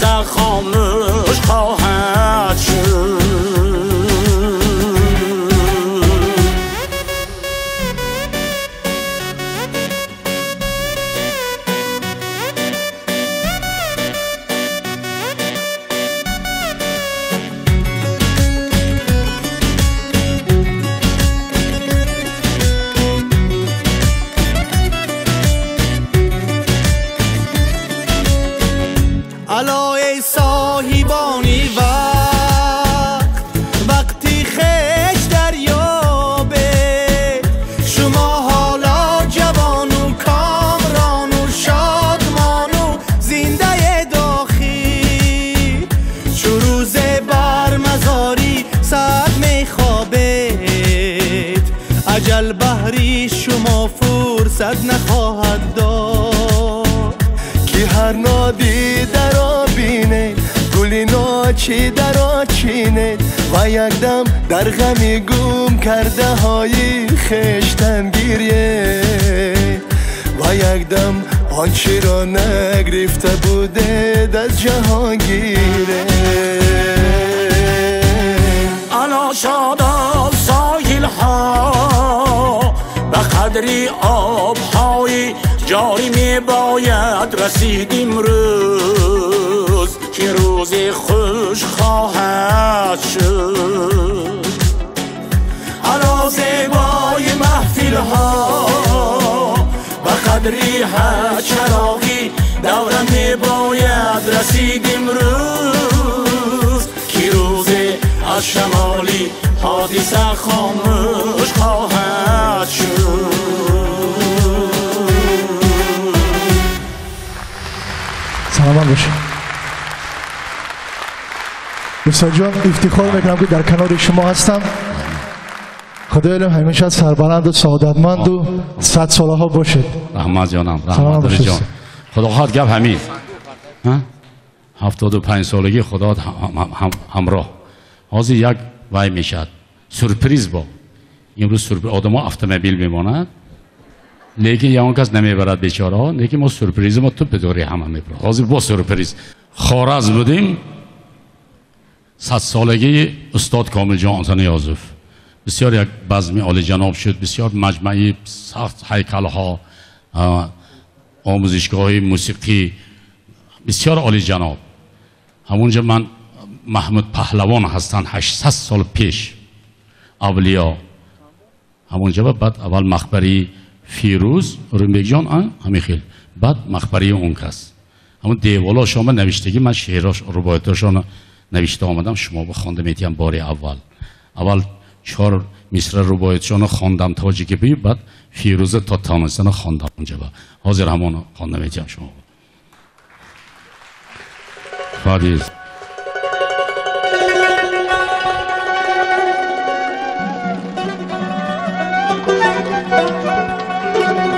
zahomi در غمی گم کرده های خشتن گیریه و یک دم آنچه را نگرفته بوده در جهانگیره علا شادا ساحل ها به قدری آبهایی جاری می باید رسید امروز که روز خوش خواهد شد. علا زیبای محفل ها به قدری ها چراغی دوره می باید رسید امروز. که روز از شمالی حادثه خاموش خواهد شد. سلام باشه دوستان جان افتخار می‌کنم که در کنار شما هستم. خدا علم همیشه سربلند و سعادتمند و صد ساله ها باشد. رحمت جانم رحمت جان. خدا خواهد گپ همین. هفتاد و پنج سالگی خدا هم هم هم همراه. حاضر یک وای می‌شد سورپریز با. این روز سرپریز آدم ها اتومبیل میماند لیکن یا اون کس نمی‌برد بیچاره ها. لیکن ما سورپریز ما تو به دوری همه می‌برد حاضر با سورپریز. خارز بودیم. صد سالگی استاد کامل جان آنتونی یازف بسیار یک بزمی عالی جناب شد. بسیار مجمعی سخت هیکل ها آموزشگاه موسیقی. بسیار عالی جناب. همونجا من محمود پهلوان هستن 800 سال پیش. اولیا همونجا بعد اول مخبری فیروز رومبک جان همین خیلی بعد مخبری اون کس. همون دیوالا شما نوشتگی من شعراش روایتاشون نوشته آمدم شما بخوانده میتیم بار اول. اول چهار مصر روایتشان خواندم تاجیکی بی بعد فیروز تا تانستان خواندم اونجا با. حاضر همون خوانده میتیم شما فادیز.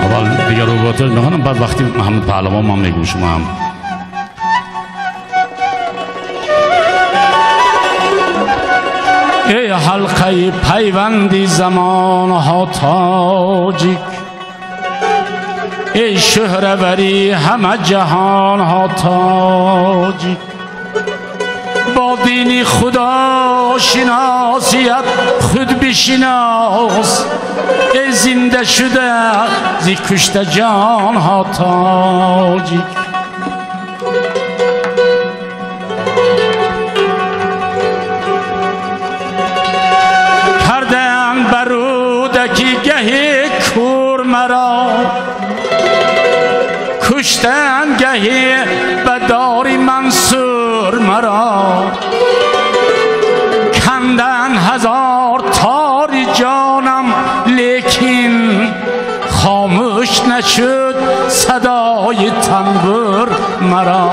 اول دیگر می‌خوانم بعد وقتی محمد پهلوان من میگم شما هم. ای حلقه پیوندی زمان ها تاجیک. ای شهروری همه جهان ها تاجیک. با دینی خدا شناسیت خود بشناس. ای زنده شده زی کشته جان ها تاجیک. کشتن گهی بداری منصور مرا کندن هزار تاری جانم لیکن خاموش نشد صدای تنبور مرا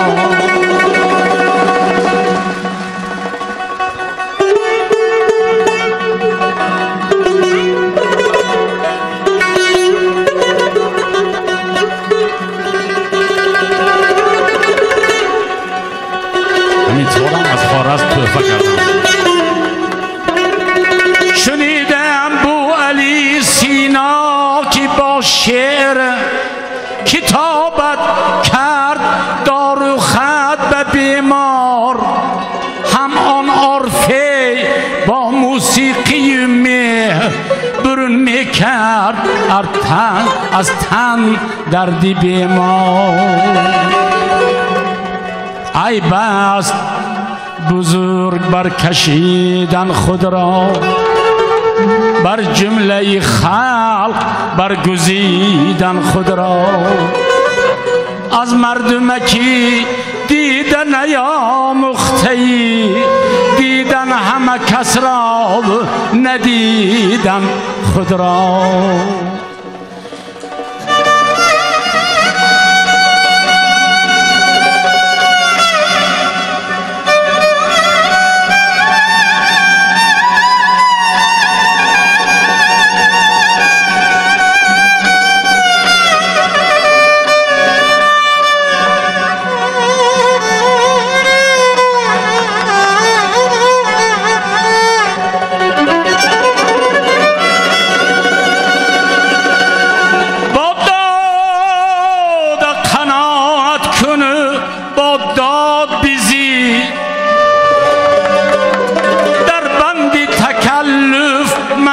برون می‌کرد تن از تن دردی بیمار. ای بست بزرگ برکشیدن خود را بر جمله خلق برگزیدن خود را. از مردمکی دیدن یا مختی دیدن همه کس را ندیدن خود را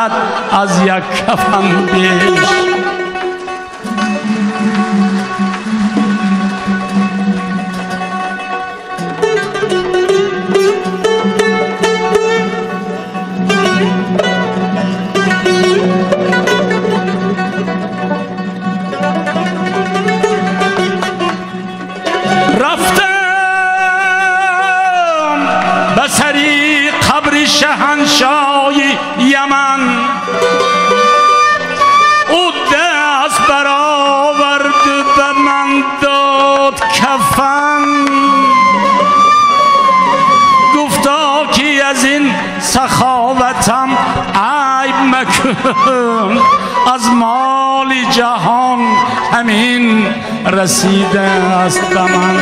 دولتمند برد از یک کفن بیش رسیده است به من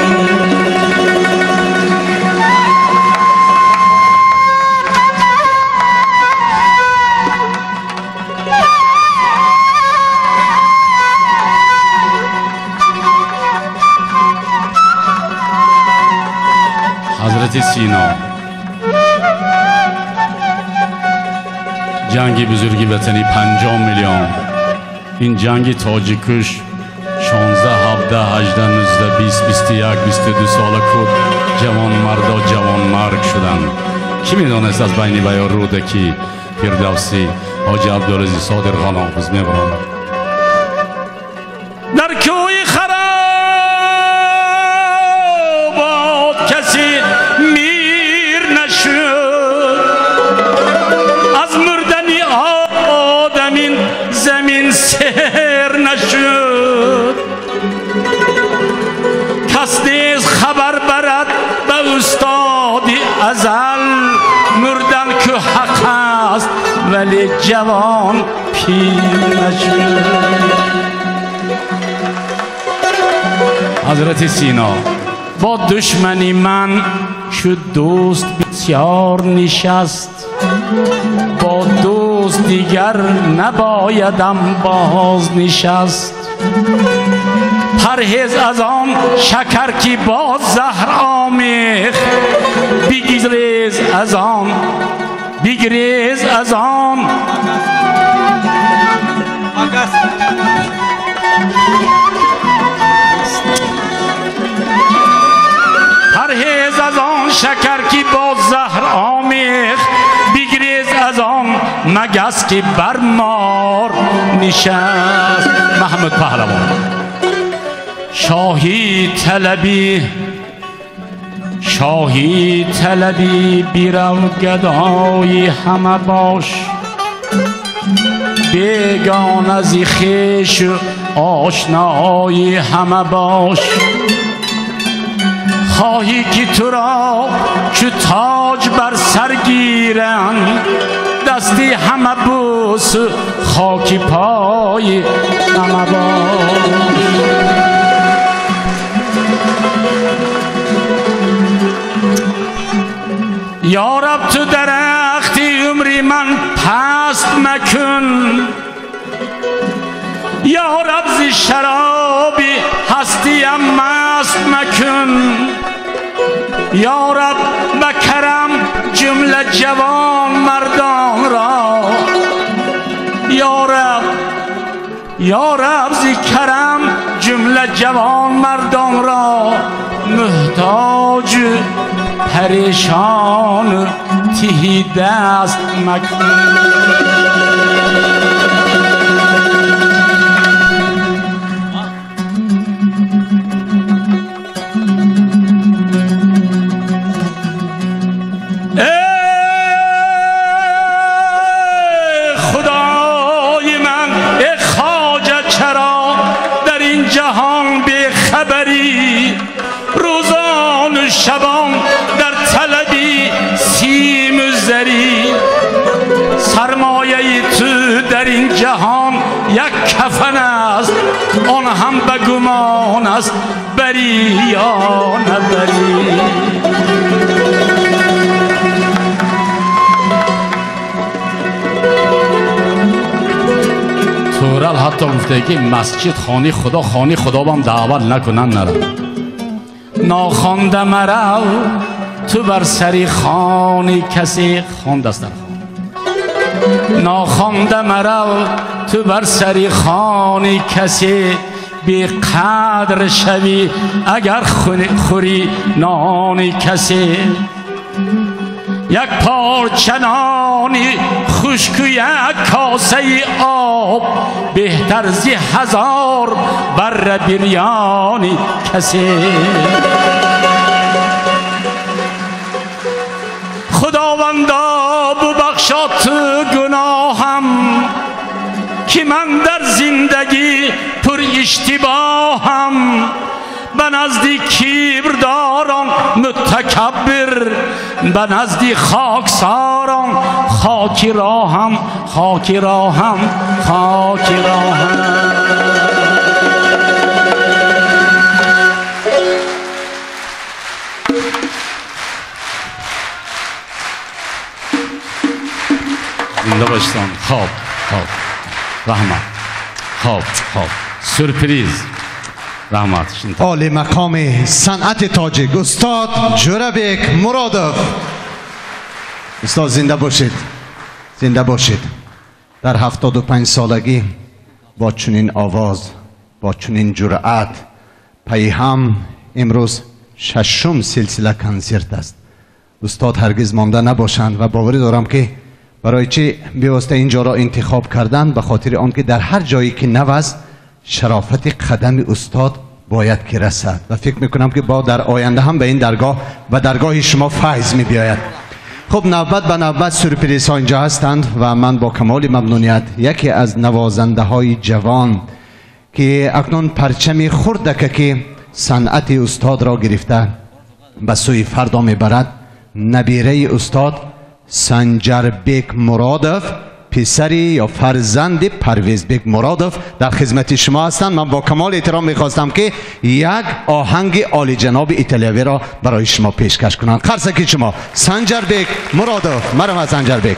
حضرت سینا جنگی بزرگی وطنی پنجاه میلیون این جنگ تاجیکش 16 17 18 19 20 21 22 سال کود جوان مردا جوان مرگ شدن. کی می‌دانست از بین بیا رودکی فردوسی حاجی عبدالعزیز صادر خان حافظ می‌برند؟ حضرت سینا با دشمنی من شد دوست بسیار نشست با دوست دیگر نبایدم باز نشست. پرهیز از آن شکر کی با زهر آمیخ بگریز از آن بگریز از آن. شکر کی با زهر آمیخ بگریز از آن مگس که بر مار نشست. محمد پهلوان. شاهی طلبی شاهی طلبی بیرو گدای همه باش. بیگان از خیش آشنای همه باش. خواهی که تو را چو تاج بر سر گیرن دستی همه بوس خاکی پای همه باش یا رب تو درختی عمری من پست مکن. یا رب زی شرابی یا رب بکرم جمله جوان مردان را. یا رب زی کرم جمله جوان مردان را. محتاج پریشان تهی دست مکن. بری یا نبری تورل حتی گفته که مسجد خانی خدا خانی خدا بام دعوت نکنن نرم. ناخوانده مرو تو بر سری خانی کسی خان ناخوانده مرو تو بر سری خانی کسی بی قدر شوی اگر خوری نانی کسی. یک پارچه نانی خشک یک کاسه آب بهتر زی هزار بر بریانی کسی. خداوندا ببخشا تو گناهم که من در پر اشتباهم. به نزدی کیبرداران متکبر به نزدی خاکساران خاکی راهم خاکی راهم خاکی راهم. باشتان خواب خواب رحمت. خواب خواب سورپریز رحمت شنتا. عالی مقام صنعت تاجیک. استاد جوربک مرادov استاد زنده باشید. زنده باشید. در هفتاد و پنج سالگی با چنین آواز با چنین جرأت پی هم امروز ششم سلسله کنسرت است. استاد هرگز مانده نباشند و باوری دارم که برای چی بیوسته اینجا را انتخاب کردن به خاطر آنکه در هر جایی که نو شرافت قدم استاد باید که رسد. و فکر می‌کنم که با در آینده هم به این درگاه و درگاه شما فیض می بیاید خب نوبت به نوبت سورپریز ها اینجا هستند و من با کمال ممنونیت یکی از نوازنده های جوان که اکنون پرچمی خردکه که صنعت استاد را گرفته به سوی فردا می‌برد. نبیره استاد سنجربک مرادov پسری یا فرزند پرویزبک مرادov در خدمت شما هستند. من با کمال احترام می‌خواستم که یک آهنگ عالی جناب ایتالیوی را برای شما پیشکش کنند قرصکی شما سنجربک مرادov مرحبا سنجربک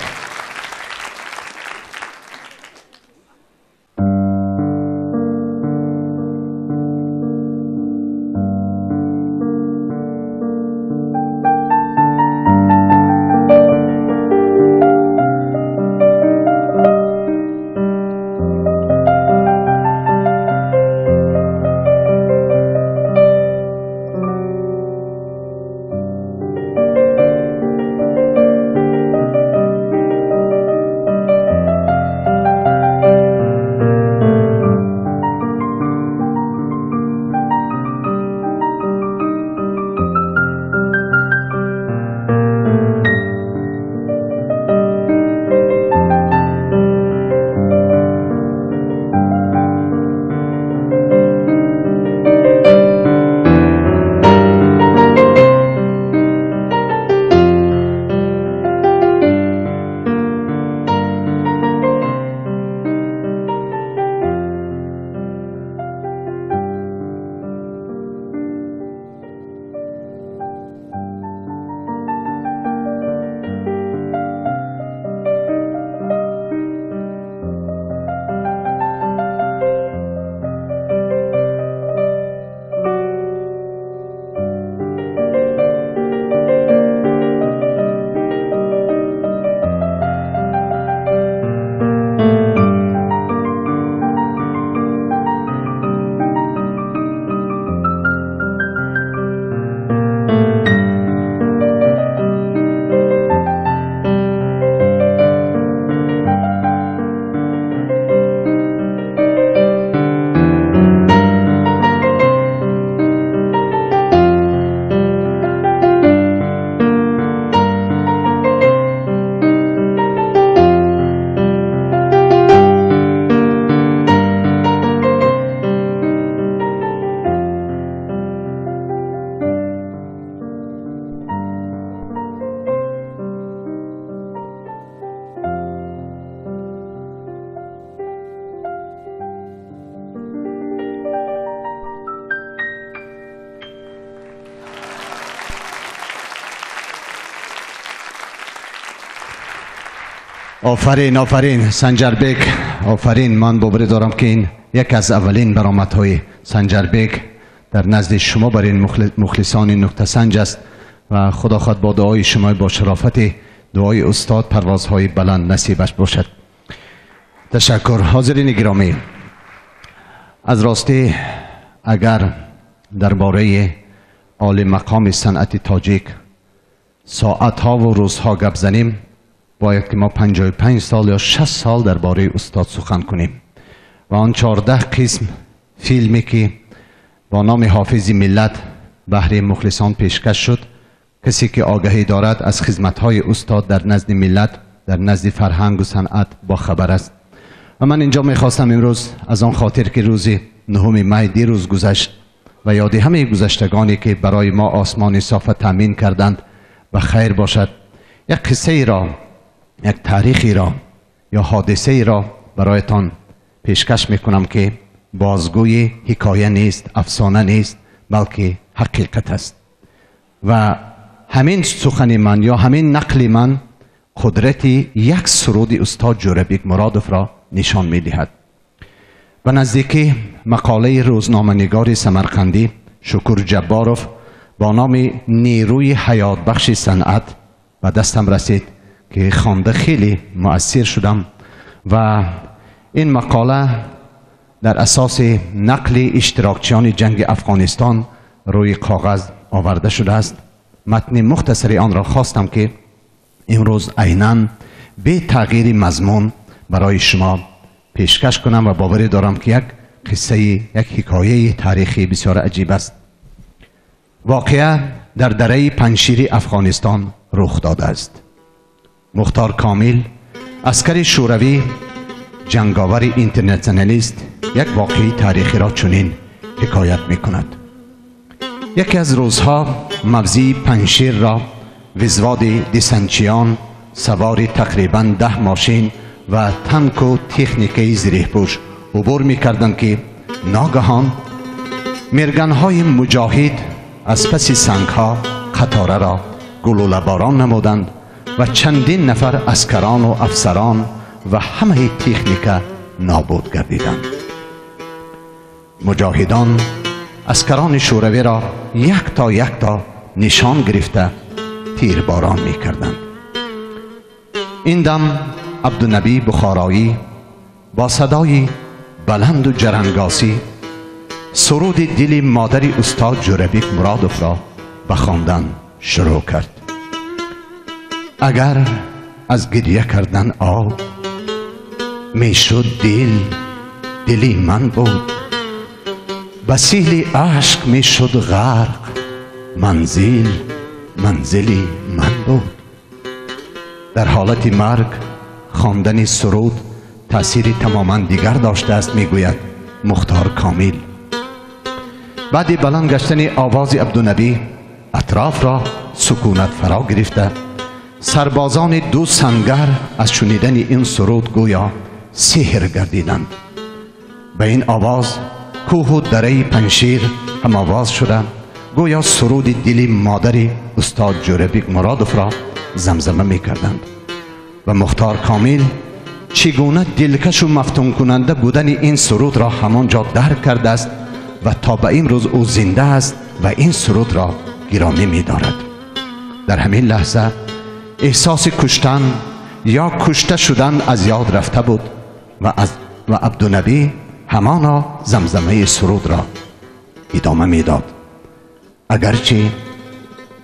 آفرین آفرین. سنجربک آفرین. من باوری دارم که این یک از اولین برآمدهای سنجربک در نزد شما برای این مخل- مخلصان نکته سنج است و خدا خود با دعای شما با شرافت دعای استاد پروازهای بلند نصیبش باشد. تشکر. حاضرین گرامی از راستی اگر درباره عالی مقام صنعت تاجیک ساعت ها و روزها گپ زنیم باید که ما 55 سال یا 60 سال درباره استاد سخن کنیم. و آن 14 قسم فیلمی که با نام حافظ ملت بهر مخلصان پیشکش شد کسی که آگاهی دارد از خدمت‌های استاد در نزد ملت در نزد فرهنگ و صنعت با خبر است. و من اینجا می‌خواستم امروز از آن خاطر که روز نهم می دیروز گذشت و یاد همه گذشتگانی که برای ما آسمان صاف تامین کردند و خیر باشد. یک قصه ای را یک تاریخی را یا حادثه ای را برایتان پیشکش می‌کنم که بازگوی حکایه نیست افسانه نیست بلکه حقیقت است. و همین سخن من یا همین نقل من قدرت یک سرود استاد جوربیک مرادف را نشان می دهد و نزدیکی مقاله روزنامه‌نگار سمرقندی شکر جباروف با نام نیروی حیات بخش صنعت و دستم رسید. که خوانده خیلی مؤثر شدم و این مقاله در اساس نقل اشتراکچیان جنگ افغانستان روی کاغذ آورده شده است. متن مختصری آن را خواستم که امروز عینا به تغییر مضمون برای شما پیشکش کنم و باوری دارم که یک قصه یک حکایه تاریخی بسیار عجیب است. واقعه در دره پنشیری افغانستان رخ داده است. مختار کامل اسکر شوروی جنگاور اینترنشنالیست یک واقعی تاریخی را چنین حکایت می کند یکی از روزها مغزی پنشیر را وزواد دیسنچیان سوار تقریبا ده ماشین و تنک و تکنیکی زریح پوش عبور می کردند که ناگهان مرگن های مجاهد از پس سنگ ها قطاره را گلوله باران نمودند. و چندین نفر اسکران و افسران و همه تکنیک نابود گردیدند. مجاهدان اسکران شوروی را یک تا یک تا نشان گرفته تیرباران می کردند این دم عبدالنبی بخارایی با صدای بلند و جرنگاسی سرود دل مادر استاد جوربیک مرادوف را بخواندن شروع کرد. اگر از گریه کردن آب می‌شد دل دلی من بود. وسیل عشق می شد غرق منزل منزلی من بود. در حالت مرگ خواندن سرود تأثیری تماما دیگر داشته است می‌گوید مختار کامل. بعد بلند گشتن آواز عبدالنبی اطراف را سکونت فرا گرفته. سربازان دو سنگر از شنیدن این سرود گویا سحر گردیدند. به این آواز کوه و دره پنشیر هم آواز شده گویا سرود دلی مادری استاد جوربیک مرادف را زمزمه می کردند. و مختار کامل چگونه دلکش و مفتون کننده بودن این سرود را همانجا درک کرده است و تا به این روز او زنده است و این سرود را گرامی می دارد. در همین لحظه احساس کشتن یا کشته شدن از یاد رفته بود و از و عبدالنبی همانا زمزمه سرود را ادامه می‌داد. اگرچه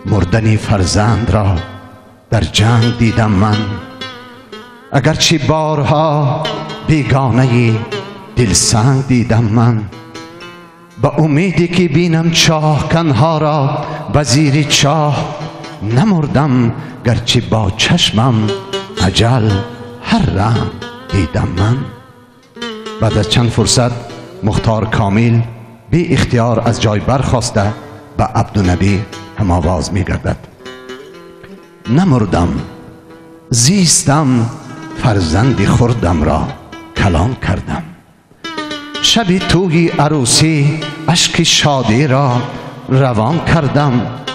مردن فرزند را در جنگ دیدم من اگرچه بارها بیگانه دلسنگ دیدم من با امیدی که بینم چاه کنها را وزیر چاه نمردم گرچه با چشمم عجل هر رنگ دیدم من. بعد از چند فرصت مختار کامل بی اختیار از جای برخواسته به عبدالنبی هم آواز می گردد. نمردم زیستم فرزند خردم را کلان کردم. شب توی عروسی اشک شادی را روان کردم.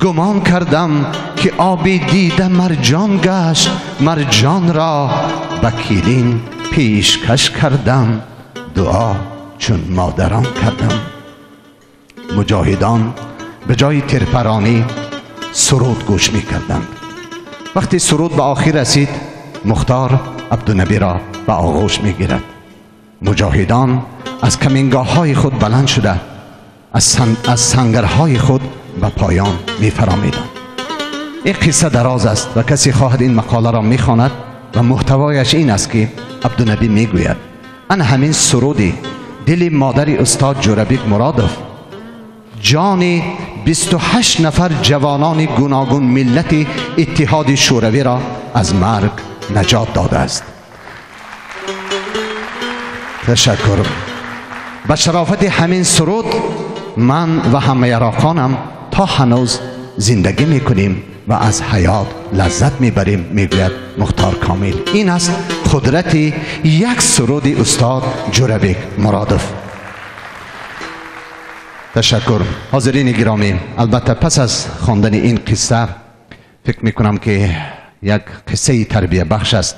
گمان کردم که آبی دیده مرجان گشت مرجان را بکیلین پیشکش کردم دعا چون مادران کردم. مجاهدان به جای ترپرانی سرود گوش می کردند. وقتی سرود به آخر رسید مختار عبدالنبی را به آغوش می گیرد. مجاهدان از کمینگاه های خود بلند شده از, سن... از سنگرهای خود به پایان می فرامیدند این قصه دراز است و کسی خواهد این مقاله را می خواند و محتوایش این است که عبدالنبی می‌گوید ان همین سرودی دل مادر استاد جوربیک مرادف. جان 28 نفر جوانان گوناگون ملت اتحاد شوروی را از مرگ نجات داده است. تشکر. به شرافت همین سرود من و همه یراقانم هنوز زندگی می‌کنیم و از حیات لذت می‌بریم می‌گوید مختار کامل. این است قدرت یک سرود استاد جوربیک مرادف. تشکر. حاضرین گرامی البته پس از خواندن این قصه فکر می‌کنم که یک قصه تربیه بخش است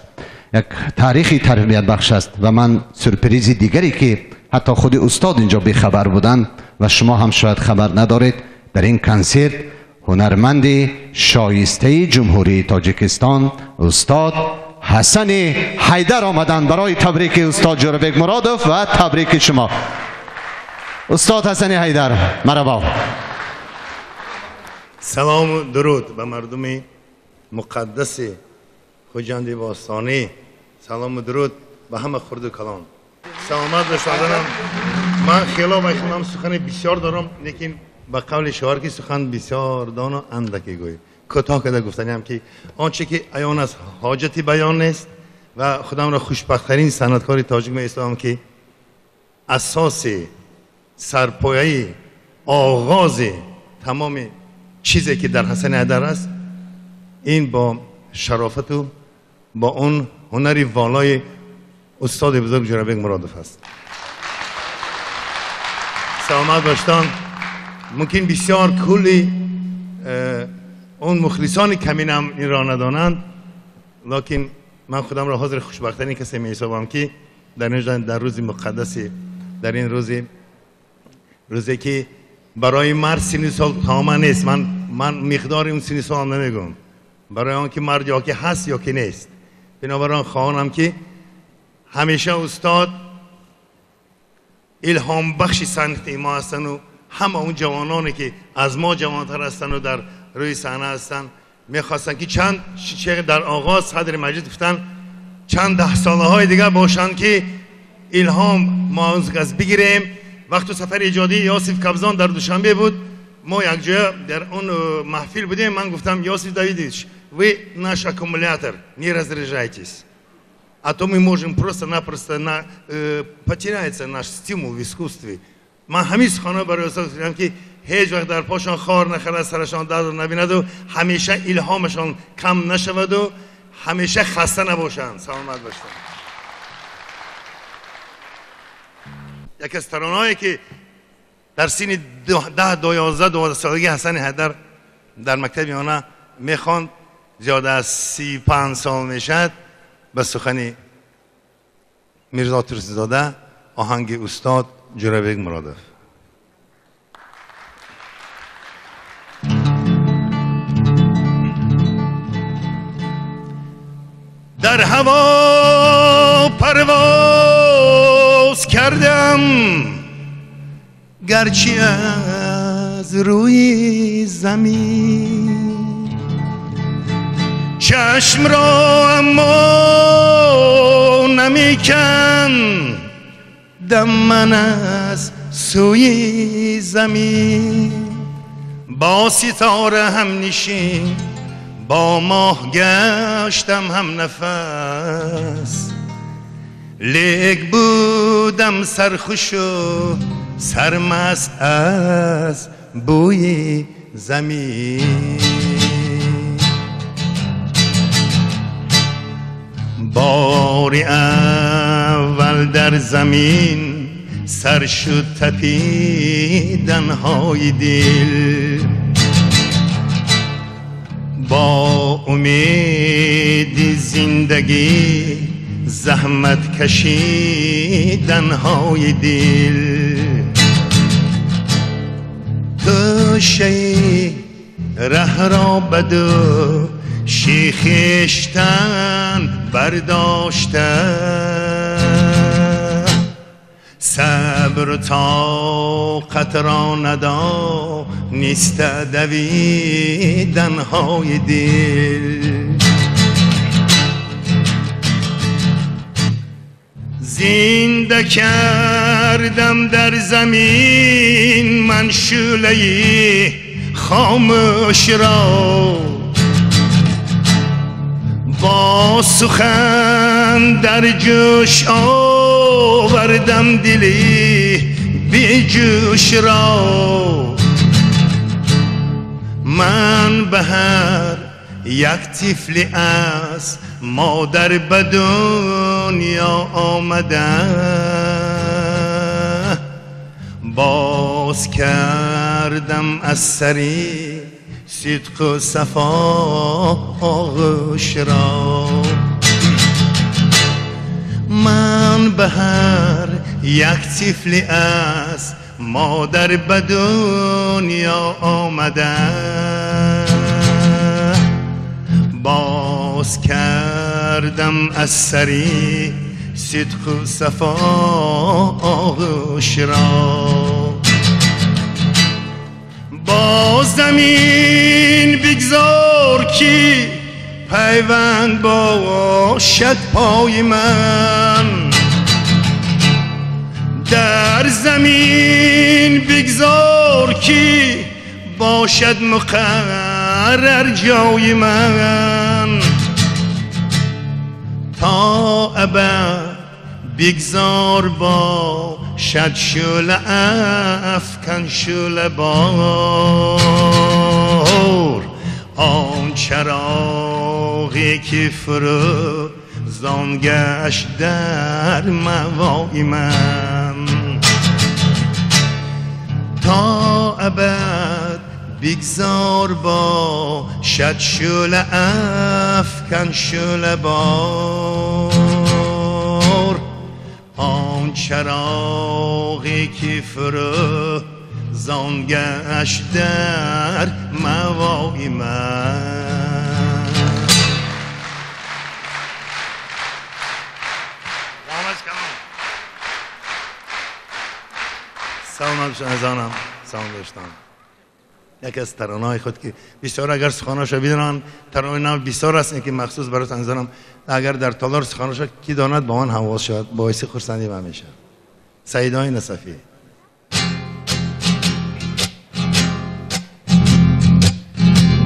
یک تاریخی تربیت بخش است و من سرپریز دیگری که حتی خود استاد اینجا خبر بودن و شما هم شاید خبر ندارید در این کنسرت هنرمند شایسته جمهوری تاجیکستان استاد حسن حیدر آمدند برای تبریک استاد جوربک مرادوف و تبریک شما. استاد حسن حیدر مرحبا. سلام و درود به مردم مقدس خوجند باستانی. سلام و درود به همه خرد و کلان. سلامت باشدنم من خیلی بخونم سخن بسیار دارم لیکن به قول شعار که سخن بسیار دان و اندکی گوی. کوتاه کده گفتنیم که آنچه که ایان از حاجتی بیان نیست و خودم را خوشبختترین سندکار تاجیک می اسلام که اساس سرپایه آغاز تمام چیزی که در حسن عدر است این با شرافت و با اون هنری والای استاد بزرگ جناب مرادف است. سلامت باشتان. ممکن بسیار کلی اون مخلصان کمینم این را ندانند لکن من خودم را حاضر خوشبختنی کسی می حسابم که در در روز مقدسی در این روزی روزی که برای مرد سینی سال تمام نیست. من من مقدار اون سینی سال نمیگم. برای آن که مرد یا که هست یا که نیست. بنابراین خواهانم که همیشه استاد الهام بخش سنت ما هستن و ҳама он ҷавононе ки аз мо ҷавонтар ҳастану дар рӯи саҳна ҳастанд. Мехостанд ки чанд дар оғоз садри маҷлис гуфтанд чанд даҳсолаҳои дигар бошанд ки илҳом мо аз кас бигирем. Вақту сафари иҷодии ёсиф кабзон дар душанбе буд. Мо якҷоя дар он э, маҳфил будем ман гуфтам ёсиф давидович вы наш аккумулятор не разряжайтесь а то мы можем просто-напросто на, э, потеряется наш стимул в искусстве – من همین سخانا برای استاد گفتم که هیچ وقت در پاشان خار نخرد سرشان درد نبیند و همیشه الهامشان کم نشود و همیشه خسته نباشند. سلامت باشند یک از ترانهایی که در سین ده دو یازده دو سالگی حسن حیدر در مکتب یانه می‌خواند زیاده از سی پنج سال می‌شد به سخن میرزا ترسی زاده آهنگ استاد جوربیگ مرادف در هوا پرواز کردم. گرچه از روی زمین. چشم را اما نمیکن دم من از سوی زمین. با ستاره هم نشین با ماه گشتم هم نفس. لیک بودم سرخوش و سرمست از بوی زمین. باری اول در زمین سر شد تپیدن های دل. با امید زندگی زحمت کشیدن های دل. تو شی ره را بدو شیخشتن برداشته صبر طاقت را ندا نیست دویدن های دل. زنده کردم در زمین من شوله خاموش را. با سخن در جوش آوردم دلی بی جوش را. من به هر یک طفلی از مادر به دنیا آمده. باز کردم از سری صدق و صفا آغوش را. من به هر یک طفلی از مادر به دنیا آمده. باز کردم از سری صدق و صفا آغوش را. با زمین بگذار که پیوند باشد پای من. در زمین بگذار که باشد مقرر جای من. تا ابد بگذار با شد شل افکن شل بار. آن چراغی که فرو زانگشت در موای من. تا ابد بگذار با شد شل افکن شل بار. آن چراغی که فرو زانگشت در موای من. سلام عزیزانم. سلام دوستان. یکی از ترانه های خود که بسیار اگر سخانش بدونن ترانه نام بسیار است که مخصوص برای انزانم اگر در تالار سخانش کی داند با آن حواس شد باعث خرسندی و همیشه سعیدای نصفی.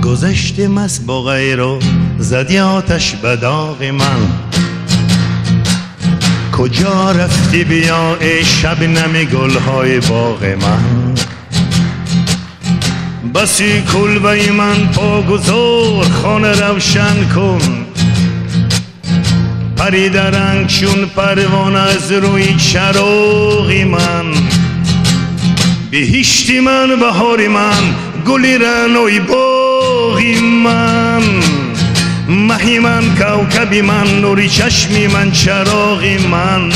گذشته مست با غیرو زدی آتش به داغ من. کجا رفتی بیا ای شب نمی گلهای باغ من؟ بسی کلبه من پا گذار خانه روشن کن. پرید رنگ چون پروانه از روی چراغی من. بهشتی من بهاری من گلی رنوی باغی من. مهی من کوکبی من نوری چشمی من چراغی من.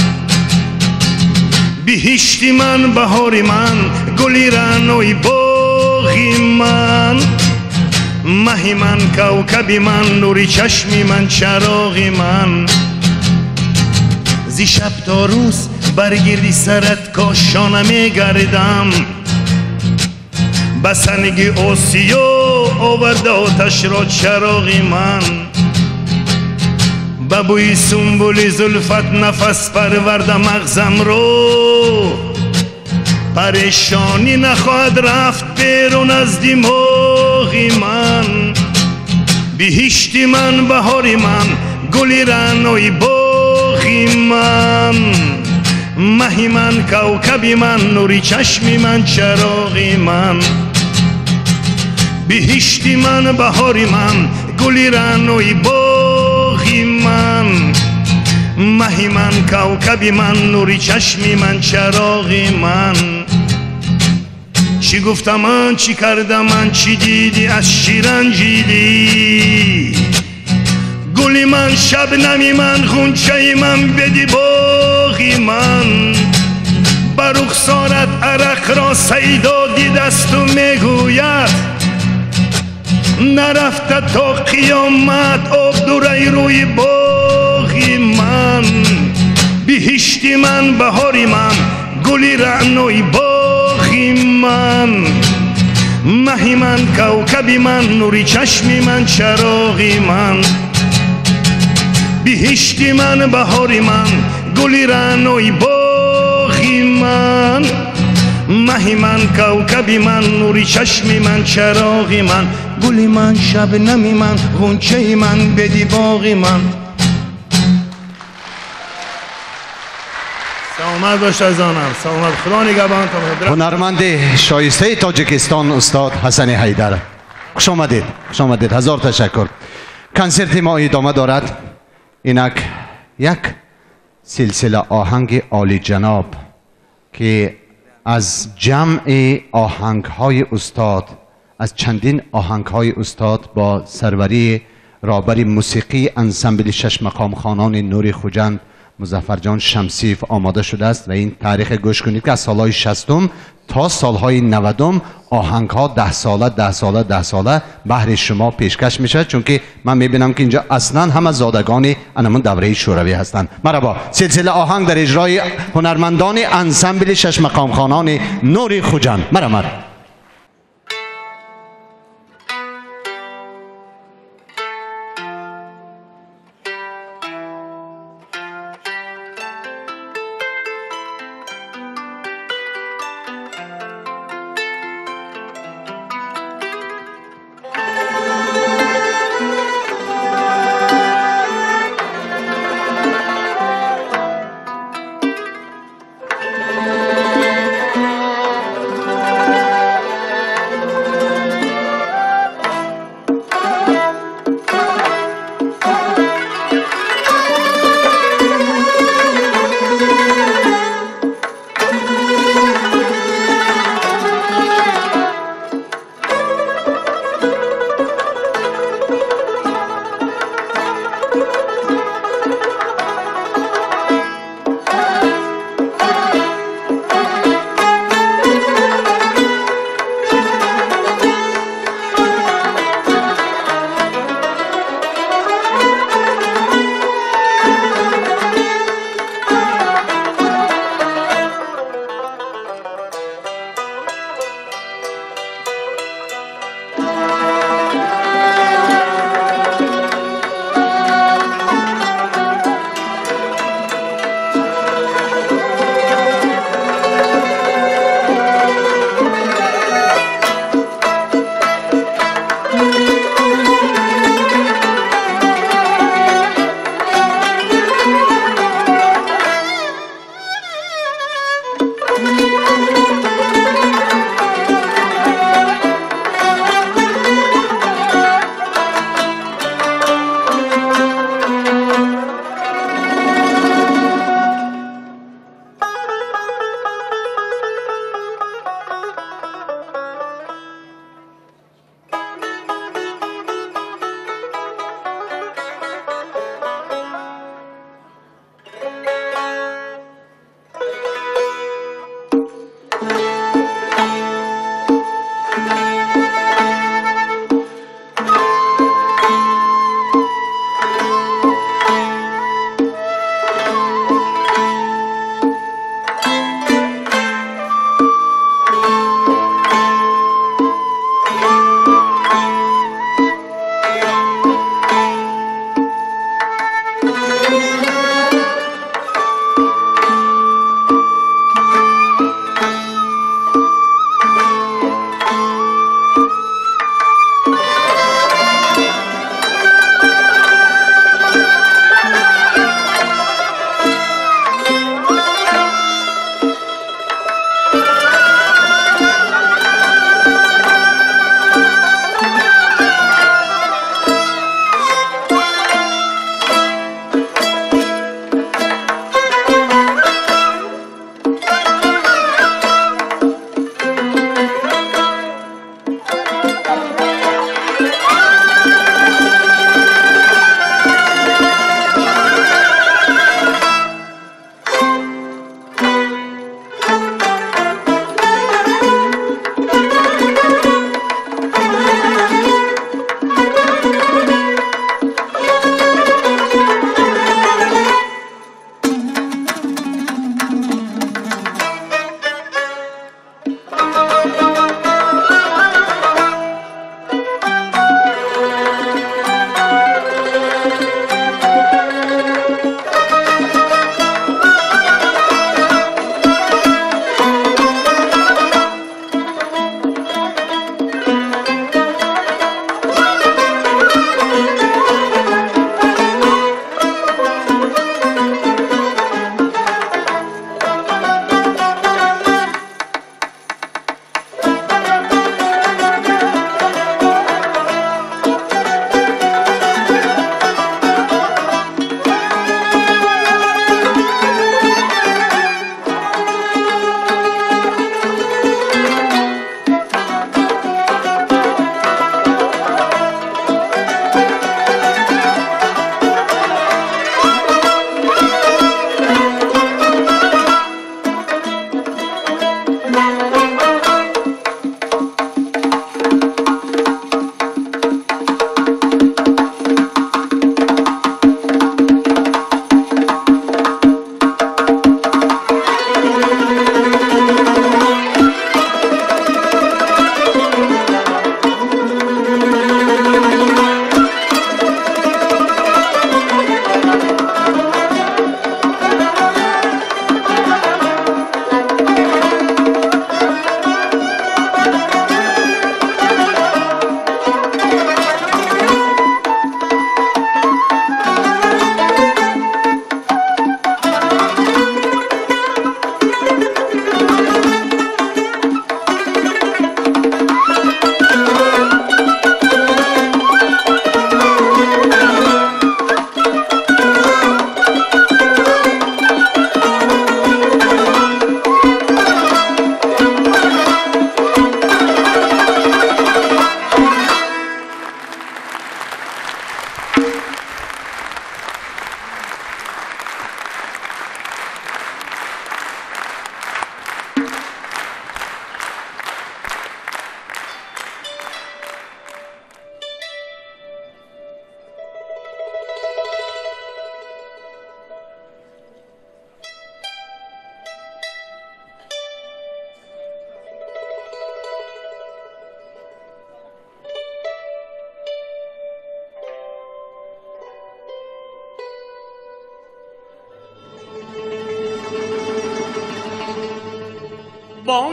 بهشتی من بهاری من گلی رنوی باغی من مهی من کوکبی من نوری چشمی من چراغی من. زی شب تا روز برگیردی سرت کاشانه میگردم بسنگی اوسیو آورده آتش را چراغی من. به بوی سنبولی زلفت نفس پرورده مغزم رو پریشانی نخواهد رفت بیرون از دماغی من. بهشتی من بهاری من گلی رنوی باغی من. مهی من کوکبی من نوری چشمی من چراغی من. بهشتی من بهاری من گلی رنوی باغی من. مهی من کوکبی من نوری چشمی من چراغی من. чӣ гуфта ман чӣ карда ман чӣ дидӣ аз чӣ ранҷидӣ? Гули ман шабнами ман ғунчаи ман бедӣ боғи ман. Ба рухсорат арақро саидо дидасту мегӯяд. Нарафта то қиёмат обдураи рӯи боғи ман. Биҳишти ман баҳори ман гули раънои бо باغی من مهی من کوکبی من نوری چشمی من چراغی من بهشتی من بهاری من گلی رعنوی باغی من مهی من کوکبی من نوری چشمی من چراغی من گلی من شب نمی من غنچه من بدی باغی من سلامت باش عزیزانم. سلامت. خدا مدرک هنرمند شایسته تاجیکستان استاد حسن حیدر. خوش آمدید. خوش آمدید. هزار تشکر. کنسرت ما ادامه دارد. اینک یک سلسله آهنگ عالی جناب که از جمع آهنگ های استاد از چندین آهنگ های استاد با سروری رابر موسیقی انسمبل شش مقام خانان نوری خوجند مزفر جان شمسیف آماده شده است و این تاریخ گوش کنید که از سالهای شستم تا سالهای نودم آهنگ ها ده ساله ده ساله ده ساله بهر شما پیشکش میشه چون که من می‌بینم که اینجا اصلا همه زادگان انمون دوره شوروی هستند. مرحبا. سلسله آهنگ در اجرای هنرمندان انسمبل شش مقام خانان نوری خوجند مرحبا.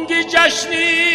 جشنی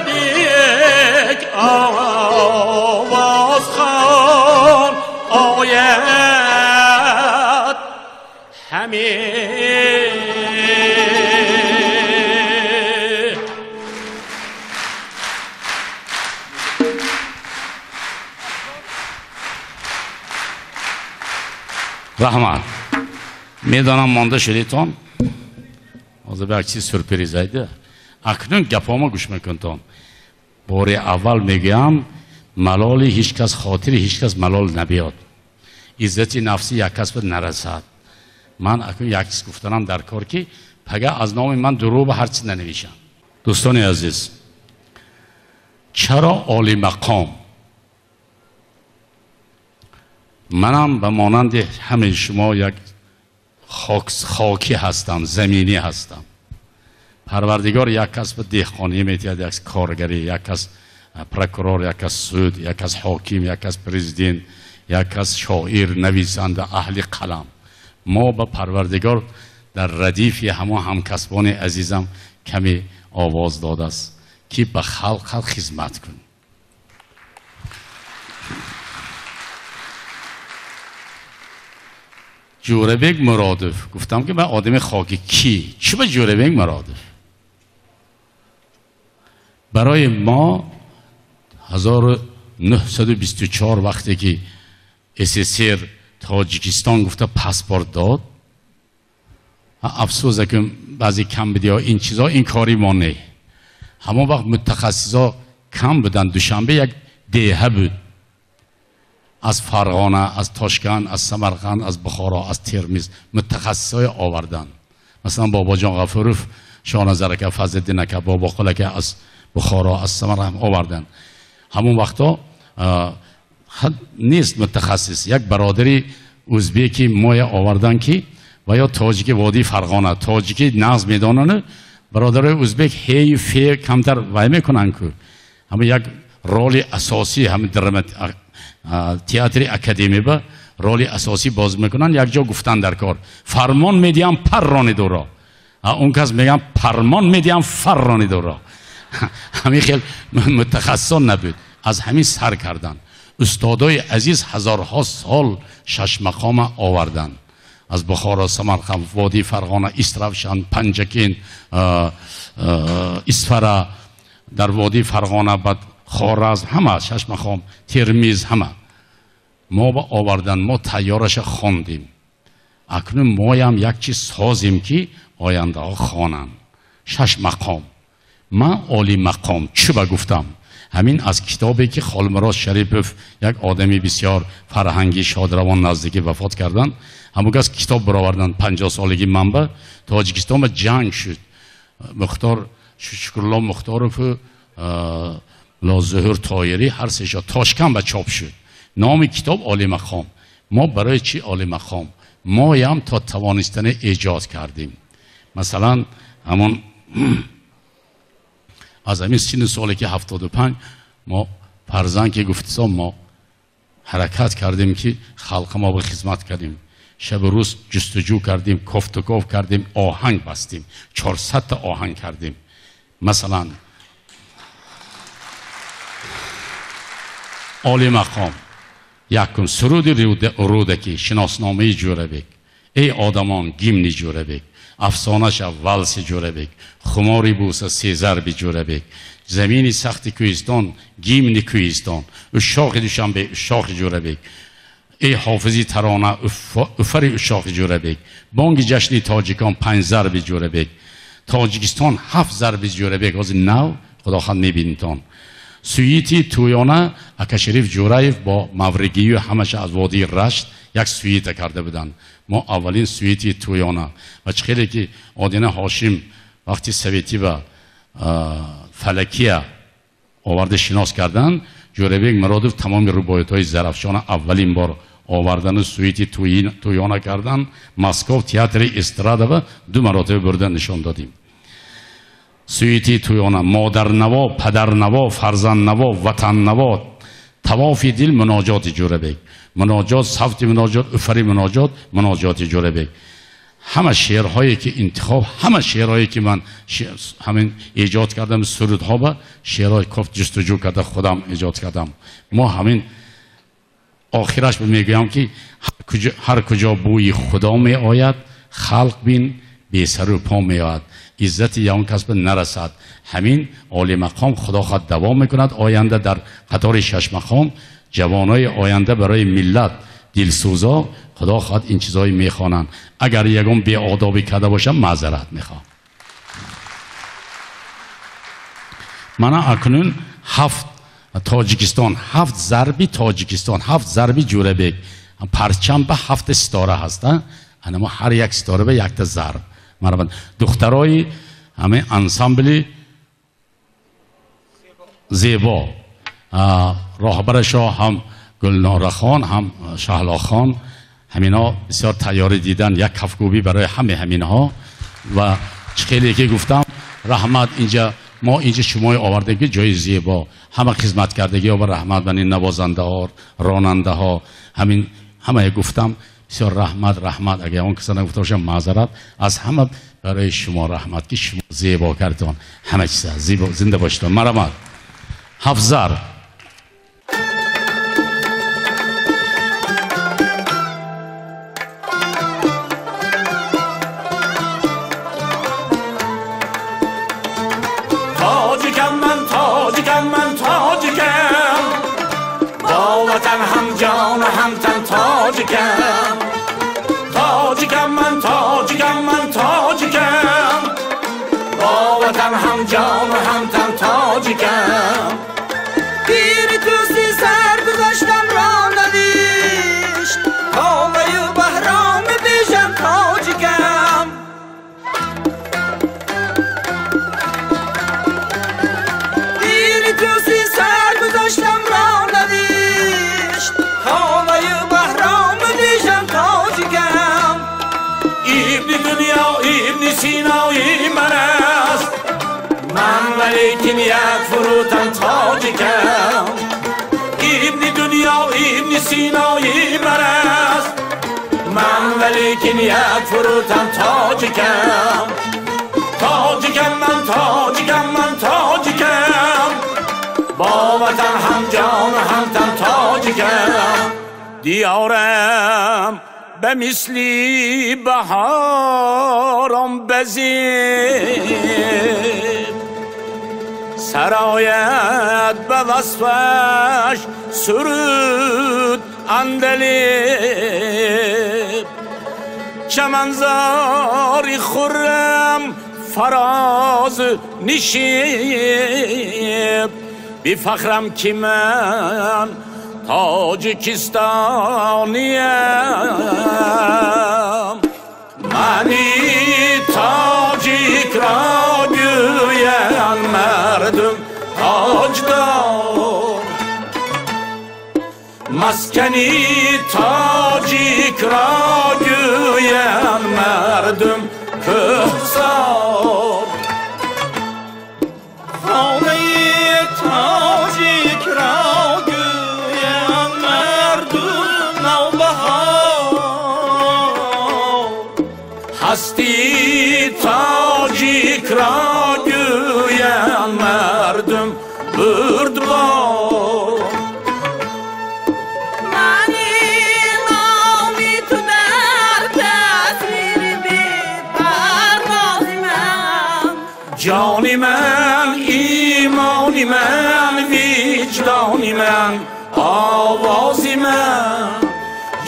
جور بیک آواز خان آید همه rahmat می‌دانم مانده شدیتان حاضر به چیز سورپریز ایده اکنون گپاما گوش میکنتان بار اول می‌گویم ملالی هیچ کس خاطر هیچ کس ملال نبیاد. عزتی نفسی یک کس به نرسد. من اکنون یک چیز گفتنم در کار که پگه از نام من درو به هر چیز ننویشم. دوستان عزیز چرا عالی مقام؟ منم به مانند همه شما یک خاک خاکی هستم زمینی هستم. پروردگار یک کس به دهقانی میتید یک کارگری یک کس پرکرور یک کس سود یک کس حاکم یک کس پرزیدنت یک کس شاعر نویسنده اهل قلم. ما به پروردگار در ردیف همه همکسبان عزیزم کمی آواز داده است که به خلق خلق خدمت کن جوربک مرادف. گفتم که من آدم خاکی کی؟ چی به جوربک مرادف؟ برای ما 1924 وقتی که SSR تاجیکستان گفته پاسپورت داد. افسوس که بعضی کم بدی این چیزا این کاری ما نه. همون وقت متخصصا کم بودن دوشنبه یک دیه بود. از فرغانه از تاشکند از سمرقند از بخارا از ترمیز متخصصای آوردن. مثلا بابا جان غفوروف شاه نظرک فضل نکه بابا قلکه از بخارا از سمرقند آوردن همون وقتا نیست متخصص یک برادری ازبکی مای آوردن که و یا تاجیک وادی فرغانه تاجیکی نغز می‌دانن برادر ازبک هی فی کمتر وای می‌کنن که همه یک رول اساسی هم درمت تئاتر اکادمی با رول اساسی باز می‌کنن یک جا گفتن در کار فرمان میدیم پرانی دورا اون کس میگم فرمان میدیم فرانی دورا *laughs* ҳамин хел мутахассисон набуд. аз ҳамин сар карданд устодои азиз ҳазорҳо сол шашмақома оварданд аз бухоро самарқанд водии фарғона истравшан панҷакин исфара дар водии фарғона бад хоразм ҳама шашмақом термиз ҳама. Мо ба оварданд мо тайёраша хондим акнун моям як чиз созим ки ояндаҳо хонанд. Шаш мақом من عالی مقام. چی گفتم؟ همین از کتابی که خالمراز شریپوف یک آدمی بسیار فرهنگی شادروان نزدیکی وفات کردن. همون از کتاب برآوردن 50 سالگی منبع. به جنگ شد. مختار شکرالله مختاروف لازهر تایری هر سه تاشکن به چاپ شد. نام کتاب عالی مقام. ما برای چی عالی مقام؟ ما هم تا توانستن ایجاد کردیم. مثلا همون *clears throat* از همین سین سالی که هفتاد و پنج ما فرزن که گفتیم ما حرکت کردیم که خلق ما به خدمت کردیم. شب و روز جستجو کردیم کفت و گفت کردیم آهنگ بستیم. 400 تا آهنگ کردیم. مثلا عالی مقام. یکم سرود رودکی شناسنامه جوربک. ای آدمان گیمنی جوربک. افسانش والس جوربک خماری بوسه سیزر بی جوربک زمین سخت کوهستان گیمن کوهستان. اشاق دوشنبه اشاق جوربک ای حافظی ترانه افر اشاق جوربک بانگ جشن تاجیکان پنج ضرب جوربک تاجیکستان هفت ضرب جوربک از نو خداخواد میبینیتان سویتی تویانه اکا شریف جورایف با مورگی و همش از وادی رشت یک سویت کرده بودن мо аввалин суити тӯёна. Ва чӣ хеле ки одина ҳошим вақти советӣ ва фалакия оварда шинос карданд ҷӯрабек муродов тамоми рубоятҳои зарафшона аввалин бор овардану суити тӯёна кардан москов театри эстрадава ду маротиба бурда нишон додим. Суити тӯёна. Модарнаво падарнаво фарзанднаво ватаннаво тавофи дил муноҷоти ҷӯрабек مناجات جوربک مناجات صفت مناجات افری مناجات مناجات جوربک همه شعرهایی که انتخاب همه شعرهایی که من همین ایجاد کردم سرودها با شعرهای کفت جستجو کرده خودم ایجاد کردم ما همین آخرش به میگویم که هر کجا بوی خدا می آید خلق بین بی سر و پا می آید عزت یان کس به نرسد همین عالی مقام خدا خود دوام میکند آینده در قطار شش مقام جوانای آینده برای ملت دلسوزا خدا خود این چیزایی می‌خوانند. اگر یگم بی آدابی کرده باشم معذرت می‌خوام. من اکنون هفت تاجیکستان هفت ضربی تاجیکستان هفت ضربی جوره بگ پرچم به هفت ستاره هستن اما هر یک ستاره به یک تا ضرب مرحبا دخترای همه انسامبلی زیبا. راهبرش هم گلناره خان هم شهلا خان. همینا بسیار تیاری دیدن یک کفگوبی برای همه همین ها و خیلی که گفتم رحمت اینجا ما اینجا شما آوردگی جای زیبا. همه خدمت کردگی و رحمت بنی نوازنده ها راننده ها همین همه گفتم بسیار رحمت رحمت. اگر اون کسا نگفته باشم معذرت. از همه برای شما رحمت که شما زیبا کردون همه چیز زیبا زنده باشید مرحمت حفظر. جان و هم ابن سینای من است. من ولیکن یک فروتن تاجیکم ابن دنیا ابن سینای من است. من ولیکن یک فروتن تاجیکم تاجیکم من تاجیکم من تاجیکم با وطن هم جان هم تن تاجیکم دیارم به مثلی بهارم بزید سرایت به وصفش سرود اندلیب چمنزاری خرم فراز نشیب بی فخرم که من تاجیکستانیم منی تاجیک را گوین مردم تاجدار مسکنی تاجیک را گوین مردم tacı ikra güye merdüm burdlo Cani men, imani men, vicdani men, avazi men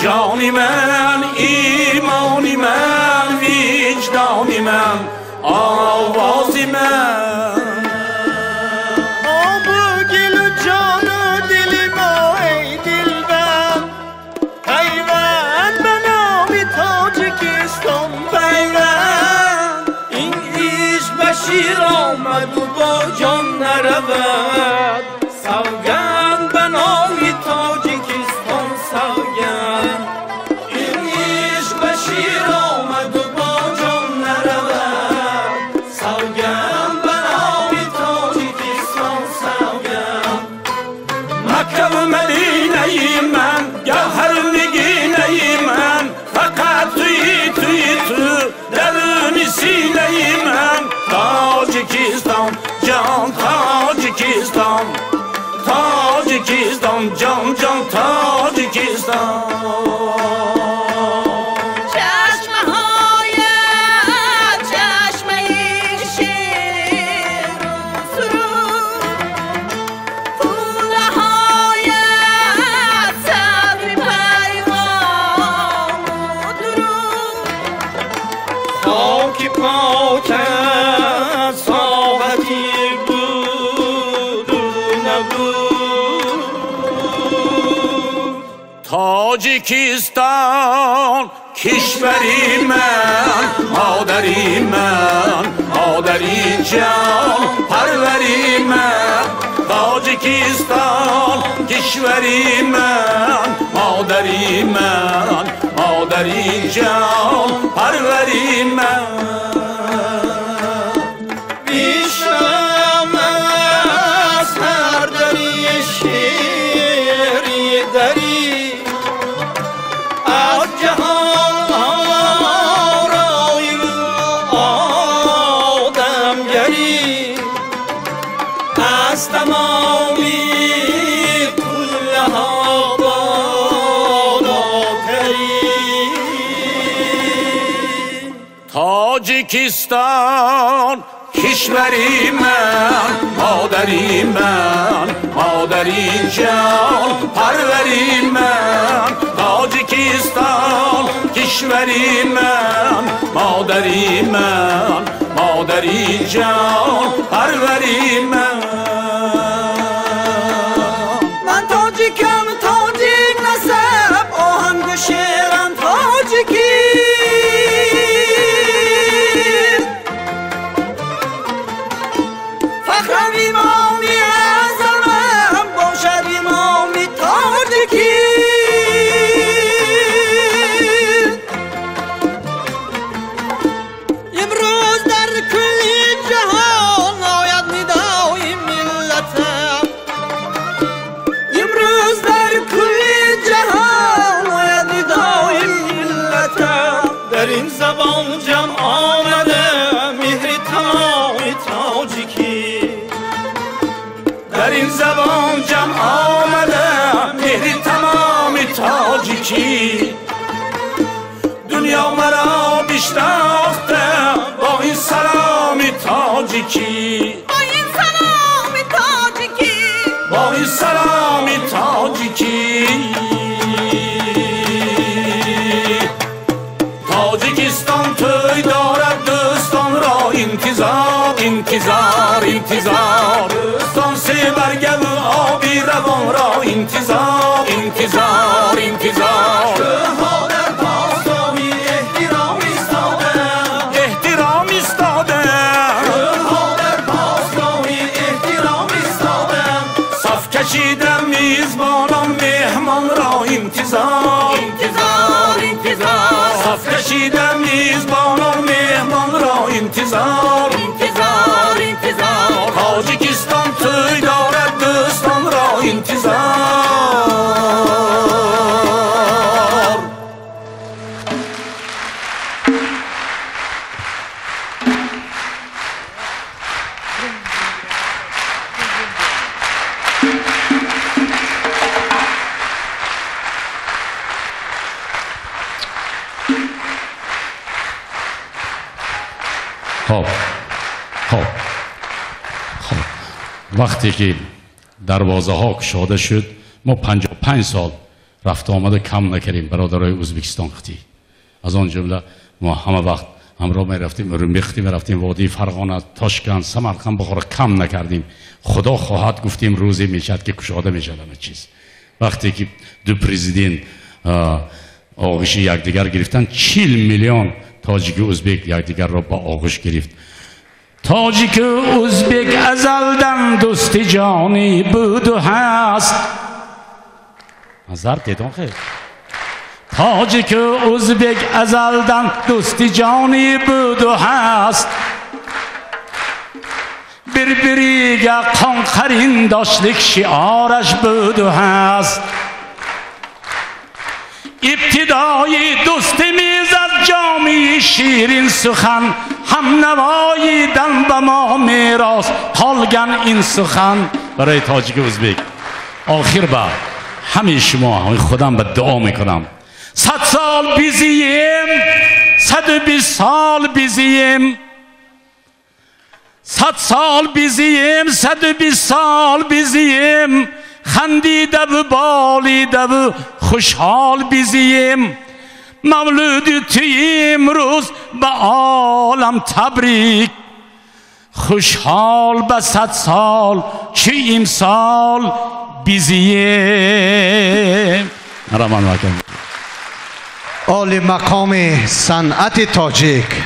Cani men, imani men Ah, oh, oh, oh, oh, oh, oh, oh, oh, کردستان کشوری من مادری من مادری جان پروری من تاجکستان کشوری من مادری من مادری جان پروری من Tacikistan Kişverimen, maderimen, maderi can Parverimen, Tacikistan Kişverimen, maderimen, maderi can Parverimen Ben. Tacikistan تاجیکی با این سلام تاجیکی با این سلام تاجیکی تاجیکستان توی دارد دوستان را انتظار انتظار انتظار. دوستان سی برگم آبی روان را انتظار انتظار. دیدم نیز با نام مهمان را انتظار انتظار انتظار تاجیکستان توی دارد دوستان را انتظار وقتی که دروازه ها کشاده شد ما 55 سال رفت آمده کم نکردیم. برادرای ازبکستان خطی. از آن جمله ما همه وقت همراه می رفتیم رو میختیم رفتیم وادی فرغانه تاشکند سمرقند بخوره کم نکردیم. خدا خواهد گفتیم روزی می‌شد که کشاده می‌شد همه چیز. وقتی که دو پرزیدنت آغوش یکدیگر گرفتن چیل میلیون تاجیک و ازبک یکدیگر را با آغوش گرفت. تاجیک و ازبک ازلدن دوست جانی بود و هست. نظر دیدون خیلی تاجیک و ازبک ازلدن دوست جانی بود و هست. بربریگه قانقرین داشتlik شعارش بود و هست. ابتدای دوستی می‌زد جامی شیرین سخن هم نواییدن به ما میراث حالگن این سخن. برای تاجیک و ازبک آخر با. همه شما خودم به دعا می‌کنم. صد سال بیزیم صد و بیست سال بیزیم. صد سال بیزیم صد و بیست سال بیزیم. خندیده و بالیده و خوشحال بیزیم. مولود توی امروز به عالم تبریک خوشحال به صد سال چه امسال بیزیم رمان مکن عالی مقام صنعت تاجیک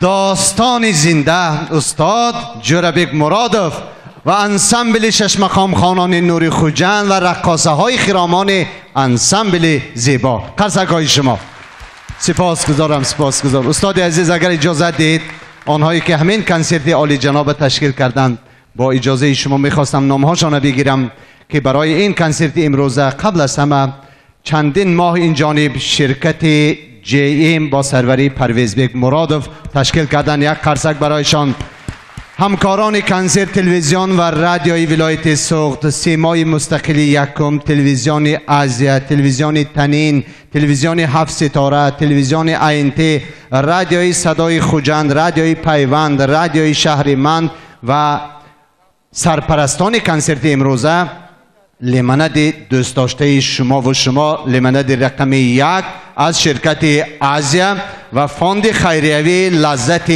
داستان زنده استاد جوربک مرادov و انسمبل شش مقام خانان نوری خوجند و رقاصه های خرامان انسمبل زیبا. قرصک شما. سپاس گذارم سپاس گذارم استاد عزیز اگر اجازه دید آنهایی که همین کنسرت عالی جناب تشکیل کردند با اجازه شما می‌خواستم نامهاشان بگیرم که برای این کنسرت امروزه قبل از همه چندین ماه این جانب شرکت جی ایم با سروری پرویزبک مرادov تشکیل کردن. یک قرصک برایشان همکاران کنسرت تلویزیون و رادیوی ولایت سوخت سیمای مستقلی یکم تلویزیون آزیا تلویزیون تنین تلویزیون هفت ستاره تلویزیون آینته رادیوی صدای خوجند رادیوی پیوند رادیوی شهرمند و سرپرستان کنسرت امروزه لیمند دوست داشته شما و شما لیمند رقم یک از شرکت آزیا و فاند خیریوی لذت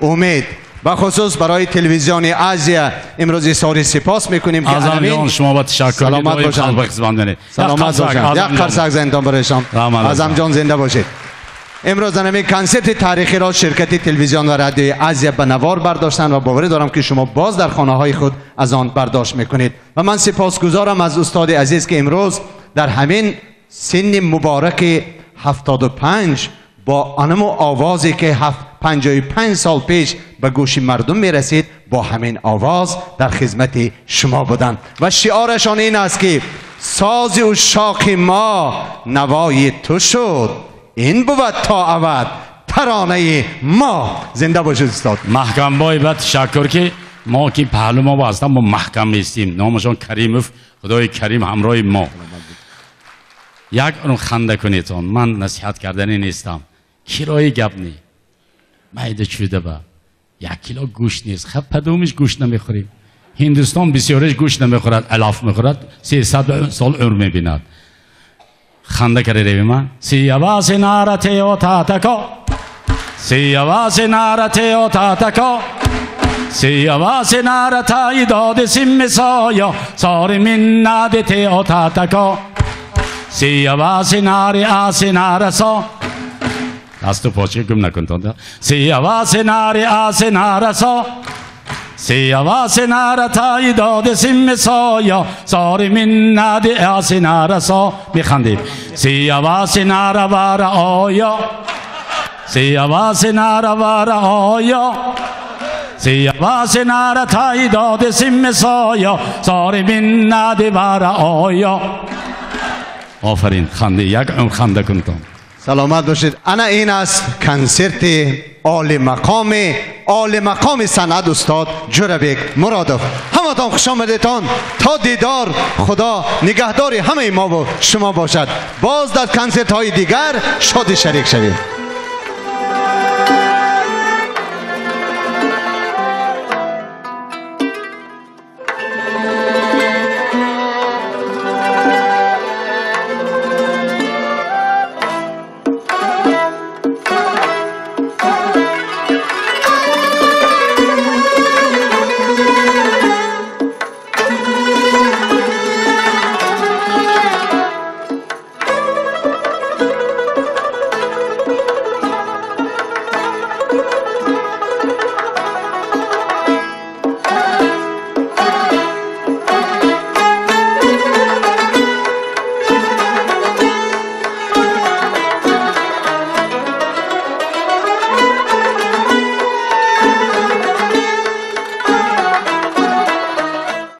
امید. و خصوص برای تلویزیون آزیا امروز اظهار سپاس می‌کنیم که جان شما با تشکر سلامت باشند. کنید. سلامت باشند یک. قرصک زندان رحمت الله. اعظم جان زنده باشید امروز همین کنسرت تاریخی را شرکت تلویزیون و رادیوی آزیا به نوار برداشتن و باور دارم که شما باز در خانه های خود از آن برداشت می‌کنید و من سپاسگزارم از استاد عزیز که امروز در همین سن مبارک 75 با انم آوازی که هفت 55 سال پیش به گوش مردم می رسید با همین آواز در خدمت شما بودند و شعارشان این است که ساز و شاق ما نوای تو شد. این بود تا ابد ترانه ما. زنده باشید استاد. محکم بای بعد تشکر که ما که پهلو ما واسطه ما محکم نیستیم. نامشان کریموف خدای کریم همراه ما. یک اون خنده کنیتون من نصیحت کردنی نیستم. کرای گپ نی مایده چوده با. یک کیلو گوشت نیست. خب پدومش گوشت نمی‌خوریم هندوستان بسیارش گوشت نمی‌خورد الاف می‌خورد. 300 سال عمر می‌بیند. خنده کرده روی من. سیواس نارته و تاتکا سیواس نارته و تاتکا سیواس نارتا داد سیم سایا سار من نادته و تاتکا سیواس نار آس نارسا دست و پاچه گم نکن تا سیواس نار آس نارسا سیواس نارتا داد سیم سایا سار من ناد آس نارسا میخندیم سیواس ناروار آیا سیواس ناروار آیا سیواس نارتا داد سیم سایا سار من ناد وار آیا آفرین خنده یک اون خنده کن تو سلامت باشید. انا این است کنسرت عالی مقام عالی مقام صنعت استاد جوربک مرادov همتان خوش آمدیتان. تا دیدار خدا نگهدار همه ما و شما باشد. باز در کنسرت های دیگر شادی شریک شوید.